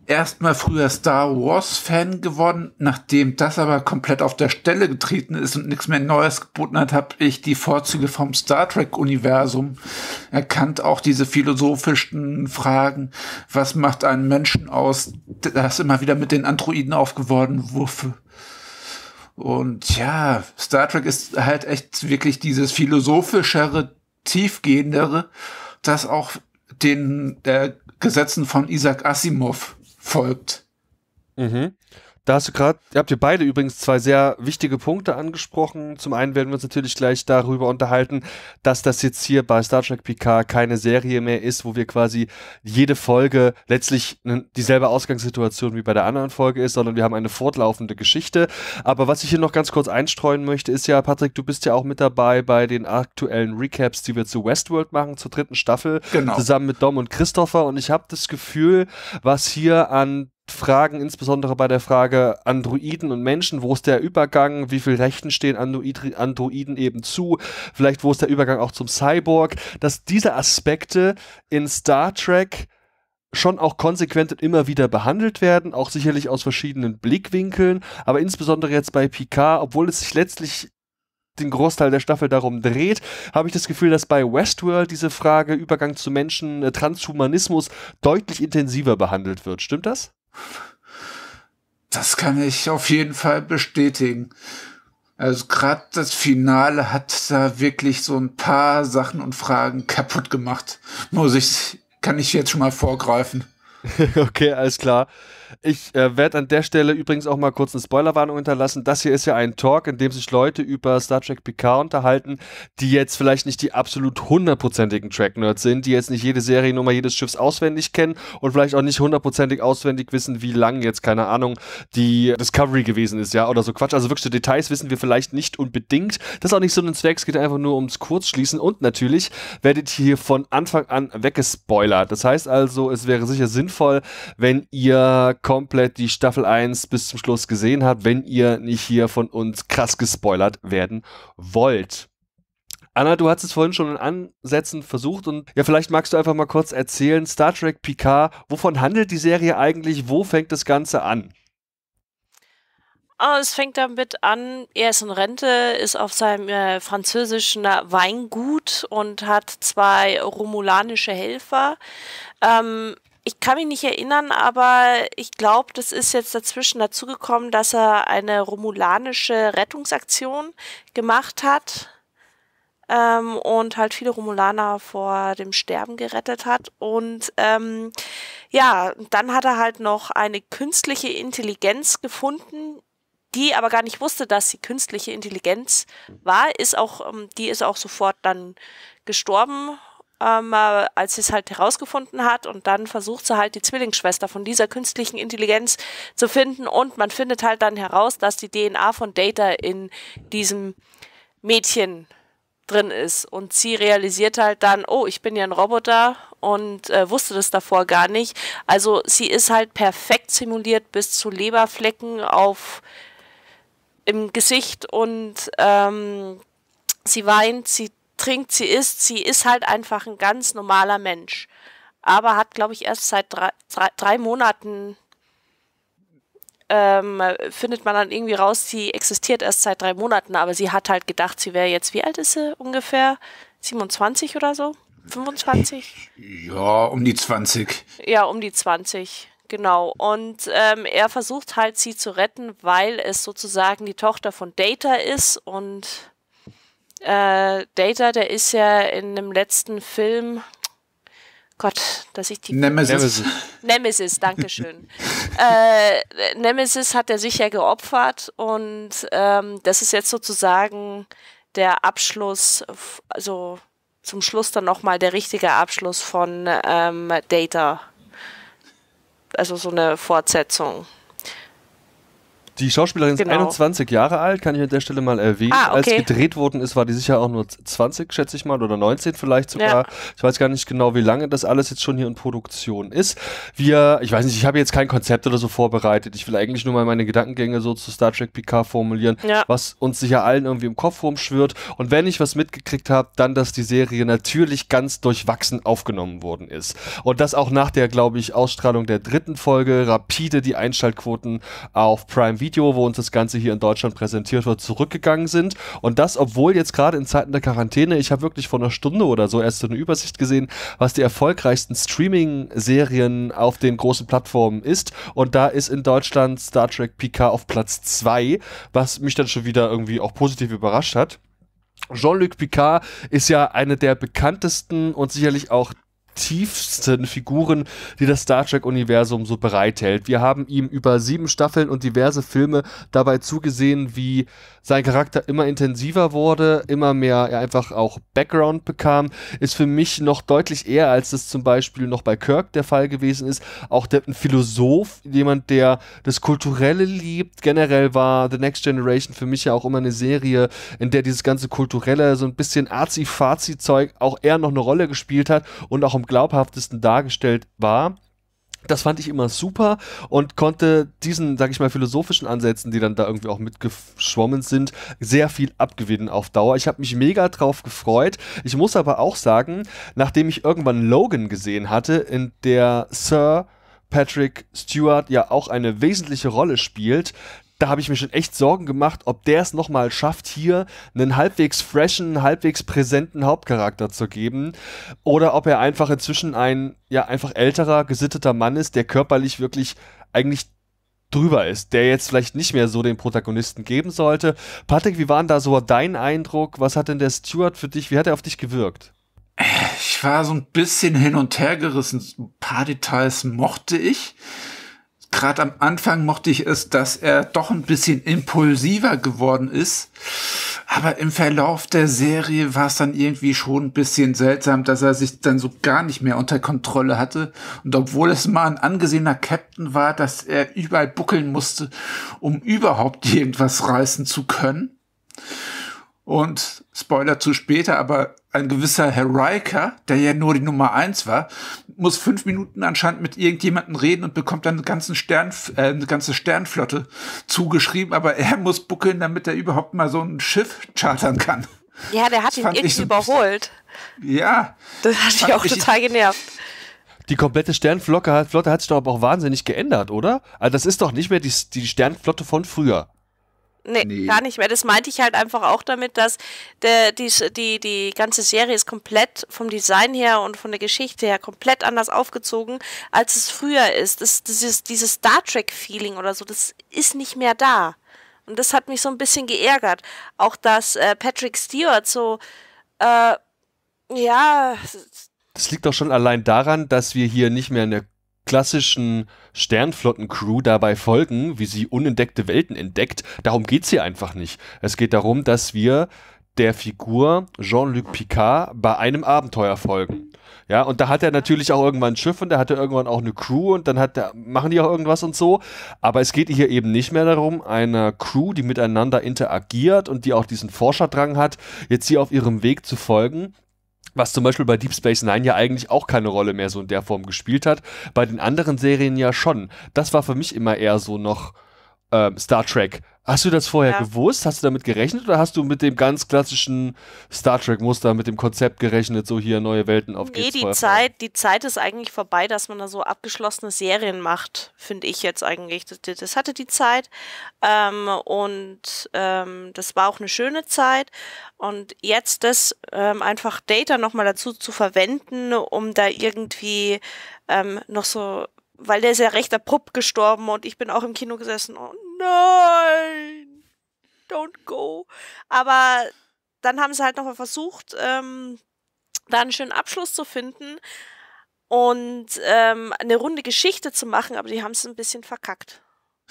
erstmal früher Star Wars-Fan geworden, nachdem das aber komplett auf der Stelle getreten ist und nichts mehr Neues geboten hat, habe ich die Vorzüge vom Star Trek-Universum erkannt, auch diese philosophischen Fragen, was macht einen Menschen aus, das immer wieder mit den Androiden aufgeworden. Wurde. Und ja, Star Trek ist halt echt wirklich dieses philosophischere, tiefgehendere, das auch den äh, Gesetzen von Isaac Asimov folgt. Mhm. Da hast du gerade, habt ihr beide übrigens zwei sehr wichtige Punkte angesprochen. Zum einen werden wir uns natürlich gleich darüber unterhalten, dass das jetzt hier bei Star Trek Picard keine Serie mehr ist, wo wir quasi jede Folge letztlich dieselbe Ausgangssituation wie bei der anderen Folge ist, sondern wir haben eine fortlaufende Geschichte. Aber was ich hier noch ganz kurz einstreuen möchte, ist ja, Patrick, du bist ja auch mit dabei bei den aktuellen Recaps, die wir zu Westworld machen, zur dritten Staffel, genau. zusammen mit Dom und Christopher. Und ich habe das Gefühl, was hier an Fragen, insbesondere bei der Frage Androiden und Menschen, wo ist der Übergang, wie viel Rechten stehen Android Androiden eben zu, vielleicht wo ist der Übergang auch zum Cyborg, dass diese Aspekte in Star Trek schon auch konsequent und immer wieder behandelt werden, auch sicherlich aus verschiedenen Blickwinkeln, aber insbesondere jetzt bei Picard, obwohl es sich letztlich den Großteil der Staffel darum dreht, habe ich das Gefühl, dass bei Westworld diese Frage Übergang zu Menschen, äh, Transhumanismus deutlich intensiver behandelt wird. Stimmt das? Das kann ich auf jeden Fall bestätigen. Also gerade das Finale hat da wirklich so ein paar Sachen und Fragen kaputt gemacht. Muss ich, kann ich jetzt schon mal vorgreifen. okay, alles klar. Ich äh, werde an der Stelle übrigens auch mal kurz eine Spoilerwarnung hinterlassen. Das hier ist ja ein Talk, in dem sich Leute über Star Trek Picard unterhalten, die jetzt vielleicht nicht die absolut hundertprozentigen Track-Nerds sind, die jetzt nicht jede Seriennummer jedes Schiffs auswendig kennen und vielleicht auch nicht hundertprozentig auswendig wissen, wie lang jetzt, keine Ahnung, die Discovery gewesen ist, ja, oder so Quatsch. Also wirklich so Details wissen wir vielleicht nicht unbedingt. Das ist auch nicht so ein Zweck, es geht einfach nur ums Kurzschließen und natürlich werdet ihr hier von Anfang an weggespoilert. Das heißt also, es wäre sicher sinnvoll, wenn ihr komplett die Staffel 1 bis zum Schluss gesehen habt, wenn ihr nicht hier von uns krass gespoilert werden wollt. Anna, du hast es vorhin schon in Ansätzen versucht und ja, vielleicht magst du einfach mal kurz erzählen, Star Trek Picard, wovon handelt die Serie eigentlich, wo fängt das Ganze an? Oh, es fängt damit an, er ist in Rente, ist auf seinem äh, französischen Weingut und hat zwei romulanische Helfer. Ähm, ich kann mich nicht erinnern, aber ich glaube, das ist jetzt dazwischen dazugekommen, dass er eine romulanische Rettungsaktion gemacht hat ähm, und halt viele Romulaner vor dem Sterben gerettet hat. Und ähm, ja, dann hat er halt noch eine künstliche Intelligenz gefunden, die aber gar nicht wusste, dass sie künstliche Intelligenz war, ist auch, ähm, die ist auch sofort dann gestorben ähm, äh, als sie es halt herausgefunden hat und dann versucht sie halt die Zwillingsschwester von dieser künstlichen Intelligenz zu finden und man findet halt dann heraus, dass die DNA von Data in diesem Mädchen drin ist und sie realisiert halt dann, oh, ich bin ja ein Roboter und äh, wusste das davor gar nicht. Also sie ist halt perfekt simuliert bis zu Leberflecken auf im Gesicht und ähm, sie weint, sie trinkt, sie isst, sie ist halt einfach ein ganz normaler Mensch. Aber hat, glaube ich, erst seit drei, drei, drei Monaten ähm, findet man dann irgendwie raus, sie existiert erst seit drei Monaten, aber sie hat halt gedacht, sie wäre jetzt, wie alt ist sie ungefähr? 27 oder so? 25? Ja, um die 20. Ja, um die 20. Genau. Und ähm, er versucht halt, sie zu retten, weil es sozusagen die Tochter von Data ist und äh, Data, der ist ja in dem letzten Film, Gott, dass ich die. Nemesis. Nemesis, Dankeschön. äh, Nemesis hat er sich ja geopfert und ähm, das ist jetzt sozusagen der Abschluss, also zum Schluss dann nochmal der richtige Abschluss von ähm, Data. Also so eine Fortsetzung. Die Schauspielerin ist Genau. 21 Jahre alt, kann ich an der Stelle mal erwähnen. Ah, okay. Als gedreht worden ist, war die sicher auch nur 20, schätze ich mal, oder 19 vielleicht sogar. Ja. Ich weiß gar nicht genau, wie lange das alles jetzt schon hier in Produktion ist. Wir, ich weiß nicht, ich habe jetzt kein Konzept oder so vorbereitet. Ich will eigentlich nur mal meine Gedankengänge so zu Star Trek Picard formulieren, Ja. was uns sicher allen irgendwie im Kopf rumschwirrt. Und wenn ich was mitgekriegt habe, dann, dass die Serie natürlich ganz durchwachsen aufgenommen worden ist. Und das auch nach der, glaube ich, Ausstrahlung der dritten Folge rapide die Einschaltquoten auf Prime Video, wo uns das Ganze hier in Deutschland präsentiert wird, zurückgegangen sind. Und das, obwohl jetzt gerade in Zeiten der Quarantäne, ich habe wirklich vor einer Stunde oder so erst so eine Übersicht gesehen, was die erfolgreichsten Streaming-Serien auf den großen Plattformen ist. Und da ist in Deutschland Star Trek Picard auf Platz 2, was mich dann schon wieder irgendwie auch positiv überrascht hat. Jean-Luc Picard ist ja eine der bekanntesten und sicherlich auch tiefsten Figuren, die das Star Trek-Universum so bereithält. Wir haben ihm über sieben Staffeln und diverse Filme dabei zugesehen, wie sein Charakter immer intensiver wurde, immer mehr er einfach auch Background bekam, ist für mich noch deutlich eher, als das zum Beispiel noch bei Kirk der Fall gewesen ist. Auch der, ein Philosoph, jemand, der das Kulturelle liebt. Generell war The Next Generation für mich ja auch immer eine Serie, in der dieses ganze Kulturelle, so ein bisschen Arzi-Fazi-Zeug auch eher noch eine Rolle gespielt hat und auch am glaubhaftesten dargestellt war. Das fand ich immer super und konnte diesen, sag ich mal, philosophischen Ansätzen, die dann da irgendwie auch mitgeschwommen sind, sehr viel abgewinnen auf Dauer. Ich habe mich mega drauf gefreut. Ich muss aber auch sagen, nachdem ich irgendwann Logan gesehen hatte, in der Sir Patrick Stewart ja auch eine wesentliche Rolle spielt, da habe ich mir schon echt Sorgen gemacht, ob der es nochmal schafft, hier einen halbwegs freshen, halbwegs präsenten Hauptcharakter zu geben. Oder ob er einfach inzwischen ein, ja, einfach älterer, gesitteter Mann ist, der körperlich wirklich eigentlich drüber ist, der jetzt vielleicht nicht mehr so den Protagonisten geben sollte. Patrick, wie war denn da so dein Eindruck? Was hat denn der Stewart für dich, wie hat er auf dich gewirkt? Ich war so ein bisschen hin und her gerissen. Ein paar Details mochte ich. Gerade am Anfang mochte ich es, dass er doch ein bisschen impulsiver geworden ist. Aber im Verlauf der Serie war es dann irgendwie schon ein bisschen seltsam, dass er sich dann so gar nicht mehr unter Kontrolle hatte. Und obwohl es mal ein angesehener Captain war, dass er überall buckeln musste, um überhaupt irgendwas reißen zu können. Und Spoiler zu später, aber ein gewisser Herr Riker, der ja nur die Nummer eins war, muss fünf Minuten anscheinend mit irgendjemandem reden und bekommt dann eine, ganzen Stern, äh, eine ganze Sternflotte zugeschrieben, aber er muss buckeln, damit er überhaupt mal so ein Schiff chartern kann. Ja, der hat Das ihn irgendwie so- überholt. Ja, Das hat mich auch ich- total genervt. Die komplette Sternflotte hat, Flotte hat sich doch aber auch wahnsinnig geändert, oder? Also das ist doch nicht mehr die, die Sternflotte von früher. Nee, Nee. gar nicht mehr. Das meinte ich halt einfach auch damit, dass der, die, die, die ganze Serie ist komplett vom Design her und von der Geschichte her komplett anders aufgezogen, als es früher ist. Das, das ist dieses Star Trek-Feeling oder so, das ist nicht mehr da. Und das hat mich so ein bisschen geärgert. Auch dass äh, Patrick Stewart so, äh, ja, Das liegt doch schon allein daran, dass wir hier nicht mehr einer klassischen Sternflotten-Crew dabei folgen, wie sie unentdeckte Welten entdeckt. Darum geht's hier einfach nicht. Es geht darum, dass wir der Figur Jean-Luc Picard bei einem Abenteuer folgen. Ja, und da hat er natürlich auch irgendwann ein Schiff und da hat er irgendwann auch eine Crew und dann hat er, machen die auch irgendwas und so. Aber es geht hier eben nicht mehr darum, einer Crew, die miteinander interagiert und die auch diesen Forscherdrang hat, jetzt hier auf ihrem Weg zu folgen, was zum Beispiel bei Deep Space Nine ja eigentlich auch keine Rolle mehr so in der Form gespielt hat. Bei den anderen Serien ja schon. Das war für mich immer eher so noch ähm, Star Trek. Hast du das vorher Ja. gewusst? Hast du damit gerechnet oder hast du mit dem ganz klassischen Star Trek-Muster, mit dem Konzept gerechnet, so hier neue Welten auf nee, die? Zeit, die Zeit ist eigentlich vorbei, dass man da so abgeschlossene Serien macht, finde ich jetzt eigentlich. Das, das hatte die Zeit ähm, und ähm, das war auch eine schöne Zeit. Und jetzt das ähm, einfach Data nochmal dazu zu verwenden, um da irgendwie ähm, noch so, weil der ist ja recht abrupt gestorben und ich bin auch im Kino gesessen. Oh nein, don't go. Aber dann haben sie halt nochmal versucht, ähm, da einen schönen Abschluss zu finden und ähm, eine runde Geschichte zu machen, aber die haben es ein bisschen verkackt.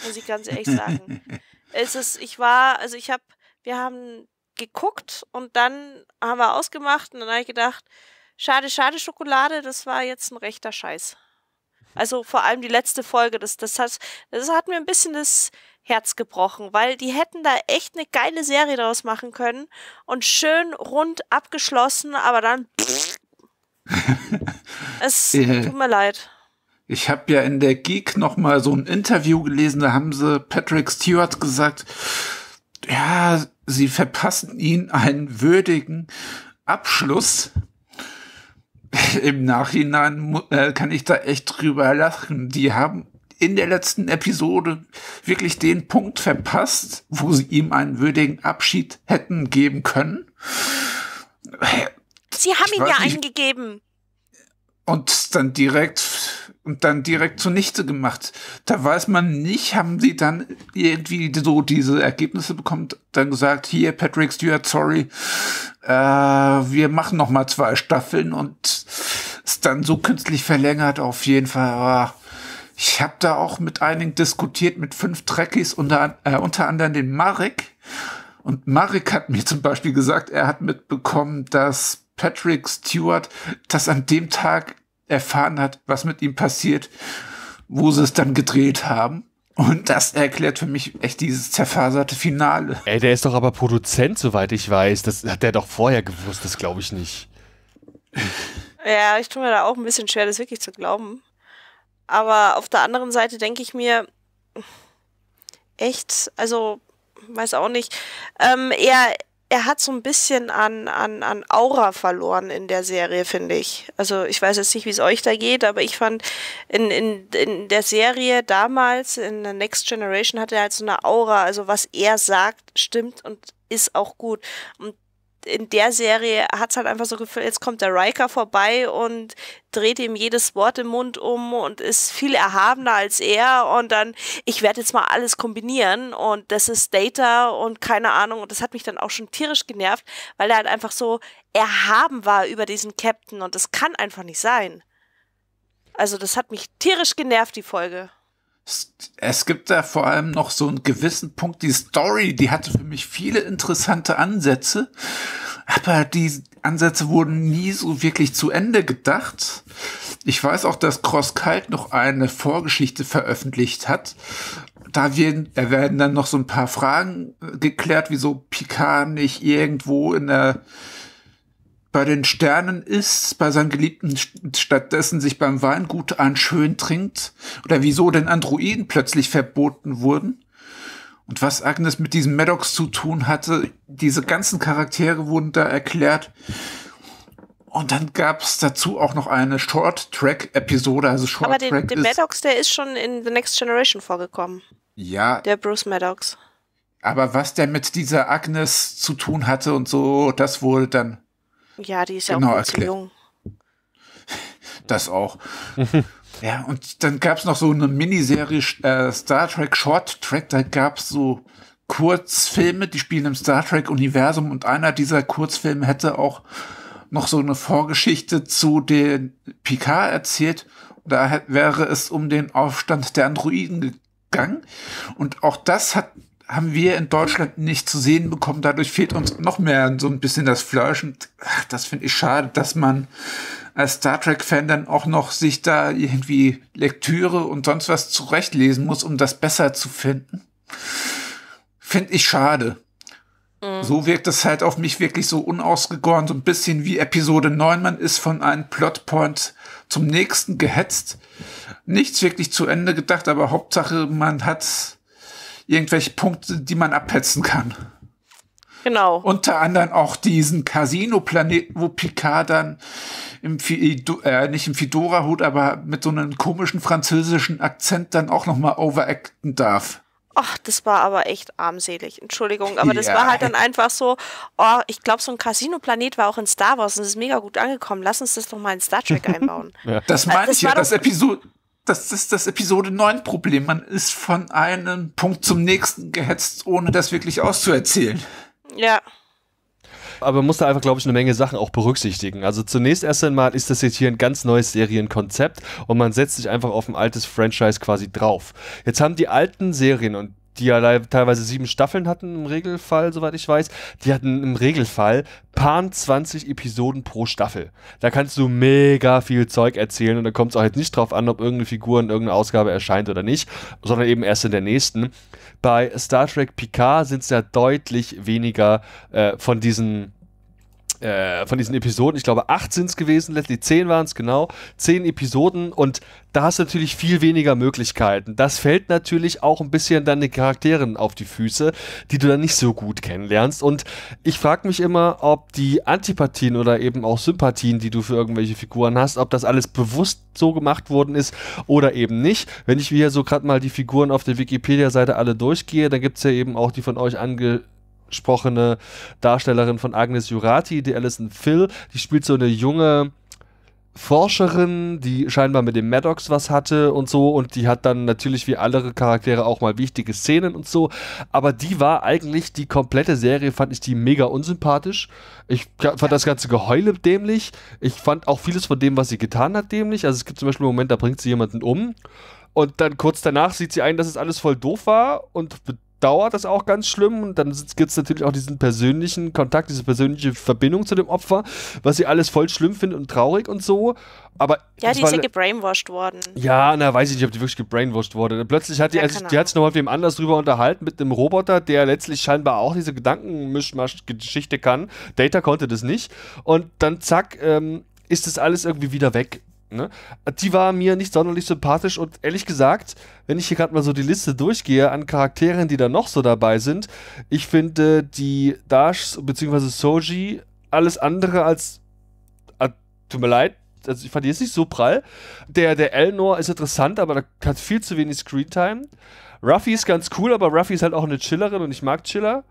Muss ich ganz ehrlich sagen. es ist, ich war, also ich habe, wir haben geguckt und dann haben wir ausgemacht und dann habe ich gedacht, schade, schade Schokolade, das war jetzt ein rechter Scheiß. Also vor allem die letzte Folge, das, das, hat, das hat mir ein bisschen das Herz gebrochen, weil die hätten da echt eine geile Serie draus machen können und schön rund abgeschlossen, aber dann. es Äh. tut mir leid. Ich habe ja in der Geek noch mal so ein Interview gelesen, da haben sie Patrick Stewart gesagt, ja, sie verpassen ihn einen würdigen Abschluss. Im Nachhinein äh, kann ich da echt drüber lachen. Die haben in der letzten Episode wirklich den Punkt verpasst, wo sie ihm einen würdigen Abschied hätten geben können. Sie haben Ich ihm ja weiß nicht- einen gegeben. und dann direkt und dann direkt zunichte gemacht. Da weiß man nicht, haben sie dann irgendwie so diese Ergebnisse bekommen, dann gesagt, hier Patrick Stewart, sorry, äh, wir machen noch mal zwei Staffeln und es dann so künstlich verlängert auf jeden Fall. Ich habe da auch mit einigen diskutiert, mit fünf Trekkies, unter, äh, unter anderem den Marek. Und Marek hat mir zum Beispiel gesagt, er hat mitbekommen, dass Patrick Stewart das an dem Tag erfahren hat, was mit ihm passiert, wo sie es dann gedreht haben. Und das erklärt für mich echt dieses zerfaserte Finale. Ey, der ist doch aber Produzent, soweit ich weiß. Das hat der doch vorher gewusst, das glaube ich nicht. Ja, ich tue mir da auch ein bisschen schwer, das wirklich zu glauben. Aber auf der anderen Seite denke ich mir, echt, also, weiß auch nicht, ähm, er, er hat so ein bisschen an, an, an Aura verloren in der Serie, finde ich. Also ich weiß jetzt nicht, wie es euch da geht, aber ich fand in, in, in der Serie damals, in der Next Generation, hat er halt so eine Aura, also was er sagt, stimmt und ist auch gut. Und in der Serie hat es halt einfach so gefühlt, jetzt kommt der Riker vorbei und dreht ihm jedes Wort im Mund um und ist viel erhabener als er und dann, ich werde jetzt mal alles kombinieren und das ist Data und keine Ahnung und das hat mich dann auch schon tierisch genervt, weil er halt einfach so erhaben war über diesen Captain und das kann einfach nicht sein. Also das hat mich tierisch genervt, die Folge. Es, gibt da vor allem noch so einen gewissen Punkt, die Story, die hatte für mich viele interessante Ansätze, aber die Ansätze wurden nie so wirklich zu Ende gedacht. Ich weiß auch, dass Cross Kalt noch eine Vorgeschichte veröffentlicht hat. Da werden, da werden dann noch so ein paar Fragen äh, geklärt, wieso Picard nicht irgendwo in der bei den Sternen ist, bei seinen Geliebten st- stattdessen sich beim Weingut an schön trinkt oder wieso denn Androiden plötzlich verboten wurden und was Agnes mit diesem Maddox zu tun hatte. Diese ganzen Charaktere wurden da erklärt. Und dann gab es dazu auch noch eine Short-Track-Episode. Also Aber Short den, Track den Maddox, der ist schon in The Next Generation vorgekommen. ja, Der Bruce Maddox. aber was der mit dieser Agnes zu tun hatte und so, das wurde dann Ja, die ist ja Genau, auch zu jung. Das auch. ja, und dann gab es noch so eine Miniserie äh, Star Trek Short Track. Da gab es so Kurzfilme, die spielen im Star Trek-Universum und einer dieser Kurzfilme hätte auch noch so eine Vorgeschichte zu den Picard erzählt. Da wäre es um den Aufstand der Androiden gegangen. Und auch das hat, haben wir in Deutschland nicht zu sehen bekommen. Dadurch fehlt uns noch mehr so ein bisschen das Fleisch. Und ach, das finde ich schade, dass man als Star Trek-Fan dann auch noch sich da irgendwie Lektüre und sonst was zurechtlesen muss, um das besser zu finden. Finde ich schade. So wirkt es halt auf mich wirklich so unausgegoren, so ein bisschen wie Episode 9. Man ist von einem Plotpoint zum nächsten gehetzt. Nichts wirklich zu Ende gedacht, aber Hauptsache, man hat irgendwelche Punkte, die man abhetzen kann. Genau. Unter anderem auch diesen Casino-Planeten, wo Picard dann im Fido, äh, nicht im Fedora-Hut, aber mit so einem komischen französischen Akzent dann auch nochmal overacten darf. Ach, das war aber echt armselig. Entschuldigung, aber das Ja. war halt dann einfach so, oh, ich glaube, so ein Casino-Planet war auch in Star Wars und es ist mega gut angekommen. Lass uns das doch mal in Star Trek einbauen. Das Äh, meine das ich ja, das Episode, das ist das Episode 9 Problem. Man ist von einem Punkt zum nächsten gehetzt, ohne das wirklich auszuerzählen. ja. Aber man muss da einfach, glaube ich, eine Menge Sachen auch berücksichtigen. Also zunächst erst einmal ist das jetzt hier ein ganz neues Serienkonzept und man setzt sich einfach auf ein altes Franchise quasi drauf. Jetzt haben die alten Serien und die ja teilweise sieben Staffeln hatten im Regelfall, soweit ich weiß. Die hatten im Regelfall paar 20 Episoden pro Staffel. Da kannst du mega viel Zeug erzählen und da kommt es auch jetzt nicht drauf an, ob irgendeine Figur in irgendeiner Ausgabe erscheint oder nicht, sondern eben erst in der nächsten. Bei Star Trek Picard sind es ja deutlich weniger äh, von diesen äh, von diesen Episoden, ich glaube acht sind es gewesen, letztlich zehn waren es genau, zehn Episoden und da hast du natürlich viel weniger Möglichkeiten. Das fällt natürlich auch ein bisschen deine Charakteren auf die Füße, die du dann nicht so gut kennenlernst und ich frage mich immer, ob die Antipathien oder eben auch Sympathien, die du für irgendwelche Figuren hast, ob das alles bewusst so gemacht worden ist oder eben nicht. Wenn ich hier so gerade mal die Figuren auf der Wikipedia-Seite alle durchgehe, dann gibt es ja eben auch die von euch ange gesprochene Darstellerin von Agnes Jurati, die Alison Phil, die spielt so eine junge Forscherin, die scheinbar mit dem Maddox was hatte und so und die hat dann natürlich wie andere Charaktere auch mal wichtige Szenen und so, aber die war eigentlich die komplette Serie, fand ich die mega unsympathisch. Ich fand das ganze Geheule dämlich. Ich fand auch vieles von dem, was sie getan hat, dämlich. Also es gibt zum Beispiel einen Moment, da bringt sie jemanden um und dann kurz danach sieht sie ein, dass es alles voll doof war und dauert das auch ganz schlimm und dann gibt es natürlich auch diesen persönlichen Kontakt, diese persönliche Verbindung zu dem Opfer, was sie alles voll schlimm findet und traurig und so. Aber ja, die ist ja gebrainwashed worden. Ja, na, weiß ich nicht, ob die wirklich gebrainwashed wurde. Plötzlich hat die, ja, also, die hat sich nochmal mit wem anders drüber unterhalten, mit einem Roboter, der letztlich scheinbar auch diese Gedankenmischmasch-Geschichte kann. Data konnte das nicht. Und dann zack, ähm, ist das alles irgendwie wieder weg. Ne? Die war mir nicht sonderlich sympathisch und ehrlich gesagt, wenn ich hier gerade mal so die Liste durchgehe an Charakteren, die da noch so dabei sind, ich finde die Dash bzw. Soji alles andere als. Äh, tut mir leid, also ich fand die jetzt nicht so prall. Der, der Elnor ist interessant, aber hat viel zu wenig Screentime. Ruffy ist ganz cool, aber Ruffy ist halt auch eine Chillerin und ich mag Chiller.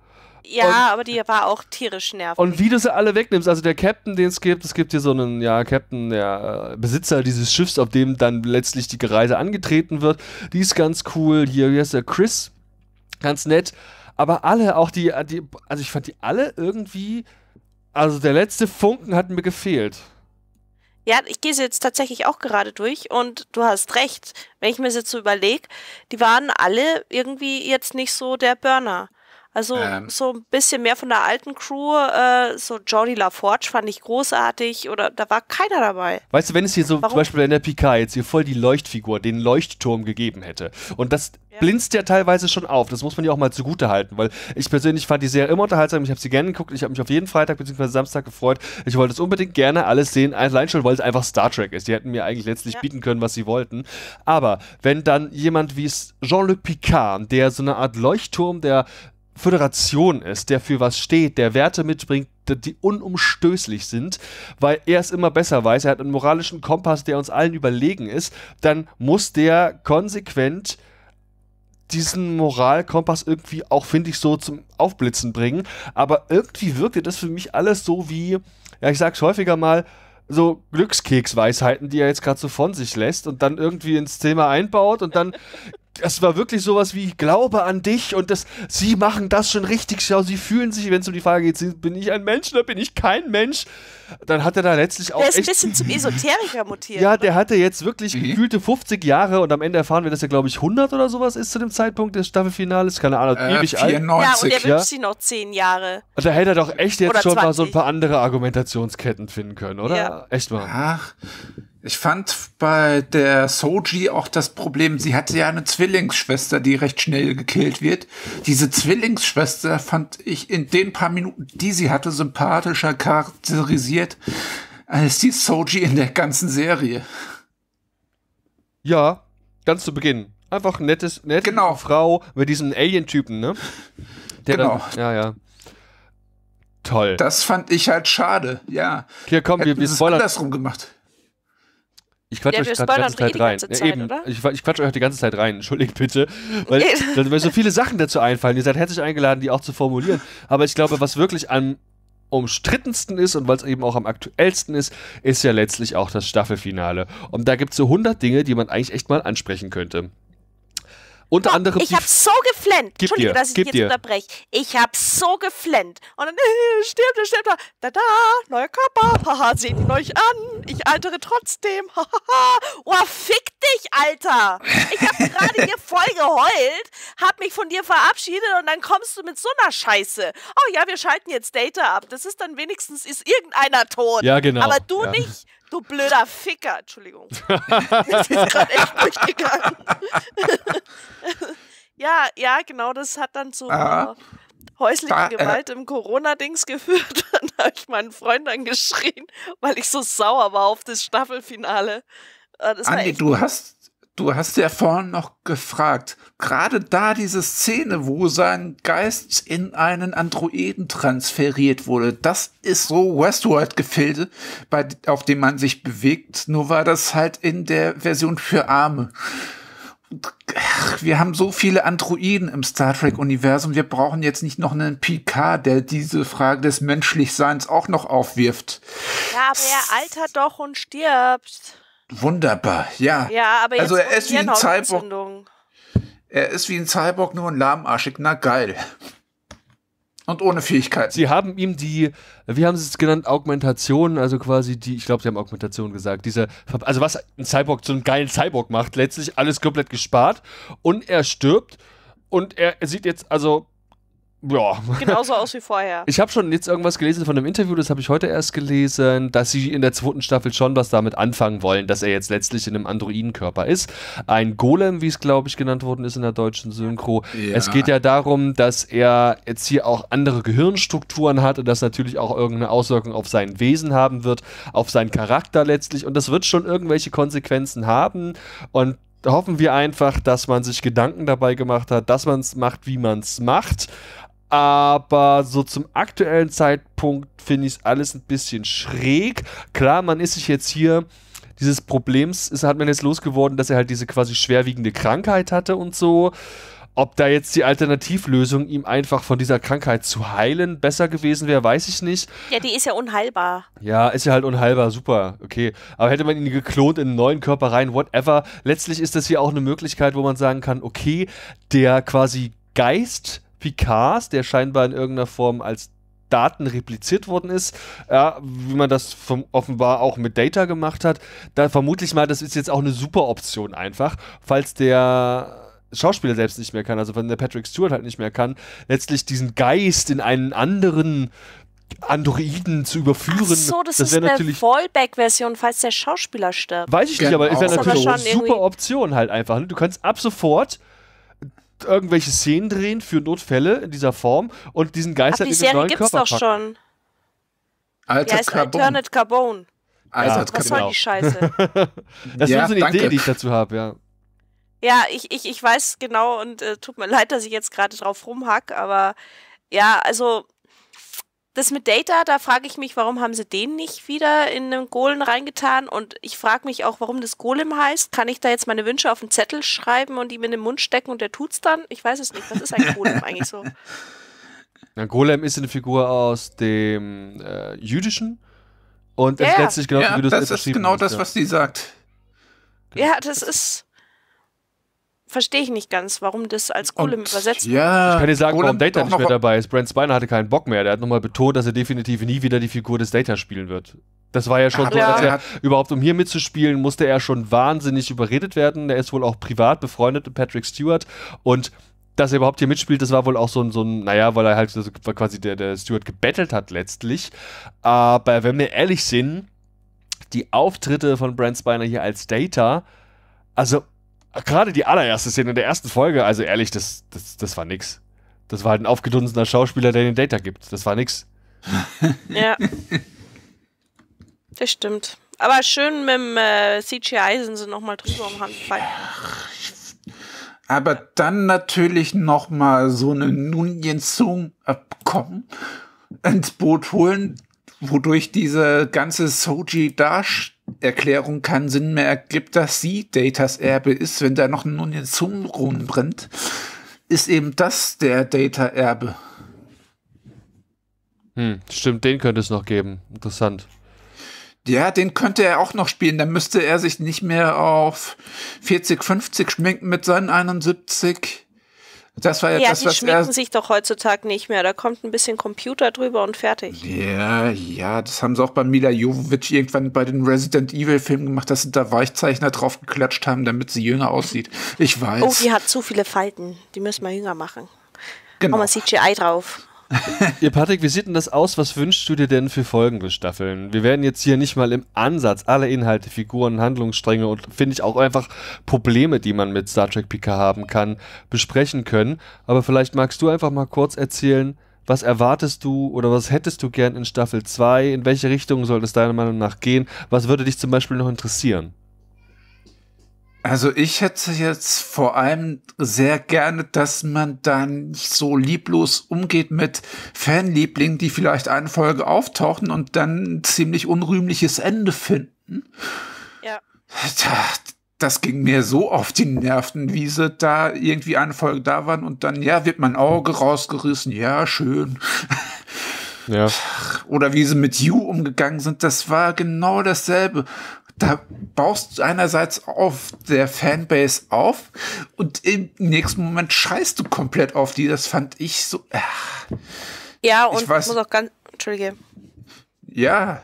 Ja, und, aber die war auch tierisch nervig. Und wie du sie alle wegnimmst, also der Captain, den es gibt, es gibt hier so einen, ja, Captain, der Besitzer dieses Schiffs, auf dem dann letztlich die Reise angetreten wird, die ist ganz cool. Hier, hier ist der Chris, ganz nett. Aber alle, auch die, die, also ich fand die alle irgendwie, also der letzte Funken hat mir gefehlt. Ja, ich gehe sie jetzt tatsächlich auch gerade durch und du hast recht, wenn ich mir das jetzt so überlege, die waren alle irgendwie jetzt nicht so der Burner. Also ähm. so ein bisschen mehr von der alten Crew, äh, so Jordi LaForge fand ich großartig oder da war keiner dabei. Weißt du, wenn es hier so Warum? zum Beispiel in der PK jetzt hier voll die Leuchtfigur, den Leuchtturm gegeben hätte und das ja. blinzt ja teilweise schon auf, das muss man ja auch mal zugute halten, weil ich persönlich fand die Serie immer unterhaltsam, ich habe sie gerne geguckt, ich habe mich auf jeden Freitag bzw. Samstag gefreut, ich wollte es unbedingt gerne alles sehen, allein schon, weil es einfach Star Trek ist, die hätten mir eigentlich letztlich ja. bieten können, was sie wollten, aber wenn dann jemand wie Jean-Luc Picard, der so eine Art Leuchtturm der Föderation ist, der für was steht, der Werte mitbringt, die unumstößlich sind, weil er es immer besser weiß, er hat einen moralischen Kompass, der uns allen überlegen ist, dann muss der konsequent diesen Moralkompass irgendwie auch, finde ich, so zum Aufblitzen bringen. Aber irgendwie wirkte das für mich alles so wie, ja, ich sag's häufiger mal, so Glückskeksweisheiten, die er jetzt gerade so von sich lässt und dann irgendwie ins Thema einbaut und dann es war wirklich sowas wie Glaube an dich und das, sie machen das schon richtig. Schau, sie fühlen sich, wenn es um die Frage geht, bin ich ein Mensch oder bin ich kein Mensch? Dann hat er da letztlich auch. Der ist ein bisschen zum Esoteriker mutiert. Ja, der hatte jetzt wirklich mhm. gefühlte 50 Jahre und am Ende erfahren wir, dass er, glaube ich, 100 oder sowas ist zu dem Zeitpunkt des Staffelfinales. Keine Ahnung, äh, ewig 94. alt. Ja, und er wünscht ja? sich noch 10 Jahre. Und da hätte er doch echt jetzt schon mal so ein paar andere Argumentationsketten finden können, oder? Ja. Echt mal. Ach. Ich fand bei der Soji auch das Problem, sie hatte ja eine Zwillingsschwester, die recht schnell gekillt wird. Diese Zwillingsschwester fand ich in den paar Minuten, die sie hatte, sympathischer charakterisiert als die Soji in der ganzen Serie. Ja, ganz zu Beginn. Einfach nettes, nette genau. Frau mit diesem Alien-Typen, ne? Der genau. Dann, ja, ja. Toll. Das fand ich halt schade, ja. Hier komm, Hätten wir, wir spoilern. andersrum gemacht. Ich quatsch ja, euch gerade die ganze Zeit rein. Zeit, ja, eben. Ich, ich quatsch euch die ganze Zeit rein. Entschuldigt bitte. Weil mir so viele Sachen dazu einfallen. Ihr seid herzlich eingeladen, die auch zu formulieren. Aber ich glaube, was wirklich am umstrittensten ist und weil es eben auch am aktuellsten ist, ist ja letztlich auch das Staffelfinale. Und da gibt es so 100 Dinge, die man eigentlich echt mal ansprechen könnte. Unter Boah, anderem. Ich habe so geflennt. Entschuldigung, dir, dass ich jetzt dir. unterbreche. Ich habe so geflennt. Und dann äh, stirbt er, stirbt er. Da, da, neuer Körper. Haha, seht ihn euch an. ich altere trotzdem. oh, fick dich, Alter. Ich habe gerade hier voll geheult, hab mich von dir verabschiedet und dann kommst du mit so einer Scheiße. Oh ja, wir schalten jetzt Data ab. Das ist dann wenigstens, ist irgendeiner tot. Ja, genau. Aber du ja. nicht. Du blöder Ficker. Entschuldigung. das ist gerade echt durchgegangen. ja, ja, genau, das hat dann zu Ah. häusliche Da, äh, Gewalt im Corona-Dings geführt. Dann habe ich meinen Freund angeschrien, weil ich so sauer war auf das Staffelfinale. Äh, Das Andi, du hast, du hast ja vorhin noch gefragt, gerade da diese Szene, wo sein Geist in einen Androiden transferiert wurde, das ist so Westworld-Gefilde, auf dem man sich bewegt, nur war das halt in der Version für Arme. Ach, wir haben so viele Androiden im Star Trek-Universum, wir brauchen jetzt nicht noch einen PK, der diese Frage des Menschlichseins auch noch aufwirft. Ja, aber er altert doch und stirbt. Wunderbar, ja. Ja, aber jetzt Also er ist wie ein Cyborg. Er ist wie ein Cyborg, nur ein lahmarschig. Na geil. Und ohne Fähigkeiten. Sie haben ihm die, wie haben sie es genannt, Augmentation, also quasi die, ich glaube, sie haben Augmentation gesagt, diese, also was ein Cyborg zu einem geilen Cyborg macht, letztlich alles komplett gespart und er stirbt und er sieht jetzt, also, ja. Genauso aus wie vorher. Ich habe schon jetzt irgendwas gelesen von einem Interview, das habe ich heute erst gelesen, dass sie in der zweiten Staffel schon was damit anfangen wollen, dass er jetzt letztlich in einem Androidenkörper ist. Ein Golem, wie es glaube ich genannt worden ist in der deutschen Synchro. Ja. Es geht ja darum, dass er jetzt hier auch andere Gehirnstrukturen hat und das natürlich auch irgendeine Auswirkung auf sein Wesen haben wird, auf seinen Charakter letztlich und das wird schon irgendwelche Konsequenzen haben und hoffen wir einfach, dass man sich Gedanken dabei gemacht hat, dass man es macht, wie man es macht. Aber so zum aktuellen Zeitpunkt finde ich es alles ein bisschen schräg. Klar, man ist sich jetzt hier dieses Problems, ist, hat man jetzt losgeworden, dass er halt diese quasi schwerwiegende Krankheit hatte und so. Ob da jetzt die Alternativlösung, ihm einfach von dieser Krankheit zu heilen, besser gewesen wäre, weiß ich nicht. Ja, die ist ja unheilbar. Ja, ist ja halt unheilbar, super, okay. Aber hätte man ihn geklont in einen neuen Körper rein, whatever. Letztlich ist das hier auch eine Möglichkeit, wo man sagen kann, okay, der quasi Geist Picards, der scheinbar in irgendeiner Form als Daten repliziert worden ist, ja, wie man das vom, offenbar auch mit Data gemacht hat, da vermutlich mal, das ist jetzt auch eine super Option einfach, falls der Schauspieler selbst nicht mehr kann, also wenn der Patrick Stewart halt nicht mehr kann, letztlich diesen Geist in einen anderen Androiden zu überführen. Ach so, das, ist wär eine Fallback-Version, falls der Schauspieler stirbt. Weiß ich nicht, aber es wäre Genau. natürlich Das eine ist super Option halt einfach. Ne? Du kannst ab sofort irgendwelche Szenen drehen für Notfälle in dieser Form und diesen Geist Aber die in den Serie neuen gibt's Körper doch packen. schon. Alter heißt Carbon. Alternate Carbone. Alter Was genau. soll die Scheiße? Das Ja, ist so eine danke. Idee, die ich dazu habe, ja. Ja, ich, ich, ich weiß genau und äh, tut mir leid, dass ich jetzt gerade drauf rumhack, aber ja, also das mit Data, da frage ich mich, warum haben sie den nicht wieder in einen Golem reingetan? Und ich frage mich auch, warum das Golem heißt. Kann ich da jetzt meine Wünsche auf einen Zettel schreiben und ihm in den Mund stecken und der tut's dann? Ich weiß es nicht. Was ist ein Golem eigentlich so? Na, Golem ist eine Figur aus dem äh, Jüdischen und Ja, ist letztlich genau, ja, wie du es das jetzt ist beschrieben genau hast, das, ja. was die sagt. Ja, das ist. Verstehe ich nicht ganz, warum das als Golem Und übersetzt Ja, Ich kann dir sagen, Golem warum Data nicht mehr dabei ist. Brent Spiner hatte keinen Bock mehr. Der hat nochmal betont, dass er definitiv nie wieder die Figur des Data spielen wird. Das war ja schon so, er- dass er überhaupt um hier mitzuspielen, musste er schon wahnsinnig überredet werden. Er ist wohl auch privat befreundet mit Patrick Stewart und dass er überhaupt hier mitspielt, das war wohl auch so ein, so ein naja, weil er halt so quasi der, der Stewart gebettelt hat letztlich. Aber wenn wir ehrlich sind, die Auftritte von Brent Spiner hier als Data, also gerade die allererste Szene in der ersten Folge, also ehrlich, das, das, das war nix. Das war halt ein aufgedunsener Schauspieler, der den Data gibt. Das war nix. Ja. Das stimmt. Aber schön mit dem äh, CGI sind sie nochmal drüber um Handball. Aber dann natürlich noch mal so eine Nunjensung abkommen, ins Boot holen, wodurch diese ganze Soji Dash Erklärung keinen Sinn mehr ergibt, dass sie Datas Erbe ist, wenn da noch ein Nunjensung rumbrennt, ist eben das der Data-Erbe. Hm, stimmt, den könnte es noch geben. Interessant. Ja, den könnte er auch noch spielen. Dann müsste er sich nicht mehr auf 40, 50 schminken mit seinen 71, Das war ja, Ja, das, die was schminken sich doch heutzutage nicht mehr. Da kommt ein bisschen Computer drüber und fertig. Ja, ja, das haben sie auch bei Mila Jovovich irgendwann bei den Resident Evil Filmen gemacht, dass sie da Weichzeichner drauf geklatscht haben, damit sie jünger aussieht. Ich weiß. Oh, die hat zu viele Falten. Die müssen wir jünger machen. genau. Machen wir CGI drauf. Ihr Patrick, wie sieht denn das aus? Was wünschst du dir denn für folgende Staffeln? Wir werden jetzt hier nicht mal im Ansatz alle Inhalte, Figuren, Handlungsstränge und finde ich auch einfach Probleme, die man mit Star Trek PK haben kann, besprechen können. Aber vielleicht magst du einfach mal kurz erzählen, was erwartest du oder was hättest du gern in Staffel 2? In welche Richtung soll es deiner Meinung nach gehen? Was würde dich zum Beispiel noch interessieren? Also ich hätte jetzt vor allem sehr gerne, dass man dann nicht so lieblos umgeht mit Fanlieblingen, die vielleicht eine Folge auftauchen und dann ein ziemlich unrühmliches Ende finden. Ja. Das ging mir so auf die Nerven, wie sie da irgendwie eine Folge da waren und dann, ja, wird mein Auge rausgerissen, ja, schön. Ja. Oder wie sie mit You umgegangen sind, das war genau dasselbe da baust du einerseits auf der Fanbase auf und im nächsten Moment scheißt du komplett auf die. Das fand ich so. Äh. Ja, und ich, weiß, muss auch ganz. Entschuldige. Ja.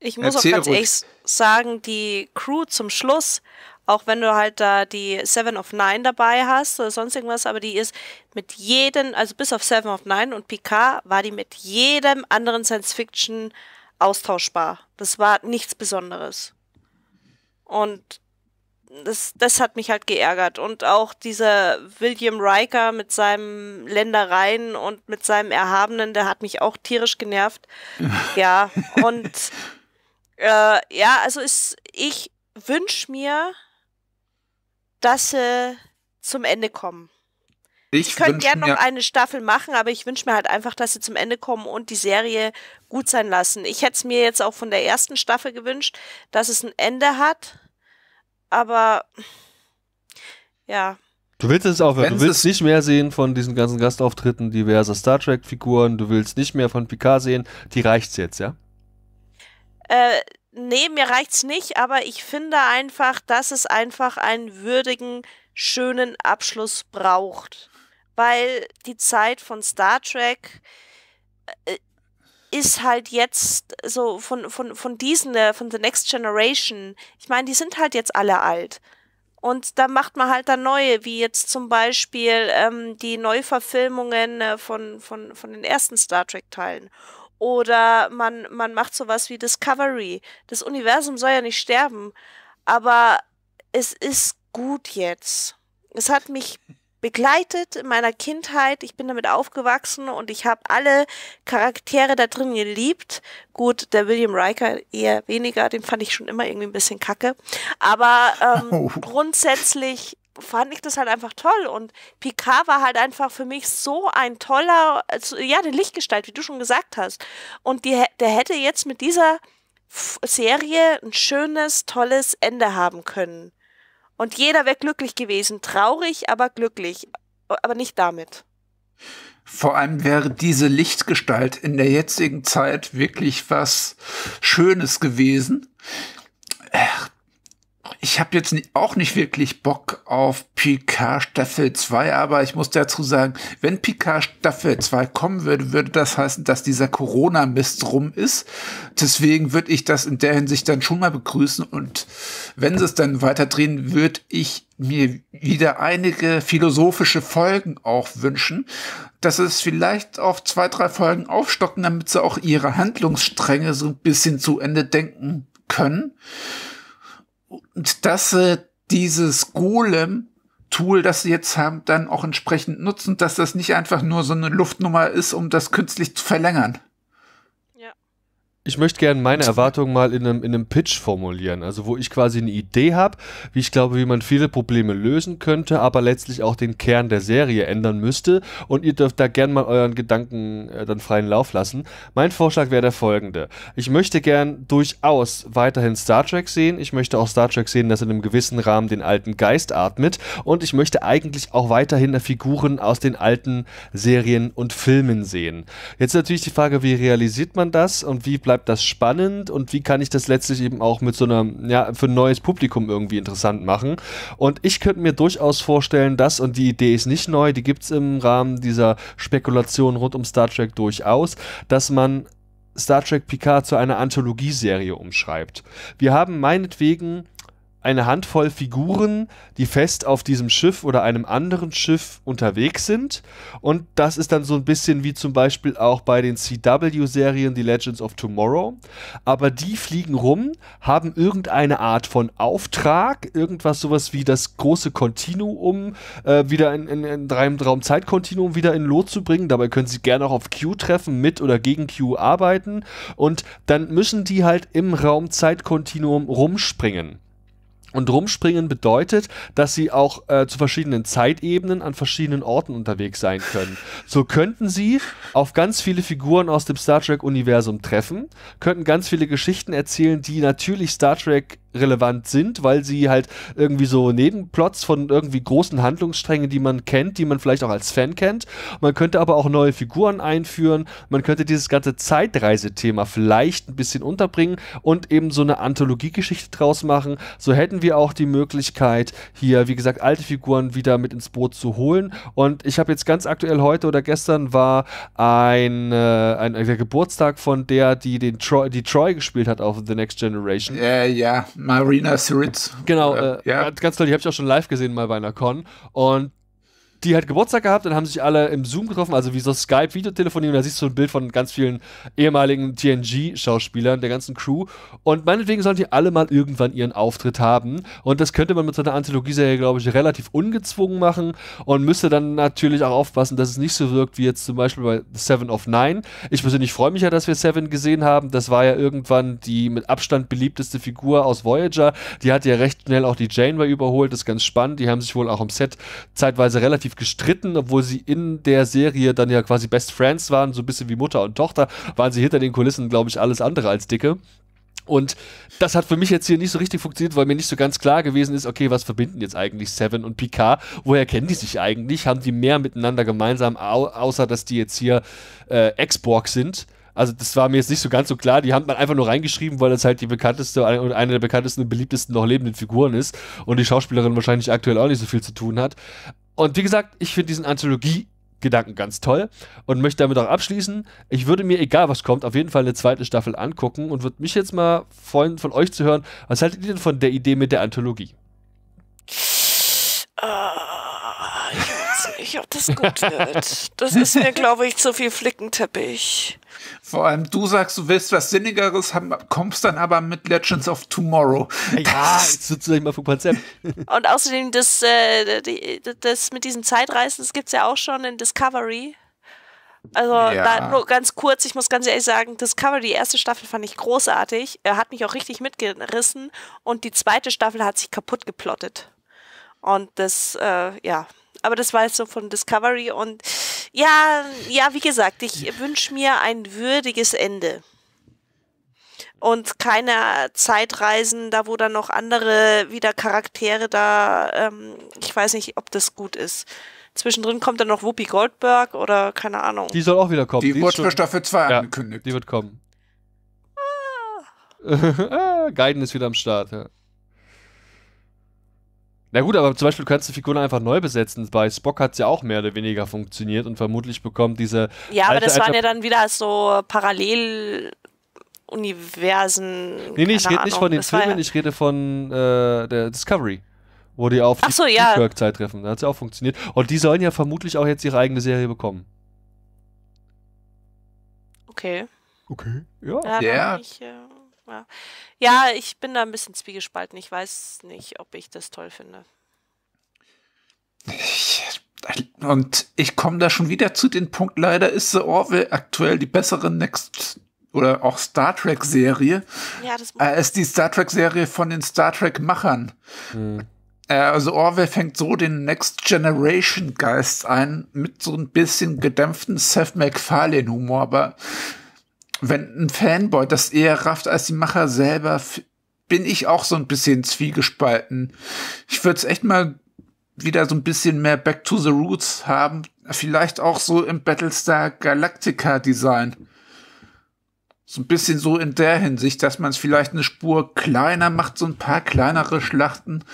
Ich muss auch ganz ruhig. ehrlich sagen, die Crew zum Schluss, auch wenn du halt da die Seven of Nine dabei hast oder sonst irgendwas, aber die ist mit jedem, also bis auf Seven of Nine und Picard, war die mit jedem anderen Science Fiction austauschbar. Das war nichts Besonderes. Und das, das hat mich halt geärgert. Und auch dieser William Riker mit seinem Ländereien und mit seinem Erhabenen, der hat mich auch tierisch genervt. ja, und äh, ja, also ist, ich wünsche mir, dass sie zum Ende kommen. Ich, ich könnte gerne noch eine Staffel machen, aber ich wünsche mir halt einfach, dass sie zum Ende kommen und die Serie gut sein lassen. Ich hätte es mir jetzt auch von der ersten Staffel gewünscht, dass es ein Ende hat, aber ja. Du willst es aufhören. Du willst nicht mehr sehen von diesen ganzen Gastauftritten diverser Star Trek-Figuren. Du willst nicht mehr von Picard sehen. Die reicht's jetzt, ja? Äh, nee, mir reicht's nicht, aber ich finde einfach, dass es einfach einen würdigen, schönen Abschluss braucht weil die Zeit von Star Trek äh, ist halt jetzt so von, von, von diesen, äh, von The Next Generation, ich meine, die sind halt jetzt alle alt. Und da macht man halt dann neue, wie jetzt zum Beispiel ähm, die Neuverfilmungen äh, von, von, von den ersten Star Trek-Teilen. Oder man, man macht sowas wie Discovery. Das Universum soll ja nicht sterben, aber es ist gut jetzt. Es hat mich begleitet in meiner Kindheit. Ich bin damit aufgewachsen und ich habe alle Charaktere da drin geliebt. Gut, der William Riker eher weniger, den fand ich schon immer irgendwie ein bisschen kacke. Aber ähm, oh. grundsätzlich fand ich das halt einfach toll und Picard war halt einfach für mich so ein toller, also, ja, eine Lichtgestalt, wie du schon gesagt hast. Und die, der hätte jetzt mit dieser Serie ein schönes, tolles Ende haben können. Und jeder wäre glücklich gewesen. Traurig, aber glücklich. Aber nicht damit. Vor allem wäre diese Lichtgestalt in der jetzigen Zeit wirklich was Schönes gewesen. Ich habe jetzt auch nicht wirklich Bock auf Picard Staffel 2, aber ich muss dazu sagen, wenn Picard Staffel 2 kommen würde, würde das heißen, dass dieser Corona-Mist rum ist. Deswegen würde ich das in der Hinsicht dann schon mal begrüßen und wenn sie es dann weiterdrehen, würde ich mir wieder einige philosophische Folgen auch wünschen, dass es vielleicht auf zwei, drei Folgen aufstocken, damit sie auch ihre Handlungsstränge so ein bisschen zu Ende denken können und dass sie dieses Golem Tool, das sie jetzt haben, dann auch entsprechend nutzen, dass das nicht einfach nur so eine Luftnummer ist, um das künstlich zu verlängern. Ich möchte gerne meine Erwartungen mal in einem, in einem Pitch formulieren, also wo ich quasi eine Idee habe, wie ich glaube, wie man viele Probleme lösen könnte, aber letztlich auch den Kern der Serie ändern müsste. Und ihr dürft da gerne mal euren Gedanken äh, dann freien Lauf lassen. Mein Vorschlag wäre der folgende. Ich möchte gern durchaus weiterhin Star Trek sehen. Ich möchte auch Star Trek sehen, das in einem gewissen Rahmen den alten Geist atmet. Und ich möchte eigentlich auch weiterhin Figuren aus den alten Serien und Filmen sehen. Jetzt natürlich die Frage, wie realisiert man das und wie bleibt bleibt das spannend und wie kann ich das letztlich eben auch mit so einer, ja, für ein neues Publikum irgendwie interessant machen. Und ich könnte mir durchaus vorstellen, dass, und die Idee ist nicht neu, die gibt es im Rahmen dieser Spekulation rund um Star Trek durchaus, dass man Star Trek Picard zu einer Anthologieserie umschreibt. Wir haben meinetwegen eine Handvoll Figuren, die fest auf diesem Schiff oder einem anderen Schiff unterwegs sind. Und das ist dann so ein bisschen wie zum Beispiel auch bei den CW-Serien The Legends of Tomorrow. Aber die fliegen rum, haben irgendeine Art von Auftrag, irgendwas sowas wie das große Kontinuum äh, wieder in, in, in Raumzeitkontinuum wieder in Lot zu bringen. Dabei können sie gerne auch auf Q treffen, mit oder gegen Q arbeiten. Und dann müssen die halt im Raumzeitkontinuum rumspringen. Und rumspringen bedeutet, dass sie auch äh, zu verschiedenen Zeitebenen an verschiedenen Orten unterwegs sein können. So könnten sie auf ganz viele Figuren aus dem Star Trek-Universum treffen, könnten ganz viele Geschichten erzählen, die natürlich Star Trek relevant sind, weil sie halt irgendwie so Nebenplots von irgendwie großen Handlungssträngen, die man kennt, die man vielleicht auch als Fan kennt. Man könnte aber auch neue Figuren einführen. Man könnte dieses ganze Zeitreisethema vielleicht ein bisschen unterbringen und eben so eine Anthologiegeschichte draus machen. So hätten wir auch die Möglichkeit, hier, wie gesagt, alte Figuren wieder mit ins Boot zu holen. Und ich habe jetzt ganz aktuell heute oder gestern war ein, äh, ein, der Geburtstag von der, die den Troy, die Troy gespielt hat auf The Next Generation. Äh, ja, Marina Siritz. Genau, äh, ja. ganz, ganz toll. Die habe ich auch schon live gesehen mal bei einer Con. Und die hat Geburtstag gehabt und haben sich alle im Zoom getroffen, also wie so Skype-Videotelefonie. Und da siehst du ein Bild von ganz vielen ehemaligen TNG-Schauspielern, der ganzen Crew. Und meinetwegen sollen die alle mal irgendwann ihren Auftritt haben. Und das könnte man mit so einer Anthologieserie, glaube ich, relativ ungezwungen machen und müsste dann natürlich auch aufpassen, dass es nicht so wirkt wie jetzt zum Beispiel bei Seven of Nine. Ich persönlich freue mich ja, dass wir Seven gesehen haben. Das war ja irgendwann die mit Abstand beliebteste Figur aus Voyager. Die hat ja recht schnell auch die Janeway überholt. Das ist ganz spannend. Die haben sich wohl auch im Set zeitweise relativ gestritten, obwohl sie in der Serie dann ja quasi Best Friends waren, so ein bisschen wie Mutter und Tochter, waren sie hinter den Kulissen, glaube ich, alles andere als dicke. Und das hat für mich jetzt hier nicht so richtig funktioniert, weil mir nicht so ganz klar gewesen ist, okay, was verbinden jetzt eigentlich Seven und Picard? Woher kennen die sich eigentlich? Haben die mehr miteinander gemeinsam, au außer dass die jetzt hier äh, Ex-Borg sind? Also das war mir jetzt nicht so ganz so klar. Die haben man einfach nur reingeschrieben, weil das halt die bekannteste und eine der bekanntesten und beliebtesten noch lebenden Figuren ist und die Schauspielerin wahrscheinlich aktuell auch nicht so viel zu tun hat. Und wie gesagt, ich finde diesen Anthologie Gedanken ganz toll und möchte damit auch abschließen. Ich würde mir, egal was kommt, auf jeden Fall eine zweite Staffel angucken und würde mich jetzt mal freuen, von euch zu hören. Was haltet ihr denn von der Idee mit der Anthologie? Uh, weiß nicht, ob das gut wird. Das ist mir, glaube ich, zu viel Flickenteppich. Vor allem du sagst, du willst was Sinnigeres, haben, kommst dann aber mit Legends of Tomorrow. Ja, jetzt sozusagen mal vom Konzept. Und außerdem, das, äh, die, das mit diesen Zeitreisen, das gibt es ja auch schon in Discovery. Also ja. da, nur ganz kurz, ich muss ganz ehrlich sagen, Discovery, die erste Staffel fand ich großartig. Er hat mich auch richtig mitgerissen und die zweite Staffel hat sich kaputt geplottet. Und das, äh, ja, aber das war jetzt so von Discovery und ja, ja, wie gesagt, ich wünsche mir ein würdiges Ende. Und keine Zeitreisen, da wo dann noch andere wieder Charaktere da, ähm, ich weiß nicht, ob das gut ist. Zwischendrin kommt dann noch Whoopi Goldberg oder keine Ahnung. Die soll auch wieder kommen. Die, die wurde für Staffel 2 ja, angekündigt. Die wird kommen. Ah. Gaiden ist wieder am Start, ja. Na gut, aber zum Beispiel kannst du Figuren einfach neu besetzen. Bei Spock hat es ja auch mehr oder weniger funktioniert und vermutlich bekommt diese. Ja, aber das waren ja dann wieder so Paralleluniversen. Nee, nee, ich rede nicht von den das Filmen, ja ich rede von äh, der Discovery. Wo die auf Ach so, die ja. Kirk-Zeit treffen. Da hat es ja auch funktioniert. Und die sollen ja vermutlich auch jetzt ihre eigene Serie bekommen. Okay. Okay, ja. Ja, yeah. ich, äh, ja. ja, ich bin da ein bisschen zwiegespalten. Ich weiß nicht, ob ich das toll finde. Und ich komme da schon wieder zu dem Punkt, leider ist The Orville aktuell die bessere Next oder auch Star Trek Serie ja, das als die Star Trek Serie von den Star Trek Machern. Hm. Also Orwell fängt so den Next Generation Geist ein mit so ein bisschen gedämpften Seth MacFarlane Humor, aber wenn ein Fanboy das eher rafft als die Macher selber, bin ich auch so ein bisschen zwiegespalten. Ich würde es echt mal wieder so ein bisschen mehr Back to the Roots haben. Vielleicht auch so im Battlestar Galactica Design. So ein bisschen so in der Hinsicht, dass man es vielleicht eine Spur kleiner macht, so ein paar kleinere Schlachten,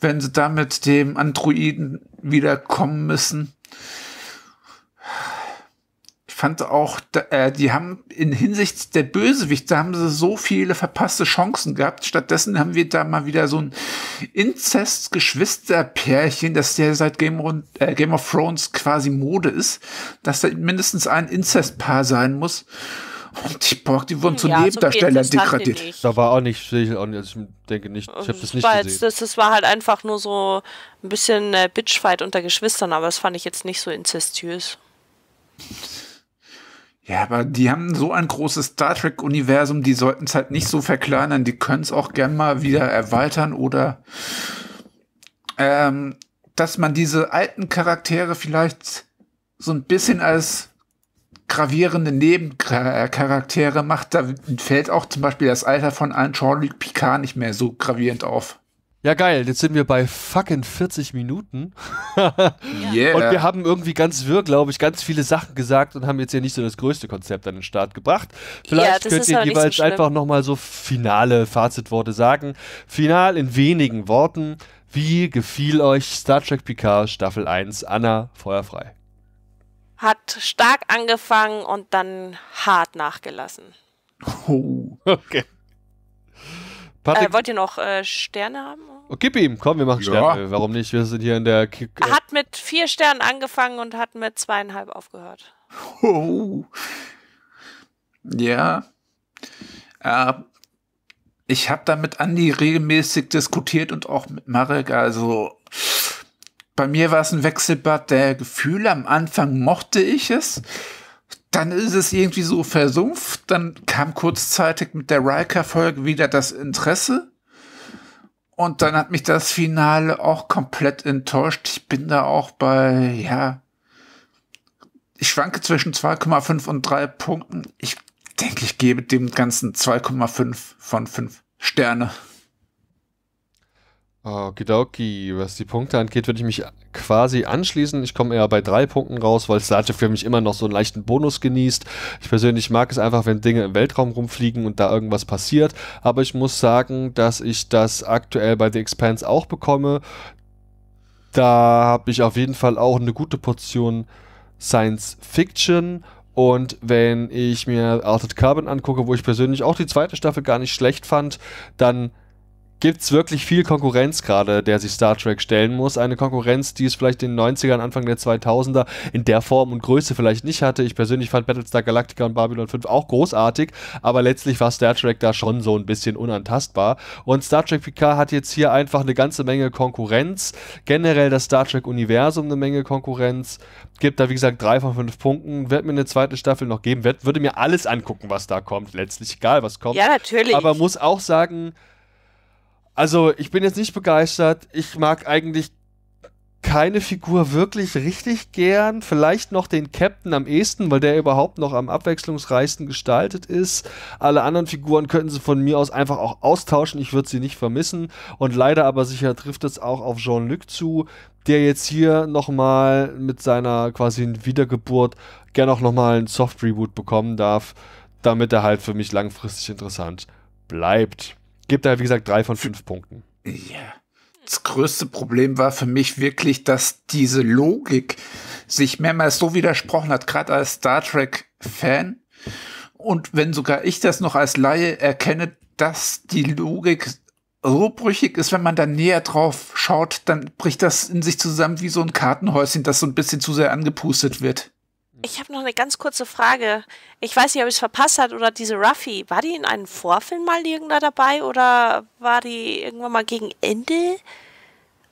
wenn sie da mit dem Androiden wieder kommen müssen. Ich fand auch, äh, die haben in Hinsicht der Bösewicht, da haben sie so viele verpasste Chancen gehabt. Stattdessen haben wir da mal wieder so ein Inzest-Geschwisterpärchen, das ja seit Game, of, äh, Game of Thrones quasi Mode ist, dass da mindestens ein Inzestpaar sein muss. Und die Borg, die wurden zu ja, Nebendarstellern so degradiert. Da war auch nicht, sehe ich auch nicht, also ich denke nicht, ich habe das nicht war gesehen. Jetzt, das, das, war halt einfach nur so ein bisschen äh, Bitchfight unter Geschwistern, aber das fand ich jetzt nicht so inzestiös. Ja, aber die haben so ein großes Star Trek-Universum, die sollten es halt nicht so verkleinern, die können es auch gern mal wieder erweitern oder ähm, dass man diese alten Charaktere vielleicht so ein bisschen als gravierende Nebencharaktere macht, da fällt auch zum Beispiel das Alter von Jean-Luc Picard nicht mehr so gravierend auf. Ja, geil. Jetzt sind wir bei fucking 40 Minuten. yeah. Und wir haben irgendwie ganz wirr, glaube ich, ganz viele Sachen gesagt und haben jetzt ja nicht so das größte Konzept an den Start gebracht. Vielleicht ja, könnt ihr jeweils so einfach nochmal so finale Fazitworte sagen. Final in wenigen Worten. Wie gefiel euch Star Trek Picard Staffel 1? Anna, feuerfrei hat stark angefangen und dann hart nachgelassen. Oh, okay. Äh, wollt ihr noch äh, Sterne haben? Oh, gib ihm, komm, wir machen Sterne. Warum nicht? Wir sind hier in der. K äh hat mit vier Sternen angefangen und hat mit zweieinhalb aufgehört. Oh. Ja. Äh, ich habe da mit Andi regelmäßig diskutiert und auch mit Marek. Also bei mir war es ein Wechselbad der Gefühle. Am Anfang mochte ich es. Dann ist es irgendwie so versumpft. Dann kam kurzzeitig mit der Riker-Folge wieder das Interesse. Und dann hat mich das Finale auch komplett enttäuscht. Ich bin da auch bei, ja, ich schwanke zwischen 2,5 und 3 Punkten. Ich denke, ich gebe dem Ganzen 2,5 von 5 Sterne. Okidoki, was die Punkte angeht, würde ich mich quasi anschließen. Ich komme eher bei drei Punkten raus, weil Starship für mich immer noch so einen leichten Bonus genießt. Ich persönlich mag es einfach, wenn Dinge im Weltraum rumfliegen und da irgendwas passiert. Aber ich muss sagen, dass ich das aktuell bei The Expanse auch bekomme. Da habe ich auf jeden Fall auch eine gute Portion Science Fiction und wenn ich mir Altered Carbon angucke, wo ich persönlich auch die zweite Staffel gar nicht schlecht fand, dann gibt es wirklich viel Konkurrenz gerade, der sich Star Trek stellen muss. Eine Konkurrenz, die es vielleicht in den 90ern, Anfang der 2000er in der Form und Größe vielleicht nicht hatte. Ich persönlich fand Battlestar Galactica und Babylon 5 auch großartig, aber letztlich war Star Trek da schon so ein bisschen unantastbar. Und Star Trek Picard hat jetzt hier einfach eine ganze Menge Konkurrenz. Generell das Star Trek-Universum eine Menge Konkurrenz. Gibt da, wie gesagt, drei von fünf Punkten. Wird mir eine zweite Staffel noch geben. Wird, würde mir alles angucken, was da kommt. Letztlich egal, was kommt. Ja, natürlich. Aber muss auch sagen, also, ich bin jetzt nicht begeistert. Ich mag eigentlich keine Figur wirklich richtig gern. Vielleicht noch den Captain am ehesten, weil der überhaupt noch am abwechslungsreichsten gestaltet ist. Alle anderen Figuren könnten sie von mir aus einfach auch austauschen. Ich würde sie nicht vermissen. Und leider aber sicher trifft es auch auf Jean-Luc zu, der jetzt hier nochmal mit seiner quasi Wiedergeburt gerne auch nochmal ein Soft-Reboot bekommen darf, damit er halt für mich langfristig interessant bleibt. Gibt da, wie gesagt, drei von fünf Punkten. Ja. Das größte Problem war für mich wirklich, dass diese Logik sich mehrmals so widersprochen hat, gerade als Star Trek-Fan. Und wenn sogar ich das noch als Laie erkenne, dass die Logik so brüchig ist, wenn man da näher drauf schaut, dann bricht das in sich zusammen wie so ein Kartenhäuschen, das so ein bisschen zu sehr angepustet wird. Ich habe noch eine ganz kurze Frage. Ich weiß nicht, ob ich es verpasst hat oder diese Ruffy, war die in einem Vorfilm mal irgendeiner dabei oder war die irgendwann mal gegen Ende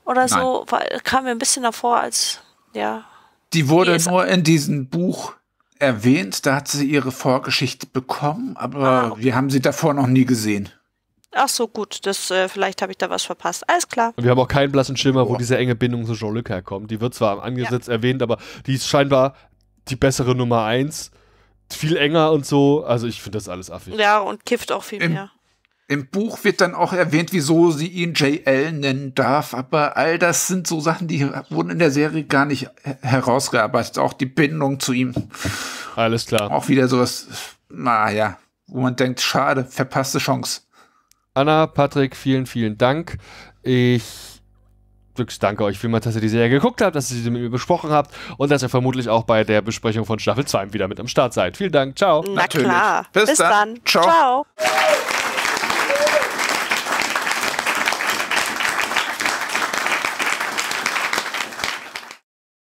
oder Nein. so? War, kam mir ein bisschen davor als, ja. Die wurde nur in diesem Buch erwähnt, da hat sie ihre Vorgeschichte bekommen, aber ah, okay. wir haben sie davor noch nie gesehen. Ach so, gut, das, äh, vielleicht habe ich da was verpasst. Alles klar. Und wir haben auch keinen blassen Schimmer, wo oh. diese enge Bindung zu Jean-Luc herkommt. Die wird zwar am Angesetz ja. erwähnt, aber die ist scheinbar die bessere Nummer 1. Viel enger und so. Also ich finde das alles affig. Ja, und kifft auch viel Im, mehr. Im Buch wird dann auch erwähnt, wieso sie ihn JL nennen darf, aber all das sind so Sachen, die wurden in der Serie gar nicht herausgearbeitet. Auch die Bindung zu ihm. Alles klar. Auch wieder sowas, naja, wo man denkt, schade, verpasste Chance. Anna, Patrick, vielen, vielen Dank. Ich wirklich danke euch vielmals, dass ihr die Serie geguckt habt, dass ihr sie mit mir besprochen habt und dass ihr vermutlich auch bei der Besprechung von Staffel 2 wieder mit am Start seid. Vielen Dank. Ciao. Na Natürlich. klar. Bis Bis, dann. dann. Ciao. Ciao.